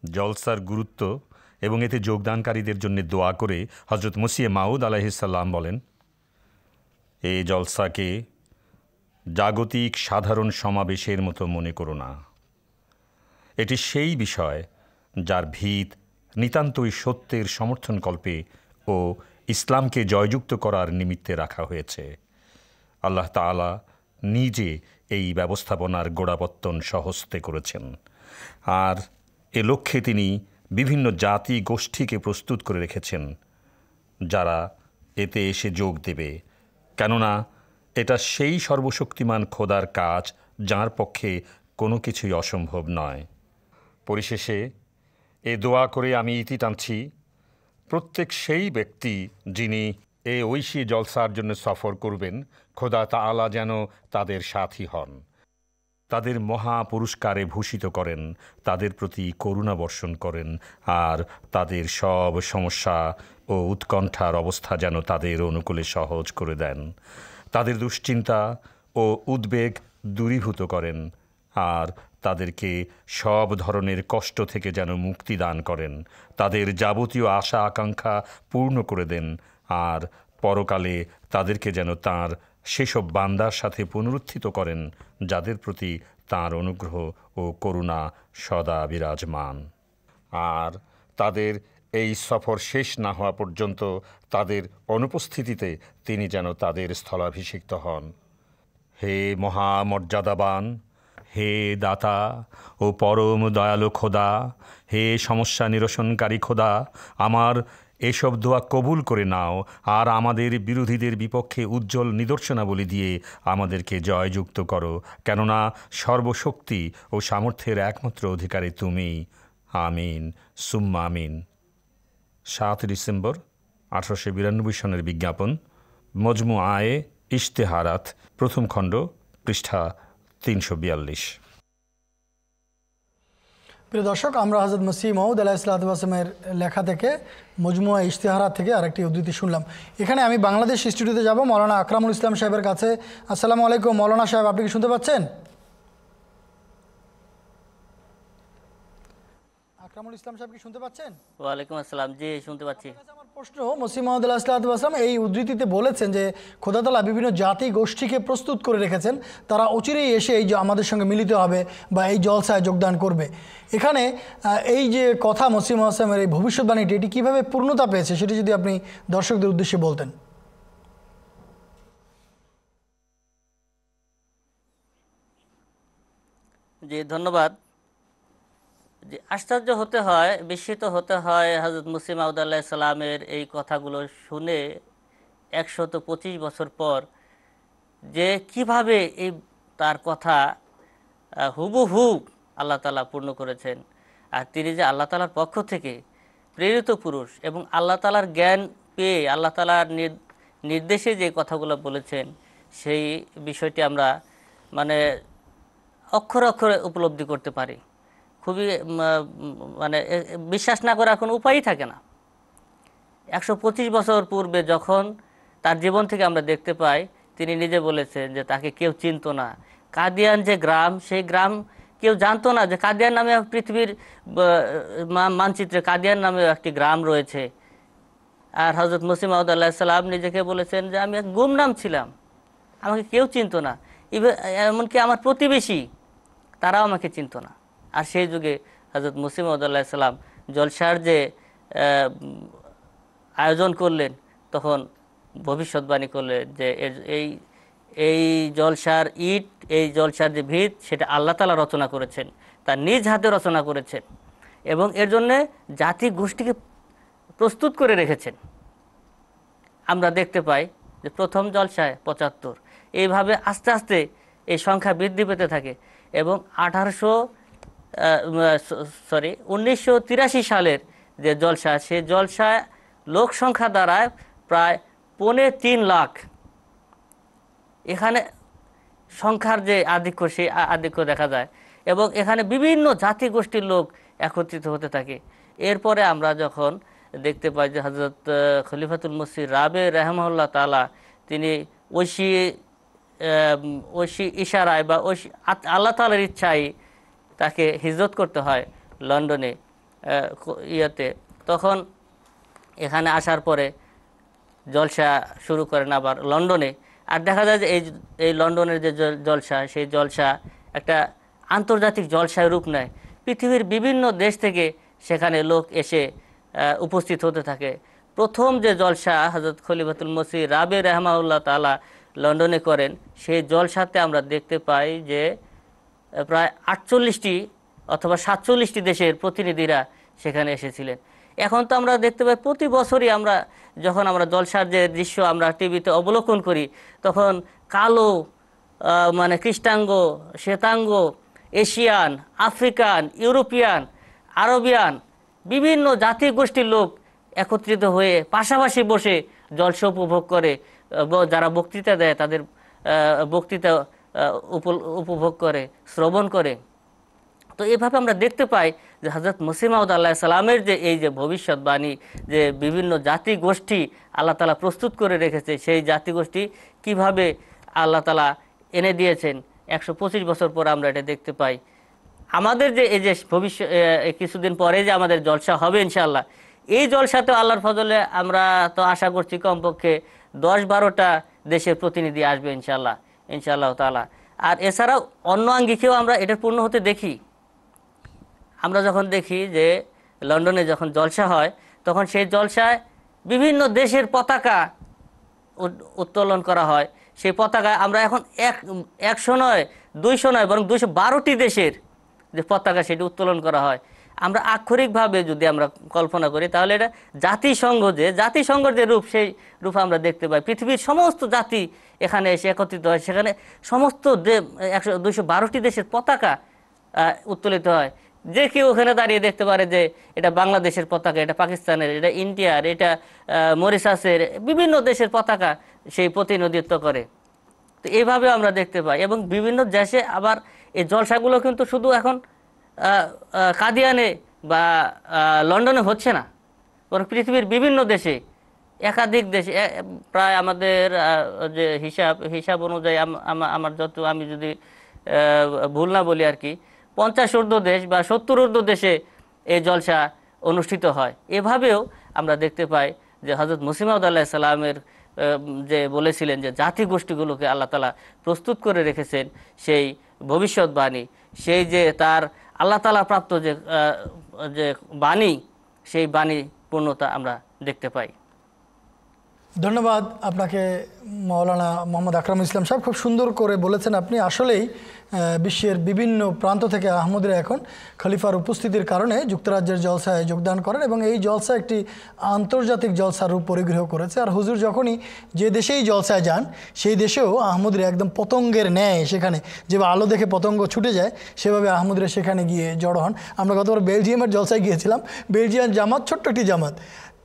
জলসার গুরুত্ব এবং এতে যোগদানকারীদের জন্য দোয়া করে হজরত মুসিয়ে মাউদ আলাহিসাল্লাম বলেন এই জলসাকে জাগতিক সাধারণ সমাবেশের মতো মনে করো না। এটি সেই বিষয় যার ভিত নিতান্তই সত্যের সমর্থনকল্পে ও ইসলামকে জয়যুক্ত করার নিমিত্তে রাখা হয়েছে। আল্লাহ তাআলা নিজে এই ব্যবস্থাপনার গোড়াপত্তন সহস্তে করেছেন। আর এ লক্ষ্যে তিনি বিভিন্ন জাতি গোষ্ঠীকে প্রস্তুত করে রেখেছেন, যারা এতে এসে যোগ দেবে। কেননা এটা সেই সর্বশক্তিমান খোদার কাজ যার পক্ষে কোনো কিছুই অসম্ভব নয়। পরিশেষে, এ দোয়া করে আমি ইতি টানছি, প্রত্যেক সেই ব্যক্তি যিনি এ ঐশী জলসার জন্য সফর করবেন, খোদা তাআলা যেন তাদের সাথী হন। তাদের মহা পুরস্কারে ভূষিত করেন, তাদের প্রতি করুণা বর্ষণ করেন, আর তাদের সব সমস্যা ও উৎকণ্ঠার অবস্থা যেন তাদের অনুকূলে সহজ করে দেন। তাদের দুশ্চিন্তা ও উদ্বেগ দূরীভূত করেন আর তাদেরকে সব ধরনের কষ্ট থেকে যেন মুক্তি দান করেন। তাদের যাবতীয় আশা আকাঙ্ক্ষা পূর্ণ করে দেন আর পরকালে তাদেরকে যেন তার সেসব বান্দার সাথে পুনরুত্থিত করেন, যাদের প্রতি তার অনুগ্রহ ও করুণা সদা বিরাজমান। আর তাদের এই সফর শেষ না হওয়া পর্যন্ত তাদের অনুপস্থিতিতে তিনি যেন তাদের স্থলাভিষিক্ত হন। হে মহামর্যাদাবান, হে দাতা ও পরম দয়ালু খোদা, হে সমস্যা নিরসনকারী খোদা, আমার এসব দোয়া কবুল করে নাও আর আমাদের বিরোধীদের বিপক্ষে উজ্জ্বল নিদর্শনাবলী দিয়ে আমাদেরকে জয়যুক্ত করো, কেননা সর্বশক্তি ও সামর্থ্যের একমাত্র অধিকারী তুমি। আমিন। সুম্মা আমিন। সাত ডিসেম্বর আঠারোশো বিরানব্বই সনের বিজ্ঞাপন, মজমু আয়ে ইশতেহারাত, প্রথম খণ্ড, পৃষ্ঠা তিনশো বিয়াল্লিশ। প্রিয় দর্শক, আমরা হজরত মসিহ মহম্মদ আলাহ ইসলাতামের লেখা থেকে মজমুয়া ইশতেহারা থেকে আরেকটি উদ্ধৃতি শুনলাম। এখানে আমি বাংলাদেশ স্টুডিওতে যাব। মৌলানা আকরামুল ইসলাম সাহেবের কাছে। আসসালামু আলাইকুম। মৌলানা সাহেব, আপনি কি শুনতে পাচ্ছেন? আকরামুল ইসলাম সাহেব কি শুনতে পাচ্ছেন? ওয়ালাইকুম আসসালাম। জি শুনতে পাচ্ছি। প্রশ্ন মসিম মহমুদুল আসলাতাম এই উদ্ধৃতিতে বলেছেন যে খোদাতলা বিভিন্ন জাতি গোষ্ঠীকে প্রস্তুত করে রেখেছেন। তারা অচিরেই এসে এই আমাদের সঙ্গে মিলিত হবে বা এই জলসায় যোগদান করবে। এখানে এই যে কথা মসিম আসলামের এই ভবিষ্যৎবাণীটি এটি কীভাবে পূর্ণতা পেয়েছে সেটি যদি আপনি দর্শকদের উদ্দেশ্যে বলতেন। জি ধন্যবাদ। যে আশ্চর্য হতে হয়, বিস্মিত হতে হয় হজরত মুসিম আউদাল্লাহ সালামের এই কথাগুলো শুনে একশত পঁচিশ বছর পর যে কীভাবে এই তার কথা হুবহু আল্লাহ তালা পূর্ণ করেছেন। আর তিনি যে আল্লাহ তালার পক্ষ থেকে প্রেরিত পুরুষ এবং আল্লাহ তালার জ্ঞান পেয়ে আল্লাহ তালার নির্দেশে যে কথাগুলো বলেছেন, সেই বিষয়টি আমরা মানে অক্ষরে অক্ষরে উপলব্ধি করতে পারি। খুবই মানে বিশ্বাস না করার কোনো উপায়ই থাকে না। একশো পঁচিশ বছর পূর্বে যখন তার জীবন থেকে আমরা দেখতে পাই, তিনি নিজে বলেছেন যে তাকে কেউ চিনতো না। কাদিয়ান যে গ্রাম, সেই গ্রাম কেউ জানতো না যে কাদিয়ান নামে পৃথিবীর মানচিত্রে কাদিয়ান নামে একটি গ্রাম রয়েছে। আর হজরত মুসিম আল্লাহ সাল্লাম নিজেকে বলেছেন যে, আমি এক গুমনাম ছিলাম। আমাকে কেউ চিনতো না। ইভে এমনকি আমার প্রতিবেশী, তারাও আমাকে চিনতো না। আর সেই যুগে হজরত মুসিম আল্লাহ সাল্লাম জলসার যে আয়োজন করলেন, তখন ভবিষ্যৎবাণী করলেন যে এই এই জলসার ইট, এই জলসার যে ভিত, সেটা আল্লাহ তালা রচনা করেছেন তার নিজ হাতে রচনা করেছেন এবং এর জন্যে জাতি গোষ্ঠীকে প্রস্তুত করে রেখেছেন। আমরা দেখতে পাই যে প্রথম জলসায় পঁচাত্তর, এইভাবে আস্তে আস্তে এই সংখ্যা বৃদ্ধি পেতে থাকে এবং আঠারোশো সরি উনিশশো তিরাশি সালের যে জলসা, সে জলসায় লোক সংখ্যা দাঁড়ায় প্রায় পৌনে তিন লাখ। এখানে সংখ্যার যে আধিক্য আ- আধিক্য দেখা যায়। এবং এখানে বিভিন্ন জাতি গোষ্ঠীর লোক একত্রিত হতে থাকে। এরপরে আমরা যখন দেখতে পাই যে হজরত খলিফাতুল মসির রাবে রহমল্লা তালা তিনি ঐশী ঐশী ইশারায় বা ঐশী আল্লাহ তালার ইচ্ছায় তাকে হিজরত করতে হয় লন্ডনে ইয়েতে। তখন এখানে আসার পরে জলসা শুরু করেন আবার লন্ডনে। আর দেখা যায় যে এই এই লন্ডনের যে জলসা, সেই জলসা একটা আন্তর্জাতিক জলসায় রূপ নেয়। পৃথিবীর বিভিন্ন দেশ থেকে সেখানে লোক এসে উপস্থিত হতে থাকে। প্রথম যে জলসা হজরত খলিফাতুল মসি রাবে রহমাউল্লাহ তালা লন্ডনে করেন, সেই জলসাতে আমরা দেখতে পাই যে প্রায় আটচল্লিশটি অথবা সাতচল্লিশটি দেশের প্রতিনিধিরা সেখানে এসেছিলেন। এখন তো আমরা দেখতে পাই প্রতি বছরই আমরা যখন আমরা জলসার যে দৃশ্য আমরা টিভিতে অবলোকন করি, তখন কালো মানে কৃষ্ণাঙ্গ শ্বেতাঙ্গ, এশিয়ান, আফ্রিকান, ইউরোপিয়ান, আরবিয়ান, বিভিন্ন জাতি গোষ্ঠীর লোক একত্রিত হয়ে পাশাপাশি বসে জলসা উপভোগ করে যারা বক্তৃতা দেয় তাদের বক্তৃতা উপভোগ করে, শ্রবণ করে। তো এভাবে আমরা দেখতে পাই যে হজরত মুসিমাউদ আল্লাহ সালামের যে এই যে ভবিষ্যৎবাণী, যে বিভিন্ন জাতি গোষ্ঠী আল্লাহ তালা প্রস্তুত করে রেখেছে, সেই জাতি গোষ্ঠী কীভাবে আল্লাহ তালা এনে দিয়েছেন, একশো পঁচিশ বছর পর আমরা এটা দেখতে পাই। আমাদের যে এই যে ভবিষ্যৎ কিছুদিন পরে যে আমাদের জলসা হবে ইনশাল্লাহ এই জলসাতে আল্লাহর ফজলে আমরা তো আশা করছি কমপক্ষে দশ বারোটা দেশের প্রতিনিধি আসবে ইনশাল্লাহ ইনশাআল্লাহ তালা আর এছাড়াও অন্য আঙ্গিকেও আমরা এটার পূর্ণ হতে দেখি। আমরা যখন দেখি যে লন্ডনে যখন জলসা হয়, তখন সেই জলসায় বিভিন্ন দেশের পতাকা উত্তোলন করা হয়। সেই পতাকা আমরা এখন এক, একশো নয়, দুইশো নয়, বরং দুইশো বারোটি দেশের যে পতাকা সেটি উত্তোলন করা হয়। আমরা আক্ষরিকভাবে যদি আমরা কল্পনা করি, তাহলে এটা জাতিসংঘ যে, জাতিসংঘের যে রূপ, সেই রূপ আমরা দেখতে পাই। পৃথিবীর সমস্ত জাতি এখানে এসে একত্রিত হয়। সেখানে সমস্ত একশো, দুইশো বারোটি দেশের পতাকা উত্তোলিত হয়। যে কেউ ওখানে দাঁড়িয়ে দেখতে পারে যে, এটা বাংলাদেশের পতাকা, এটা পাকিস্তানের, এটা ইন্ডিয়ার, এটা মরিশাসের, বিভিন্ন দেশের পতাকা সেই প্রতিনিধিত্ব করে। তো এইভাবে আমরা দেখতে পাই। এবং বিভিন্ন দেশে আবার এই জলসাগুলো কিন্তু শুধু এখন কাদিয়ানে বা লন্ডনে হচ্ছে না। বরং পৃথিবীর বিভিন্ন দেশে, একাধিক দেশে প্রায় আমাদের যে হিসাব হিসাব অনুযায়ী আমার যত আমি যদি ভুল না বলি আর কি, পঞ্চাশ ঊর্ধ্ব দেশ বা সত্তর ঊর্ধ্ব দেশে এই জলসা অনুষ্ঠিত হয়। এভাবেও আমরা দেখতে পাই যে হজরত মুসিমাউদ আল্লাহ সাল্লামের যে বলেছিলেন যে জাতি গোষ্ঠীগুলোকে আল্লাহ তালা প্রস্তুত করে রেখেছেন সেই ভবিষ্যৎবাণী, সেই যে তার আল্লাহ তালা প্রাপ্ত যে যে বাণী, সেই বাণী পূর্ণতা আমরা দেখতে পাই। ধন্যবাদ আপনাকে মৌলানা মোহাম্মদ আকরাম ইসলাম সাহেব। খুব সুন্দর করে বলেছেন আপনি। আসলেই বিশ্বের বিভিন্ন প্রান্ত থেকে আহমদরা এখন খলিফার উপস্থিতির কারণে যুক্তরাজ্যের জলসায় যোগদান করেন এবং এই জলসা একটি আন্তর্জাতিক জলসার রূপ পরিগ্রহ করেছে। আর হুজুর যখনই যে দেশেই জলসায় যান, সেই দেশেও আহমদরা একদম পতঙ্গের ন্যায় সেখানে, যেভাবে আলো দেখে পতঙ্গ ছুটে যায়, সেভাবে আহমদরা সেখানে গিয়ে জড়ো হন। আমরা গতবার বেলজিয়ামের জলসায় গিয়েছিলাম। বেলজিয়াম জামাত ছোট্ট একটি জামাত।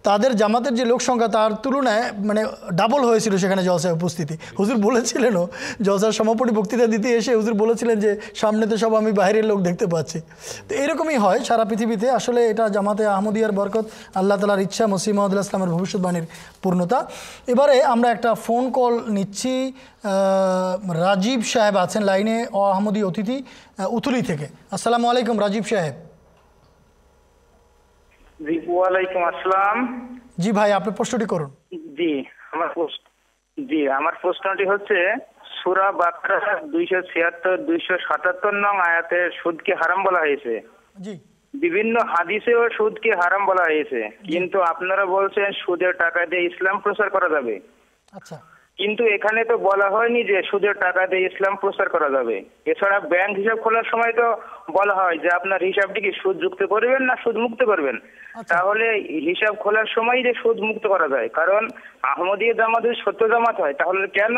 তাদের জামাতের যে লোক সংখ্যা তার তুলনায় মানে ডাবল হয়েছিল সেখানে জলসায় উপস্থিতি। হুজুর বলেছিলেনও, জলসার সমাপনী বক্তৃতা দিতে এসে হুজুর বলেছিলেন যে, সামনে তো সব আমি বাইরের লোক দেখতে পাচ্ছি। তো এরকমই হয় সারা পৃথিবীতে। আসলে এটা জামাতে আহমদিয়ার বরকত, আল্লাহ তালার ইচ্ছা, মসিম মহদুল ইসলামের ভবিষ্যৎবাণীর পূর্ণতা। এবারে আমরা একটা ফোন কল নিচ্ছি রাজীব সাহেব আছেন লাইনে আহমদি অতিথি উথুলি থেকে। আসসালামু আলাইকুম রাজীব সাহেব। জি ওয়ালাইকুম আসসালাম। জি ভাই আপনি প্রশ্নটি করুন। জি আমার প্রশ্ন জি আমার প্রশ্নটি হচ্ছে সুরা বাকরা দুইশো ছিয়াত্তর দুইশো সাতাত্তর নং আয়াতে সুদকে হারাম বলা হয়েছে। জি। বিভিন্ন হাদিসেও সুদকে হারাম বলা হয়েছে। কিন্তু আপনারা বলছেন সুদের টাকা দিয়ে ইসলাম প্রচার করা যাবে। আচ্ছা। কিন্তু এখানে তো বলা হয়নি যে সুদের টাকা দিয়ে ইসলাম প্রচার করা যাবে। এছাড়া ব্যাংক হিসাব খোলার সময় তো বলা হয় যে আপনার হিসাবটি কি সুদ যুক্ত করবেন না সুদ মুক্ত করবেন? তাহলে হিসাব খোলার সময় যে সুদ মুক্ত করা যায় কারণ আহমদীয় জামাত যদি সত্য জামাত হয় তাহলে কেন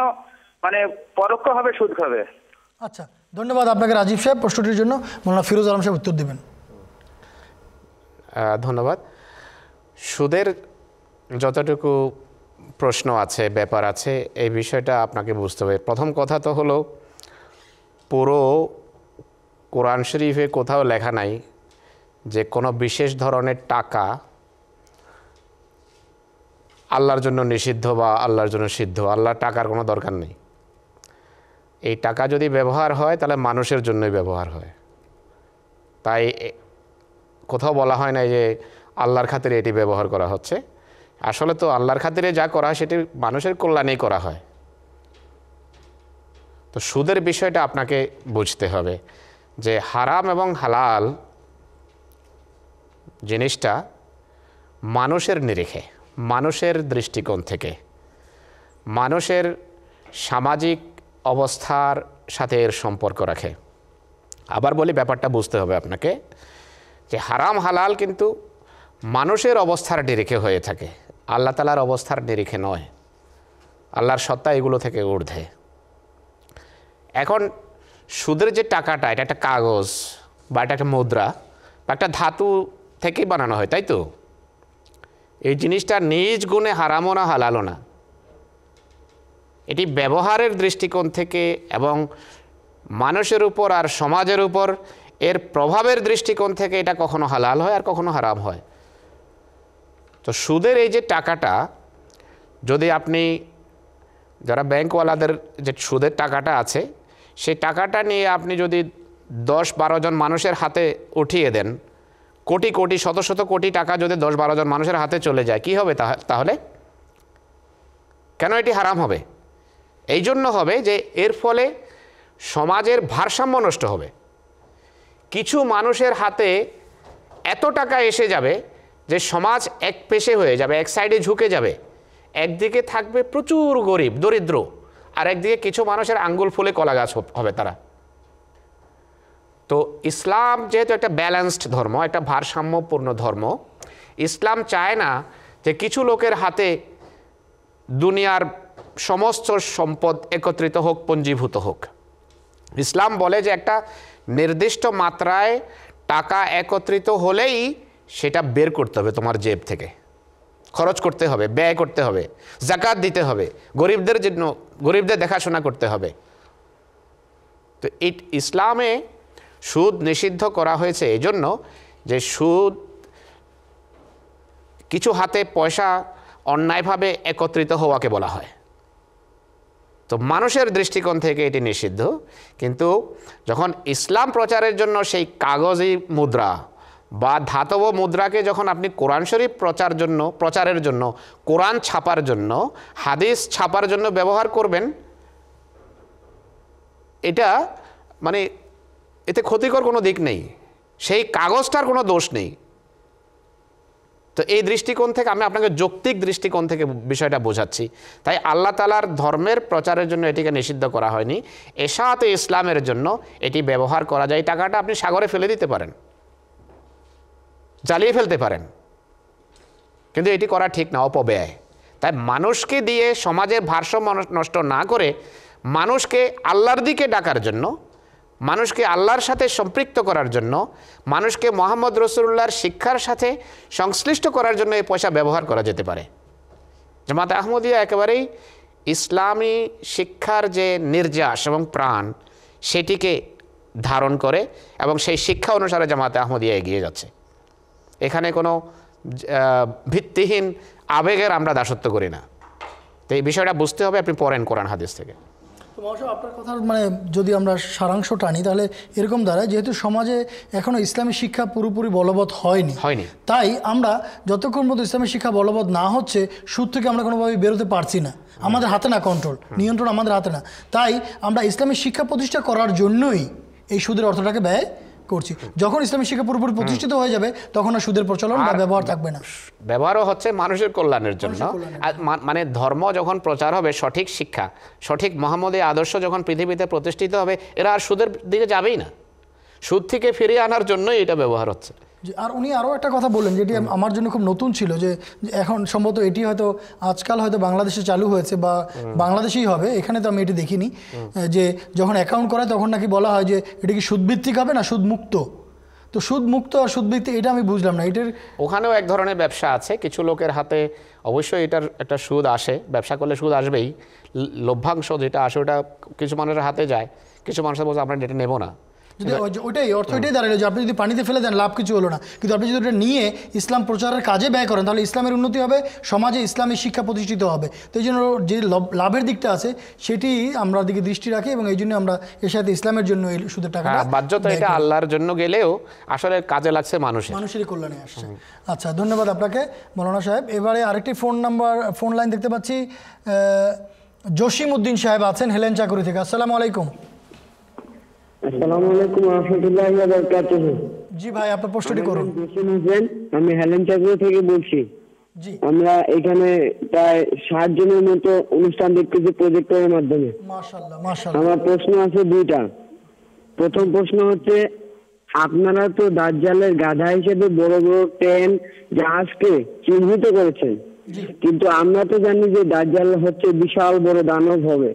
মানে পরোক্ষ হবে সুদ খাবে? আচ্ছা ধন্যবাদ আপনাকে রাজীব সাহেব প্রশ্নটির জন্য। মোলানা ফিরোজ আলম সাহেব উত্তর দেবেন। ধন্যবাদ। সুদের যতটুকু প্রশ্ন আছে, ব্যাপার আছে, এই বিষয়টা আপনাকে বুঝতে হবে। প্রথম কথা তো হলো, পুরো কোরআন শরীফে কোথাও লেখা নাই যে কোনো বিশেষ ধরনের টাকা আল্লাহর জন্য নিষিদ্ধ বা আল্লাহর জন্য সিদ্ধ। আল্লাহর টাকার কোনো দরকার নেই। এই টাকা যদি ব্যবহার হয়, তাহলে মানুষের জন্যই ব্যবহার হয়। তাই কোথাও বলা হয় না যে আল্লাহর খাতিরে এটি ব্যবহার করা হচ্ছে। আসলে তো আল্লাহর খাতিরে যা করা হয়, সেটি মানুষের কল্যাণেই করা হয়। তো সুদের বিষয়টা আপনাকে বুঝতে হবে যে হারাম এবং হালাল জিনিসটা মানুষের নিরিখে, মানুষের দৃষ্টিকোণ থেকে। মানুষের সামাজিক অবস্থার সাথে এর সম্পর্ক রাখে। আবার বলি, ব্যাপারটা বুঝতে হবে আপনাকে যে হারাম, হালাল কিন্তু মানুষের অবস্থার নিরিখে হয়ে থাকে। আল্লাহ তালার অবস্থার নিরিখে নয়। আল্লাহর সত্তা এগুলো থেকে ঊর্ধ্বে। এখন সুদের যে টাকাটা, এটা একটা কাগজ বা এটা একটা মুদ্রা বা একটা ধাতু থেকেই বানানো হয়, তাই তো? এই জিনিসটা নিজ গুণে হারামও না হালালো না। এটি ব্যবহারের দৃষ্টিকোণ থেকে এবং মানুষের উপর আর সমাজের উপর এর প্রভাবের দৃষ্টিকোণ থেকে এটা কখনো হালাল হয় আর কখনো হারাম হয়। তো সুদের এই যে টাকাটা, যদি আপনি যারা ব্যাংকওয়ালাদের যে সুদের টাকাটা আছে, সেই টাকাটা নিয়ে আপনি যদি দশ বারো জন মানুষের হাতে উঠিয়ে দেন, কোটি কোটি, শত শত কোটি টাকা যদি দশ বারো জন মানুষের হাতে চলে যায়, কি হবে তাহ- তাহলে? কেন এটি হারাম হবে? এই জন্য হবে যে এর ফলে সমাজের ভারসাম্য নষ্ট হবে। কিছু মানুষের হাতে এত টাকা এসে যাবে যে সমাজ এক পেশে হয়ে যাবে, এক সাইডে ঝুঁকে যাবে। একদিকে থাকবে প্রচুর গরিব, দরিদ্র, আর একদিকে কিছু মানুষের আঙ্গুল ফুলে কলা গাছ হবে তারা। তো ইসলাম যেহেতু একটা ব্যালেন্সড ধর্ম, একটা ভারসাম্যপূর্ণ ধর্ম, ইসলাম চায় না যে কিছু লোকের হাতে দুনিয়ার সমস্ত সম্পদ একত্রিত হোক, পঞ্জীভূত হোক। ইসলাম বলে যে একটা নির্দিষ্ট মাত্রায় টাকা একত্রিত হলেই সেটা বের করতে হবে তোমার জেব থেকে। খরচ করতে হবে, ব্যয় করতে হবে, জাকাত দিতে হবে, গরিবদের জন্য, গরিবদের দেখাশোনা করতে হবে। তো ইট, ইসলামে সুদ নিষিদ্ধ করা হয়েছে এই জন্য যে সুদ কিছু হাতে পয়সা অন্যায়ভাবে একত্রিত হওয়াকে বলা হয়। তো মানুষের দৃষ্টিকোণ থেকে এটি নিষিদ্ধ, কিন্তু যখন ইসলাম প্রচারের জন্য সেই কাগজি মুদ্রা বা ধাতব মুদ্রাকে যখন আপনি কোরআন শরীফ প্রচার জন্য, প্রচারের জন্য, কোরআন ছাপার জন্য, হাদিস ছাপার জন্য ব্যবহার করবেন, এটা মানে এতে ক্ষতিকর কোনো দিক নেই। সেই কাগজটার কোনো দোষ নেই। তো এই দৃষ্টিকোণ থেকে আমি আপনাকে যৌক্তিক দৃষ্টিকোণ থেকে বিষয়টা বোঝাচ্ছি। তাই আল্লাহ তালার ধর্মের প্রচারের জন্য এটিকে নিষিদ্ধ করা হয়নি। এশাতে ইসলামের জন্য এটি ব্যবহার করা যায়। টাকাটা আপনি সাগরে ফেলে দিতে পারেন। জ্বালিয়ে ফেলতে পারেন। কিন্তু এটি করা ঠিক না, অপব্যয়। তাই মানুষকে দিয়ে সমাজের ভারসাম্য নষ্ট না করে মানুষকে আল্লাহর দিকে ডাকার জন্য, মানুষকে আল্লাহর সাথে সম্পৃক্ত করার জন্য, মানুষকে মোহাম্মদ রসুল্লাহর শিক্ষার সাথে সংশ্লিষ্ট করার জন্য এই পয়সা ব্যবহার করা যেতে পারে। জামাত আহমদিয়া একেবারেই ইসলামী শিক্ষার যে নির্যাস এবং প্রাণ, সেটিকে ধারণ করে এবং সেই শিক্ষা অনুসারে জামাতে আহমদিয়া এগিয়ে যাচ্ছে। এখানে কোনো ভিত্তিহীন আবেগের আমরা দাসত্ব করি না। তো এই বিষয়টা বুঝতে হবে আপনি পড়েন কোরআন হাদিস থেকে। তো মহাশয় আপনার কথার মানে যদি আমরা সারাংশ টানি তাহলে এরকম দাঁড়ায় যেহেতু সমাজে এখনও ইসলামী শিক্ষা পুরোপুরি বলবৎ হয়নি। হয়নি। তাই আমরা যতক্ষণ পর্যন্ত ইসলামী শিক্ষা বলবৎ না হচ্ছে সুদ থেকে আমরা কোনোভাবে বেরোতে পারছি না। আমাদের হাতে না কন্ট্রোল নিয়ন্ত্রণ আমাদের হাতে না। তাই আমরা ইসলামী শিক্ষা প্রতিষ্ঠা করার জন্যই এই সুদের অর্থটাকে ব্যয় করছি। যখন ইসলামী শিক্ষা পুরোপুরি প্রতিষ্ঠিত হয়ে যাবে তখন আর সুদের প্রচলন বা ব্যবহার থাকবে না। ব্যবহারও হচ্ছে মানুষের কল্যাণের জন্য। মানে ধর্ম যখন প্রচার হবে সঠিক শিক্ষা সঠিক মোহাম্মদের আদর্শ যখন পৃথিবীতে প্রতিষ্ঠিত হবে এরা আর সুদের দিকে যাবেই না। সুদ থেকে ফিরিয়ে আনার জন্যই এটা ব্যবহার হচ্ছে। আর উনি আরও একটা কথা বললেন যেটি আমার জন্য খুব নতুন ছিল যে এখন সম্ভবত এটি হয়তো আজকাল হয়তো বাংলাদেশে চালু হয়েছে বা বাংলাদেশেই হবে এখানে তো আমি এটি দেখিনি। যে যখন অ্যাকাউন্ট করায় তখন নাকি বলা হয় যে এটা কি সুদভিত্তিক হবে না সুদমুক্ত? তো সুদমুক্ত আর সুদভিত্তিক এটা আমি বুঝলাম না এটার ওখানেও এক ধরনের ব্যবসা আছে কিছু লোকের হাতে অবশ্যই এটার একটা সুদ আসে ব্যবসা করলে সুদ আসবেই লভ্যাংশ যেটা আসে ওটা কিছু মানুষের হাতে যায় কিছু মানুষের বলছে আমরা এটা নেব না। যদি ওই ওইটাই অর্থ এটাই দাঁড়াল যে আপনি যদি পানিতে ফেলে দেন লাভ কিছু হলো না। কিন্তু আপনি যদি ওটা নিয়ে ইসলাম প্রচারের কাজে ব্যয় করেন তাহলে ইসলামের উন্নতি হবে সমাজে ইসলামী শিক্ষা প্রতিষ্ঠিত হবে। তো এই জন্য যে লভ- লাভের দিকটা আছে সেটি আমরা দিকে দৃষ্টি রাখি এবং এই জন্য আমরা এর সাথে ইসলামের জন্য এই সুদের টাকাটা হ্যাঁ, ব্যয় এটা আল্লাহর জন্য গেলেও আসলে কাজে লাগছে মানুষের। মানুষেরই কল্যাণে আসছে। আচ্ছা ধন্যবাদ আপনাকে মৌলানা সাহেব। এবারে আরেকটি ফোন নাম্বার ফোন লাইন দেখতে পাচ্ছি জসিম উদ্দিন সাহেব আছেন হেলেন চাকুরি থেকে। আসসালামু আলাইকুম। আসসালামু আলাইকুম রহমতুল্লাহ বারকাতুহু। জি ভাই আপনার প্রশ্নটি করুন। আমি হেলেন চাকরি থেকে বলছি। জি। আমরা এখানে প্রায় ষাট জনের মতো অনুষ্ঠান দেখতেছি প্রজেক্টরের মাধ্যমে। আমার প্রশ্ন আছে দুইটা। প্রথম প্রশ্ন হচ্ছে আপনারা তো দাজ্জালের গাধা হিসেবে বড় বড় ট্রেন জাহাজকে চিহ্নিত করেছেন। কিন্তু আমরা তো জানি যে দাজ্জাল হচ্ছে বিশাল বড় দানব হবে।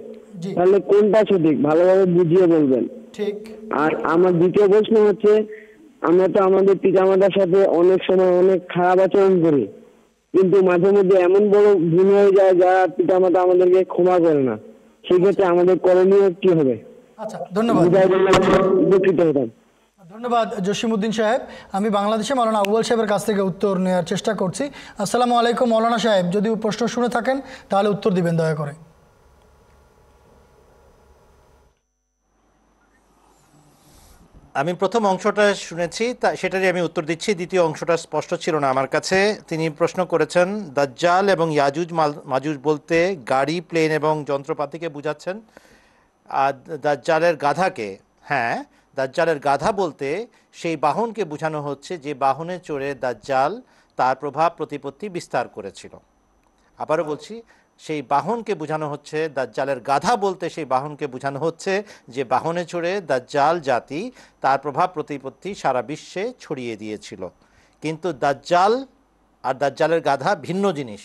তাহলে কোনটা সঠিক? ভালোভাবে বুঝিয়ে বলবেন। ঠিক আর আমার দ্বিতীয় প্রশ্ন হচ্ছে আমরা তো আমাদের পিতামাতার সাথে অনেক সময় অনেক খারাপ আচরণ করি কিন্তু মাঝে মধ্যে এমন বড় ভুল হয়ে যায় যারা পিতামাতা আমাদেরকে ক্ষমা করে না। সেক্ষেত্রে আমাদের করণীয় কি হবে? আচ্ছা ধন্যবাদ। বুঝাই বললে উপকৃত হতাম। ধন্যবাদ জসিমউদ্দিন সাহেব। আমি বাংলাদেশে মৌলানা আউয়াল সাহেবের কাছ থেকে উত্তর নেওয়ার চেষ্টা করছি। আসসালামু আলাইকুম মৌলানা সাহেব যদি প্রশ্ন শুনে থাকেন তাহলে উত্তর দিবেন দয়া করে। আমি প্রথম অংশটা শুনেছি, তা সেটারই আমি উত্তর দিচ্ছি। দ্বিতীয় অংশটা স্পষ্ট ছিল না আমার কাছে। তিনি প্রশ্ন করেছেন, দাজ্জাল এবং ইয়াজুজ মাজুজ বলতে গাড়ি, প্লেন এবং যন্ত্রপাতিকে বুঝাচ্ছেন। আর দাজ্জালের গাধাকে হ্যাঁ দাজ্জালের গাধা বলতে সেই বাহনকে বোঝানো হচ্ছে যে বাহনে চড়ে দাজ্জাল তার প্রভাব, প্রতিপত্তি বিস্তার করেছিল। আবারও বলছি সেই বাহনকে বোঝানো হচ্ছে, দাজ্জালের গাধা বলতে সেই বাহনকে বোঝানো হচ্ছে যে বাহনে চড়ে দাজ্জাল জাতি তার প্রভাব প্রতিপত্তি সারা বিশ্বে ছড়িয়ে দিয়েছিল। কিন্তু দাজ্জাল আর দাজ্জালের গাধা ভিন্ন জিনিস।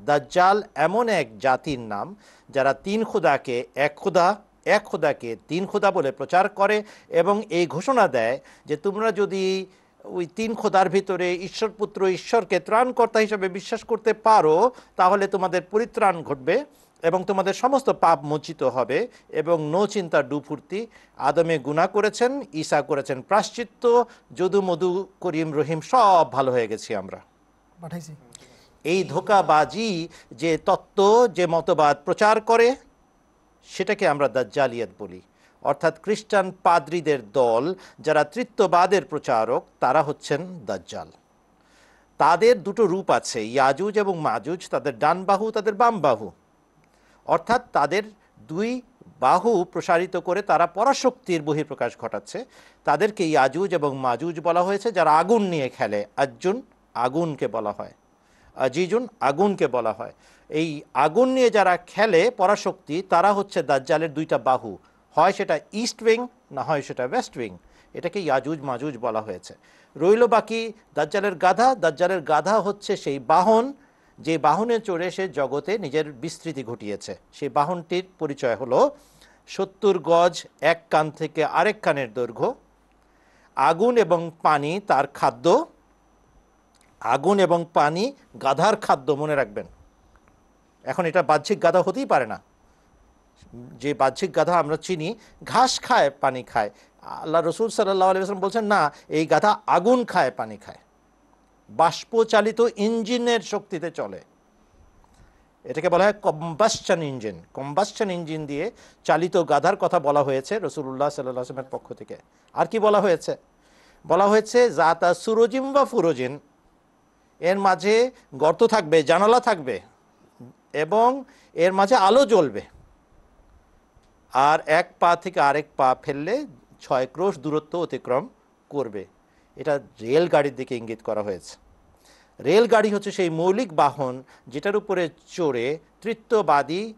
দাজ্জাল এমন এক জাতির নাম যারা তিন খোদাকে এক খোদা, এক খোদাকে তিন খোদা বলে প্রচার করে এবং এই ঘোষণা দেয় যে তোমরা যদি ওই তিন খোদার ভিতরে ঈশ্বর পুত্র ঈশ্বরকে ত্রাণকর্তা হিসেবে বিশ্বাস করতে পারো তাহলে তোমাদের পরিত্রাণ ঘটবে এবং তোমাদের সমস্ত পাপ মোচিত হবে এবং নো চিন্তা ডুফুর্তি আদমে গুণা করেছেন ঈশা করেছেন প্রাশ্চিত্য যদু মধু করিম রহিম সব ভালো হয়ে গেছি আমরা। এই ধোকাবাজি যে তত্ত্ব যে মতবাদ প্রচার করে সেটাকে আমরা দাজ্জালিয়াত বলি। অর্থাৎ খ্রিস্টান পাদ্রীদের দল, যারা তৃত্ববাদের প্রচারক, তারা হচ্ছেন দাজ্জাল। তাদের দুটো রূপ আছে, ইয়াজুজ এবং মাজুজ। তাদের ডান বাহু, তাদের বাম বাহু। অর্থাৎ তাদের দুই বাহু প্রসারিত করে তারা পরাশক্তির বহিঃপ্রকাশ ঘটাচ্ছে। তাদেরকে ইয়াজুজ এবং মাজুজ বলা হয়েছে, যারা আগুন নিয়ে খেলে। আর্জুন আগুনকে বলা হয়। আজিজুন আগুনকে বলা হয়। এই আগুন নিয়ে যারা খেলে পরাশক্তি, তারা হচ্ছে দাজ্জালের দুইটা বাহু। হয় সেটা ইস্ট উইং, না হয় সেটা ওয়েস্ট উইং। এটাকে ইয়াজুজ মাজুজ বলা হয়েছে। রইল বাকি দাজ্জালের গাধা। দাজ্জালের গাধা হচ্ছে সেই বাহন। যে বাহনে চড়ে সে জগতে নিজের বিস্তৃতি ঘটিয়েছে। সেই বাহনটির পরিচয় হলো সত্তর গজ এক কান থেকে আরেক কানের দৈর্ঘ্য। আগুন এবং পানি তার খাদ্য। আগুন এবং পানি গাধার খাদ্য, মনে রাখবেন। এখন এটা বাহ্যিক গাধা হতেই পারে না। যে বাহ্যিক গাধা আমরা চিনি, ঘাস খায়, পানি খায়। আল্লাহ রসুল সাল্লাহ আলিয়াম বলছেন, না, এই গাধা আগুন খায়, পানি খায়। বাষ্পচালিত ইঞ্জিনের শক্তিতে চলে। এটাকে বলা হয় কম্বাসচান ইঞ্জিন কম্বাসচান ইঞ্জিন দিয়ে চালিত গাধার কথা বলা হয়েছে রসুল্লাহ সাল্লাহ আসলামের পক্ষ থেকে। আর কি বলা হয়েছে? বলা হয়েছে জাতা সুরজিম বা ফুরোজিন। এর মাঝে গর্ত থাকবে, জানালা থাকবে এবং এর মাঝে আলো জ্বলবে। আর এক পা থেকে আরেক পা ফেললে ছয় ক্রোশ দূরত্ব অতিক্রম করবে। এটা রেলগাড়ির দিকে ইঙ্গিত করা হয়েছে। রেলগাড়ি হচ্ছে সেই মৌলিক বাহন যেটার উপরে চড়ে তৃত্ববাদী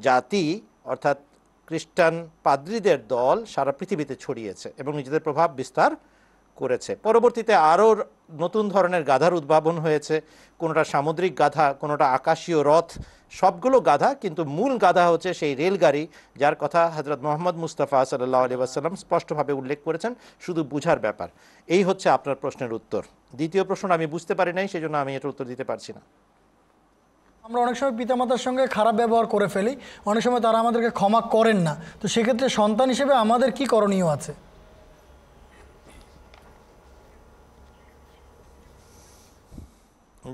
জাতি, অর্থাৎ খ্রিস্টান পাদ্রীদের দল সারা পৃথিবীতে ছড়িয়েছে এবং নিজেদের প্রভাব বিস্তার করেছে। পরবর্তীতে আরও নতুন ধরনের গাধার উদ্ভাবন হয়েছে। কোনোটা সামুদ্রিক গাধা, কোনোটা আকাশীয় রথ, সবগুলো গাধা কিন্তু মূল গাধা হচ্ছে সেই রেলগাড়ি, যার কথা হজরত মোহাম্মদ মুস্তাফা সাল্লাহ আলি আসাল্লাম স্পষ্টভাবে উল্লেখ করেছেন, শুধু বুঝার ব্যাপার। এই হচ্ছে আপনার প্রশ্নের উত্তর। দ্বিতীয় প্রশ্ন আমি বুঝতে পারি নাই সেই জন্য আমি এটা উত্তর দিতে পারছি না। আমরা অনেক সময় পিতামাতার সঙ্গে খারাপ ব্যবহার করে ফেলি। অনেক সময় তারা আমাদেরকে ক্ষমা করেন না। তো সেক্ষেত্রে সন্তান হিসেবে আমাদের কি করণীয় আছে?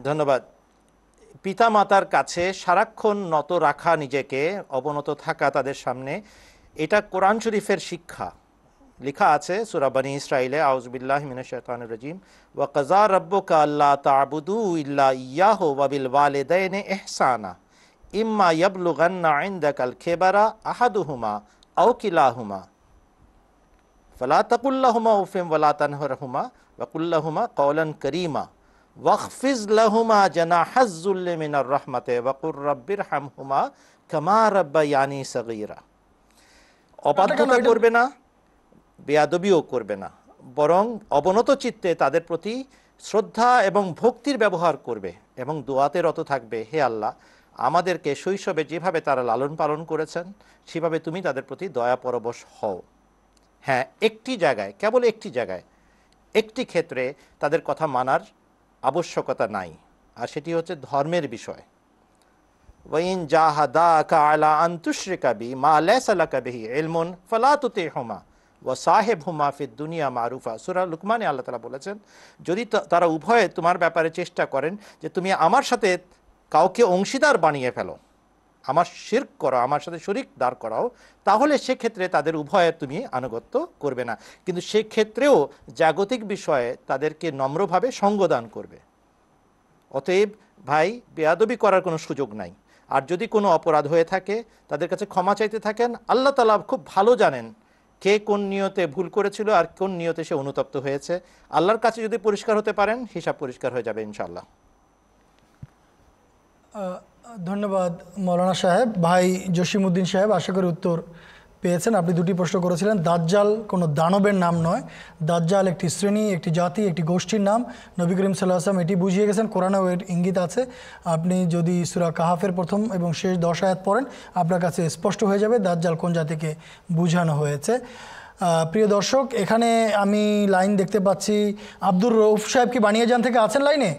ধন্যবাদ। পিতা মাতার কাছে সারাক্ষণ নত রাখা নিজেকে, অবনত থাকা তাদের সামনে, এটা কোরআন শরীফের শিক্ষা। লেখা আছে সুরাবানি ইসরাইলে আউজবিল্লাহ মিনাশান রাজিম, ওয়া কাজা রব্বুকা আল্লাহ তাবুদু ইল্লা ইয়াহ ওয়াবিল ওয়ালিদাইনে ইহসানা, ইম্মা ইয়াবলুগান্না ইনদাকাল খেবারা আহাদুহুমা আও কিলাহুমা, ফলা তাকুল্লাহুমা উফিম ওয়ালা তানহরহুমা ওয়াকুল্লাহুমা কওলান করিমা। ওয়াকফিজ লাহুমা জানা হাজ্জুল্লি মিনার রহমাতে ওয়াকুর রব্বির হামহুমা কামা রব্বায়ানি সগীরা। অবাধ্যতা করবে না বেয়াদবিও করবে না বরং অবনত চিত্তে তাদের প্রতি শ্রদ্ধা এবং ভক্তির ব্যবহার করবে এবং দোয়াতে রত থাকবে হে আল্লাহ আমাদেরকে শৈশবে যেভাবে তারা লালন পালন করেছেন সেভাবে তুমি তাদের প্রতি দয়া পরবশ হও। হ্যাঁ একটি জায়গায় কেবল একটি জায়গায় একটি ক্ষেত্রে তাদের কথা মানার আবশ্যকতা নাই। আর সেটি হচ্ছে ধর্মের বিষয়। ওয়াইন জাহাদাকা আলা আন্তুশ্রে কাবি মা লেসালাকা কাবিহি এলমন ফলাতুতে হোমা ওয়া সাহেব হুমা ফিদ দুনিয়া মারুফা। সুরা লুকমানে আল্লাহ তালা বলেছেন, যদি তারা উভয়ে তোমার ব্যাপারে চেষ্টা করেন যে তুমি আমার সাথে কাউকে অংশীদার বানিয়ে ফেলো। আমার শির্ক করো, আমার সাথে শরিক দাঁড় করাও, তাহলে সেক্ষেত্রে তাদের উভয়ের তুমি আনুগত্য করবে না। কিন্তু সেক্ষেত্রেও জাগতিক বিষয়ে তাদেরকে নম্রভাবে সঙ্গদান করবে। অতএব ভাই, বেয়াদবি করার কোনো সুযোগ নাই। আর যদি কোনো অপরাধ হয়ে থাকে, তাদের কাছে ক্ষমা চাইতে থাকেন, আল্লাহ তালা খুব ভালো জানেন কে কোন নিয়তে ভুল করেছিল আর কোন নিয়তে সে অনুতপ্ত হয়েছে। আল্লাহর কাছে যদি পরিষ্কার হতে পারেন, হিসাব পরিষ্কার হয়ে যাবে ইনশাল্লাহ ধন্যবাদ, মৌলানা সাহেব। ভাই জসিমউদ্দিন সাহেব, আশা করি উত্তর পেয়েছেন। আপনি দুটি প্রশ্ন করেছিলেন। দাজ্জাল কোনো দানবের নাম নয়। দাজ্জাল একটি শ্রেণি, একটি জাতি, একটি গোষ্ঠীর নাম। নবী করিম সাল্লাহ আসলাম এটি বুঝিয়ে গেছেন। কোরআনেও এর ইঙ্গিত আছে। আপনি যদি সুরা কাহাফের প্রথম এবং শেষ দশ আয়াত পড়েন, আপনার কাছে স্পষ্ট হয়ে যাবে দাজ্জাল কোন জাতিকে বুঝানো হয়েছে। প্রিয় দর্শক, এখানে আমি লাইন দেখতে পাচ্ছি। আব্দুর রৌফ সাহেব কি বানিয়াজান থেকে আছেন লাইনে?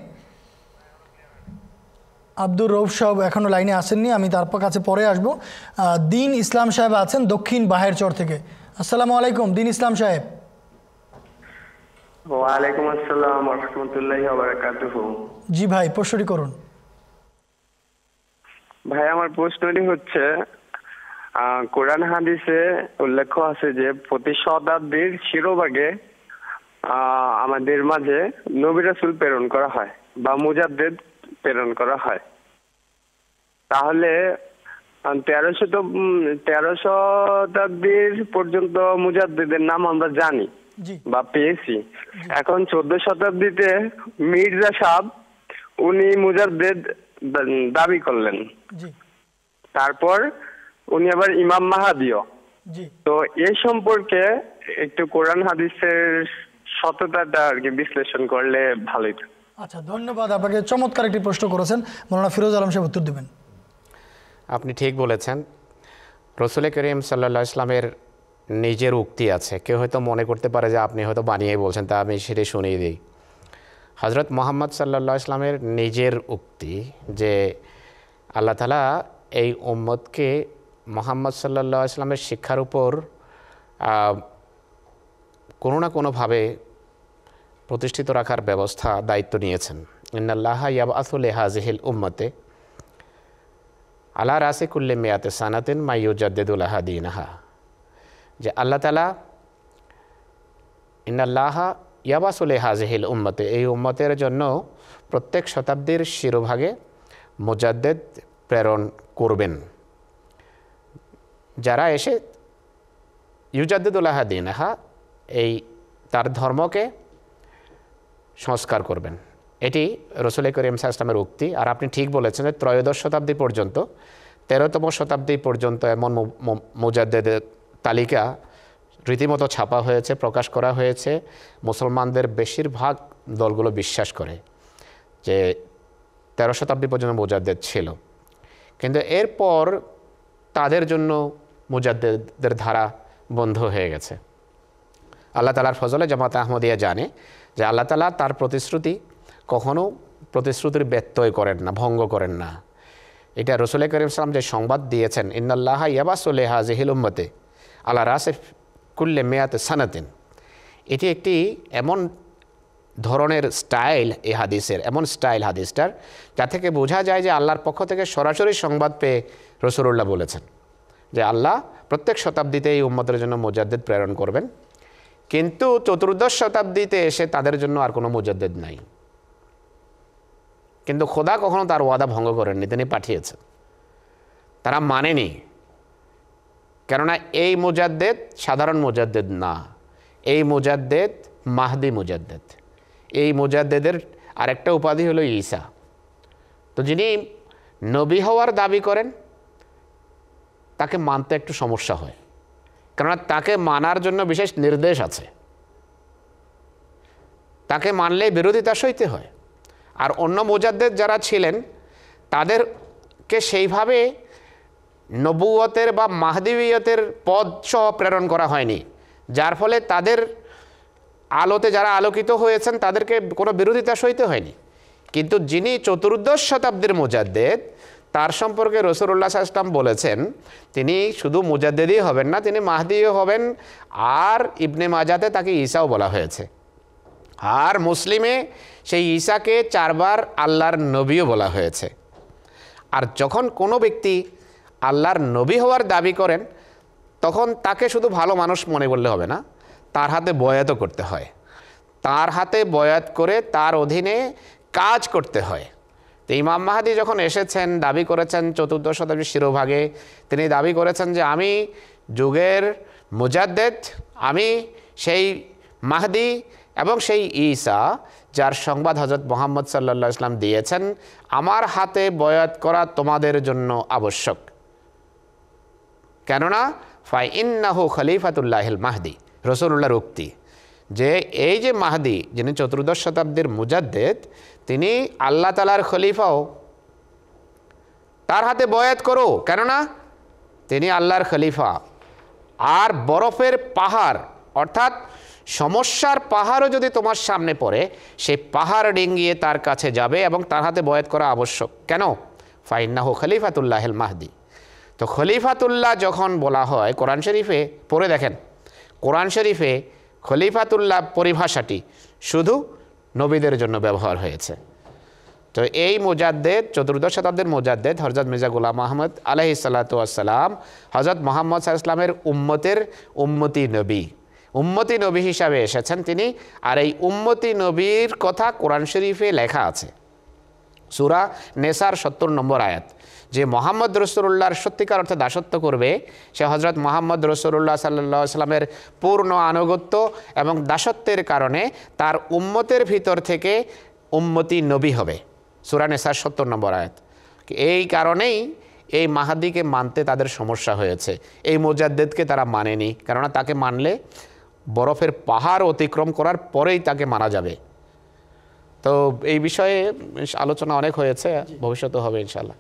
আব্দুর রৌফ সাহেব এখনও লাইনে আসেননি আমি তার কাছে পরে আসব। দিন ইসলাম সাহেব আছেন দক্ষিণ বাহের চর থেকে। আসসালামু আলাইকুম দিন ইসলাম সাহেব। ওয়ালাইকুম আসসালাম রহমতুল্লাহ বারাকাতুহু। জি ভাই প্রশ্নটি করুন। ভাই আমার প্রশ্নটি হচ্ছে কোরআন হাদিসে উল্লেখ আছে যে প্রতি শতাব্দীর শিরোভাগে আমাদের মাঝে নবী রাসূল প্রেরণ করা হয় বা মুজাদ্দেদ প্রেরণ করা হয়। তাহলে তেরোশো তো তেরো শতাব্দীর পর্যন্ত মুজাদ্দেদের নাম আমরা জানি বা পেয়েছি। এখন চোদ্দ শতাব্দীতে মির্জা সাহ উনি মুজাদ্দেদ দাবি করলেন। তারপর উনি আবার ইমাম মাহাদিও। তো এই সম্পর্কে একটু কোরআন হাদিসের সততাটা আর কি বিশ্লেষণ করলে ভালোই হতো। আচ্ছা ধন্যবাদ, আপনাকে চমৎকার একটি প্রশ্ন করেছেন। মৌলানা ফিরোজ আলম সাহেব উত্তর দেবেন। আপনি ঠিক বলেছেন। রসুল করিম সাল্লা ইসলামের নিজের উক্তি আছে। কেউ হয়তো মনে করতে পারে যে আপনি হয়তো বানিয়ে বলছেন, তা আমি সেটাই শুনিয়ে দিই। হজরত মোহাম্মদ সাল্লা ইসলামের নিজের উক্তি যে আল্লাহ তালা এই উম্মতকে মোহাম্মদ সাল্লা ইসলামের শিক্ষার উপর কোনো না কোনোভাবে প্রতিষ্ঠিত রাখার ব্যবস্থা দায়িত্ব নিয়েছেন। ইন্নাল্লাহ ইয়াব আসলে হাজিহিল উম্মতে আলা রাসে কুল্লে মেয়াতে সানাতেন মাইয়ুজাদ্দেদুল আহাদিনাহা যে আল্লাহ তালা ইন্নাল্লাহ ইয়াবাসুলে হাজহিল উম্মতে এই উম্মতের জন্য প্রত্যেক শতাব্দীর শিরোভাগে মুজাদ্দেদ প্রেরণ করবেন। যারা এসে ইউজাদ্দুল আহাদিনাহা এই তার ধর্মকে সংস্কার করবেন। এটি রসুল করিম ইসলামের উক্তি। আর আপনি ঠিক বলেছেন যে ত্রয়োদশ শতাব্দী পর্যন্ত, তেরোতম শতাব্দী পর্যন্ত এমন মুজাদ্দেদের তালিকা রীতিমতো ছাপা হয়েছে, প্রকাশ করা হয়েছে। মুসলমানদের বেশিরভাগ দলগুলো বিশ্বাস করে যে তেরো শতাব্দী পর্যন্ত মুজাদ্দেদ ছিল। কিন্তু এরপর তাদের জন্য মুজাদ্দেদের ধারা বন্ধ হয়ে গেছে। আল্লাহ তালার ফজলে জামাত আহমদিয়া জানে যে আল্লাহ তালা তার প্রতিশ্রুতি কখনও প্রতিশ্রুতির ব্যত্যয় করেন না, ভঙ্গ করেন না। এটা রসুল করিম ইসলাম যে সংবাদ দিয়েছেন, ইন্নাল্লাহ ইয়াবাসুল্লেহ জেহিল উম্মতে আল্লাহ রাসেফ কুল্লে মেয়াতে সানাতিন। এটি একটি এমন ধরনের স্টাইল এ হাদিসের, এমন স্টাইল হাদিসটার, যা থেকে বোঝা যায় যে আল্লাহর পক্ষ থেকে সরাসরি সংবাদ পেয়ে রসুল্লাহ বলেছেন যে আল্লাহ প্রত্যেক শতাব্দীতে এই উম্মতের জন্য মোজাদ্দেদ প্রেরণ করবেন। কিন্তু চতুর্দশ শতাব্দীতে এসে তাদের জন্য আর কোনো মুজাদ্দেদ নাই। কিন্তু খোদা কখনো তার ওয়াদা ভঙ্গ করেননি, তিনি পাঠিয়েছেন। তারা মানেনি। কেননা এই মুজাদ্দেদ সাধারণ মুজাদ্দেদ না। এই মুজাদ্দেদ মাহদি মুজাদ্দেদ। এই মুজাদ্দেদের আরেকটা উপাধি হলো ঈসা। তো যিনি নবী হওয়ার দাবি করেন, তাকে মানতে একটু সমস্যা হয়। কেননা তাকে মানার জন্য বিশেষ নির্দেশ আছে। তাকে মানলে বিরোধিতা সইতে হয়। আর অন্য মোজাদ্দের যারা ছিলেন, তাদেরকে সেইভাবে নবুয়তের বা মাহদিবিয়তের পদ সহ প্রেরণ করা হয়নি। যার ফলে তাদের আলোতে যারা আলোকিত হয়েছেন, তাদেরকে কোনো বিরোধিতা সইতে হয়নি। কিন্তু যিনি চতুর্দশ শতাব্দীর মুজাদ্দেদ তার সম্পর্কে রসুল্লাহ ইসলাম বলেছেন, তিনি শুধু মুজাদ্দেদই হবেন না, তিনি মাহদিও হবেন, আর ইবনে মাজাতে তাকে ঈসাও বলা হয়েছে। আর মুসলিমে সেই ঈসাকে চারবার আল্লাহর নবীও বলা হয়েছে। আর যখন কোনো ব্যক্তি আল্লাহর নবী হওয়ার দাবি করেন, তখন তাকে শুধু ভালো মানুষ মনে করলে হবে না, তার হাতে বয়াতও করতে হয়। তার হাতে বয়াত করে তার অধীনে কাজ করতে হয়। তো ইমাম মাহাদি যখন এসেছেন, দাবি করেছেন চতুর্দশ শতাব্দীর শিরোভাগে, তিনি দাবি করেছেন যে আমি যুগের মুজাদ্দেদ, আমি সেই মাহদি এবং সেই ঈসা যার সংবাদ হজরত মোহাম্মদ সাল্লা ইসলাম দিয়েছেন, আমার হাতে বয়াত করা তোমাদের জন্য আবশ্যক। কেননা ফাই ইন্নাহু খলিফাতুল্লাহিল মাহদি রসুল্লাহর উক্তি যে এই যে মাহদি, যিনি চতুর্দশ শতাব্দীর মুজাদ্দেদ তিনি আল্লাহ তালার খলিফাও। তার হাতে বয়াত করো, কেননা তিনি আল্লাহর খলিফা। আর বরফের পাহাড়, অর্থাৎ সমস্যার পাহাড়ও যদি তোমার সামনে পড়ে, সেই পাহাড় ডিঙ্গিয়ে তার কাছে যাবে এবং তার হাতে বয়াত করা আবশ্যক। কেন? ফাইন্নাহু খলিফাতুল্লাহেল মাহদি। তো খলিফাতুল্লাহ যখন বলা হয়, কোরআন শরীফে, পড়ে দেখেন, কোরআন শরীফে খলিফাতুল্লাহ পরিভাষাটি শুধু নবীদের জন্য ব্যবহার হয়েছে। তো এই মোজাদ্দেদ, চতুর্দশ শতাব্দীর মোজাদ্দেদ হজরত মির্জা গুলাম আহমদ আলহি সাল্লাতাম হজরত মোহাম্মদ ইসলামের উম্মতের উম্মতি নবী। উম্মতি নবী হিসাবে এসেছেন তিনি। আর এই উম্মতি নবীর কথা কোরআন শরীফে লেখা আছে। সুরা নেসার সত্তর নম্বর আয়াত। যে মোহাম্মদ রসুল্লাহর সত্যিকার অর্থে দাসত্ব করবে, সে হজরত মোহাম্মদ রসুল্লাহ সাল্লাহ সাল্লামের পূর্ণ আনুগত্য এবং দাসত্বের কারণে তার উম্মতের ভিতর থেকে উম্মতি নবী হবে। সুরানে নেসার সত্তর নম্বর আয়াত। এই কারণেই এই মাহাদিকে মানতে তাদের সমস্যা হয়েছে। এই মোজাদ্দেদকে তারা মানেনি, কেননা তাকে মানলে বরফের পাহাড় অতিক্রম করার পরেই তাকে মারা যাবে। তো এই বিষয়ে আলোচনা অনেক হয়েছে ভবিষ্যতে হবে ইনশাল্লাহ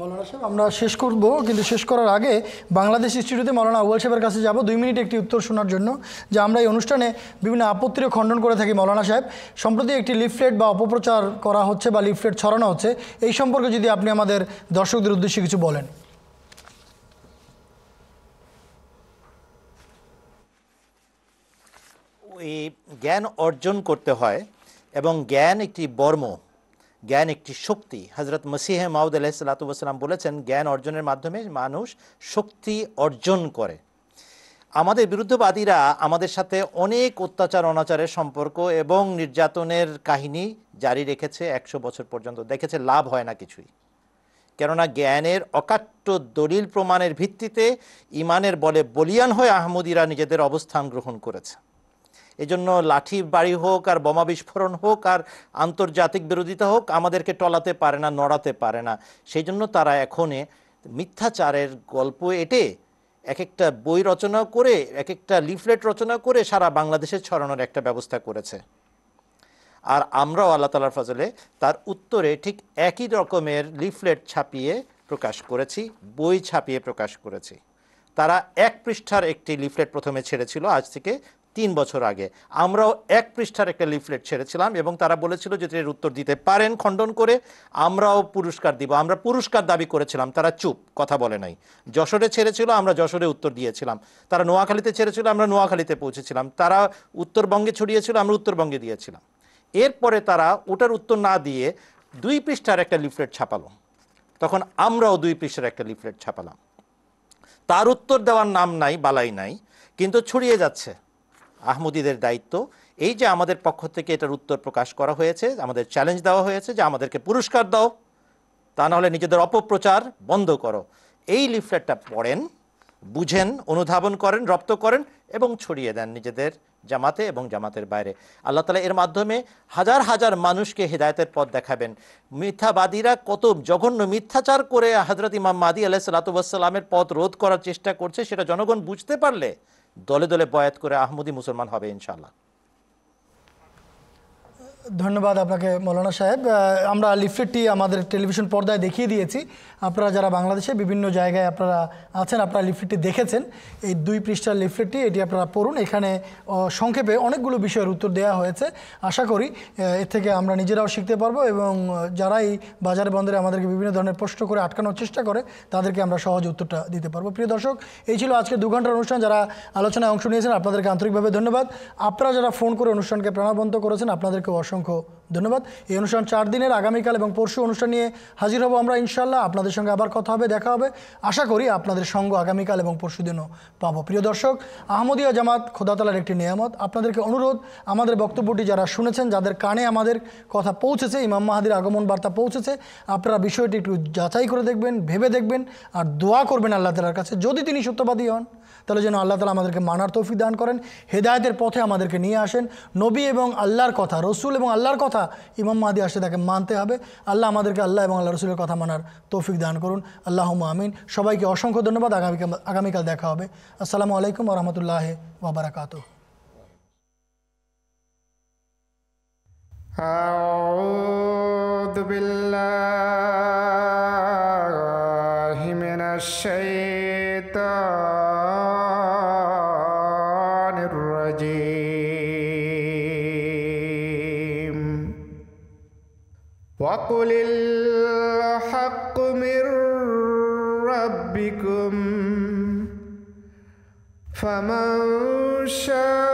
মৌলানা সাহেব আমরা শেষ করব কিন্তু শেষ করার আগে বাংলাদেশ ইনস্টিটিউটে মৌলানা আউয়াল সাহেবের কাছে যাব। দুই মিনিট একটি উত্তর শোনার জন্য যে আমরা এই অনুষ্ঠানে বিভিন্ন আপত্তির খণ্ডন করে থাকি মৌলানা সাহেব। সম্প্রতি একটি লিফলেট বা অপপ্রচার করা হচ্ছে বা লিফলেট ছড়ানো হচ্ছে এই সম্পর্কে যদি আপনি আমাদের দর্শকদের উদ্দেশ্যে কিছু বলেন। এই জ্ঞান অর্জন করতে হয় এবং জ্ঞান একটি বর্ম, জ্ঞান একটি শক্তি। হজরত মসিহে মাউদ আলাহিসাল্লাম বলেছেন, জ্ঞান অর্জনের মাধ্যমে মানুষ শক্তি অর্জন করে। আমাদের বিরুদ্ধবাদীরা আমাদের সাথে অনেক অত্যাচার, অনাচারের সম্পর্ক এবং নির্যাতনের কাহিনী জারি রেখেছে একশো বছর পর্যন্ত। দেখেছে, লাভ হয় না কিছুই। কেননা জ্ঞানের অকাট্য দলিল প্রমাণের ভিত্তিতে ইমানের বলে বলিয়ান হয়ে আহমদিরা নিজেদের অবস্থান গ্রহণ করেছে। এজন্য লাঠি বাড়ি হোক আর বোমা বিস্ফোরণ হোক আর আন্তর্জাতিক বিরোধিতা হোক, আমাদেরকে টলাতে পারে না, নড়াতে পারে না। সেই জন্য তারা এখনে মিথ্যাচারের গল্প এটে এক একটা বই রচনা করে এক একটা লিফলেট রচনা করে সারা বাংলাদেশে ছড়ানোর একটা ব্যবস্থা করেছে। আর আমরাও আল্লাহ তালার ফজলে তার উত্তরে ঠিক একই রকমের লিফলেট ছাপিয়ে প্রকাশ করেছি, বই ছাপিয়ে প্রকাশ করেছি। তারা এক পৃষ্ঠার একটি লিফলেট প্রথমে ছেড়েছিল, আজ থেকে তিন বছর আগে। আমরাও এক পৃষ্ঠার একটা লিফলেট ছেড়েছিলাম এবং তারা বলেছিল যে এর উত্তর দিতে পারেন খণ্ডন করে, আমরাও পুরস্কার দিব। আমরা পুরস্কার দাবি করেছিলাম, তারা চুপ, কথা বলে নাই। যশোরে ছেড়েছিল, আমরা যশোরে উত্তর দিয়েছিলাম। তারা নোয়াখালীতে ছেড়েছিল, আমরা নোয়াখালীতে পৌঁছেছিলাম। তারা উত্তরবঙ্গে ছড়িয়েছিল, আমরা উত্তরবঙ্গে দিয়েছিলাম। এরপরে তারা ওটার উত্তর না দিয়ে দুই পৃষ্ঠার একটা লিফলেট ছাপালো। তখন আমরাও দুই পৃষ্ঠার একটা লিফলেট ছাপালাম। তার উত্তর দেওয়ার নাম নাই, বালাই নাই, কিন্তু ছড়িয়ে যাচ্ছে। আহমদীদের দায়িত্ব। এই যে আমাদের পক্ষ থেকে এটার উত্তর প্রকাশ করা হয়েছে, আমাদের চ্যালেঞ্জ দেওয়া হয়েছে যে আমাদেরকে পুরস্কার দাও, তা নাহলে নিজেদের অপপ্রচার বন্ধ করো। এই লিফলেটটা পড়েন, বুঝেন, অনুধাবন করেন, রপ্ত করেন এবং ছড়িয়ে দেন নিজেদের জামাতে এবং জামাতের বাইরে। আল্লাহ তালা এর মাধ্যমে হাজার হাজার মানুষকে হেদায়তের পথ দেখাবেন। মিথ্যাবাদীরা কত জঘন্য মিথ্যাচার করে হজরত ইমাম মাদি আলাহ সাল্লাতুবাসাল্লামের পথ রোধ করার চেষ্টা করছে, সেটা জনগণ বুঝতে পারলে দলে দলে বয়াত করে আহমদি মুসলমান হবে ইনশাল্লাহ ধন্যবাদ আপনাকে, মৌলানা সাহেব। আমরা লিফলেটটি আমাদের টেলিভিশন পর্দায় দেখিয়ে দিয়েছি। আপনারা যারা বাংলাদেশে বিভিন্ন জায়গায় আপনারা আছেন, আপনারা লিফলেটটি দেখেছেন। এই দুই পৃষ্ঠার লিফলেটটি, এটি আপনারা পড়ুন। এখানে সংক্ষেপে অনেকগুলো বিষয়ের উত্তর দেওয়া হয়েছে। আশা করি এর থেকে আমরা নিজেরাও শিখতে পারব এবং যারাই বাজার বন্দরে আমাদেরকে বিভিন্ন ধরনের প্রশ্ন করে আটকানোর চেষ্টা করে, তাদেরকে আমরা সহজ উত্তরটা দিতে পারব। প্রিয় দর্শক, এই ছিল আজকে দু ঘণ্টার অনুষ্ঠান। যারা আলোচনায় অংশ নিয়েছেন, আপনাদেরকে আন্তরিকভাবে ধন্যবাদ। আপনারা যারা ফোন করে অনুষ্ঠানকে প্রাণবন্ত করেছেন আপনাদেরকে অসংখ্য ধন্যবাদ। এই অনুষ্ঠান চার দিনের, আগামীকাল এবং পরশু অনুষ্ঠান নিয়ে হাজির হব আমরা ইনশাল্লাহ আপনাদের সঙ্গে আবার কথা হবে, দেখা হবে। আশা করি আপনাদের সঙ্গ আগামীকাল এবং পরশু দিনও পাবো। প্রিয় দর্শক, আহমদিয়া জামাত খোদাতালার একটি নিয়ামত। আপনাদেরকে অনুরোধ, আমাদের বক্তব্যটি যারা শুনেছেন, যাদের কানে আমাদের কথা পৌঁছেছে, ইমাম মাহাদির আগমন বার্তা পৌঁছেছে, আপনারা বিষয়টি একটু যাচাই করে দেখবেন, ভেবে দেখবেন, আর দোয়া করবেন আল্লাহ তালার কাছে। যদি তিনি সত্যবাদী হন তাহলে যেন আল্লাহ তালা আমাদেরকে মানার তৌফিক দান করেন হেদায়তের পথে আমাদেরকে নিয়ে আসেন নবী এবং আল্লাহর কথা রসুল এবং আল্লাহর কথা ইমাম মাহাদি আসে তাকে মানতে হবে আল্লাহ আমাদেরকে আল্লাহ এবং আল্লাহ রসুলের কথা মানার তৌফিক দান করুন আল্লাহ আমিন সবাইকে অসংখ্য ধন্যবাদ আগামীকাল আগামীকাল দেখা হবে আসসালামু আলাইকুম রহমতুল্লাহ ওবরাকাত أعوذ بالله من الشيطان فمن شاء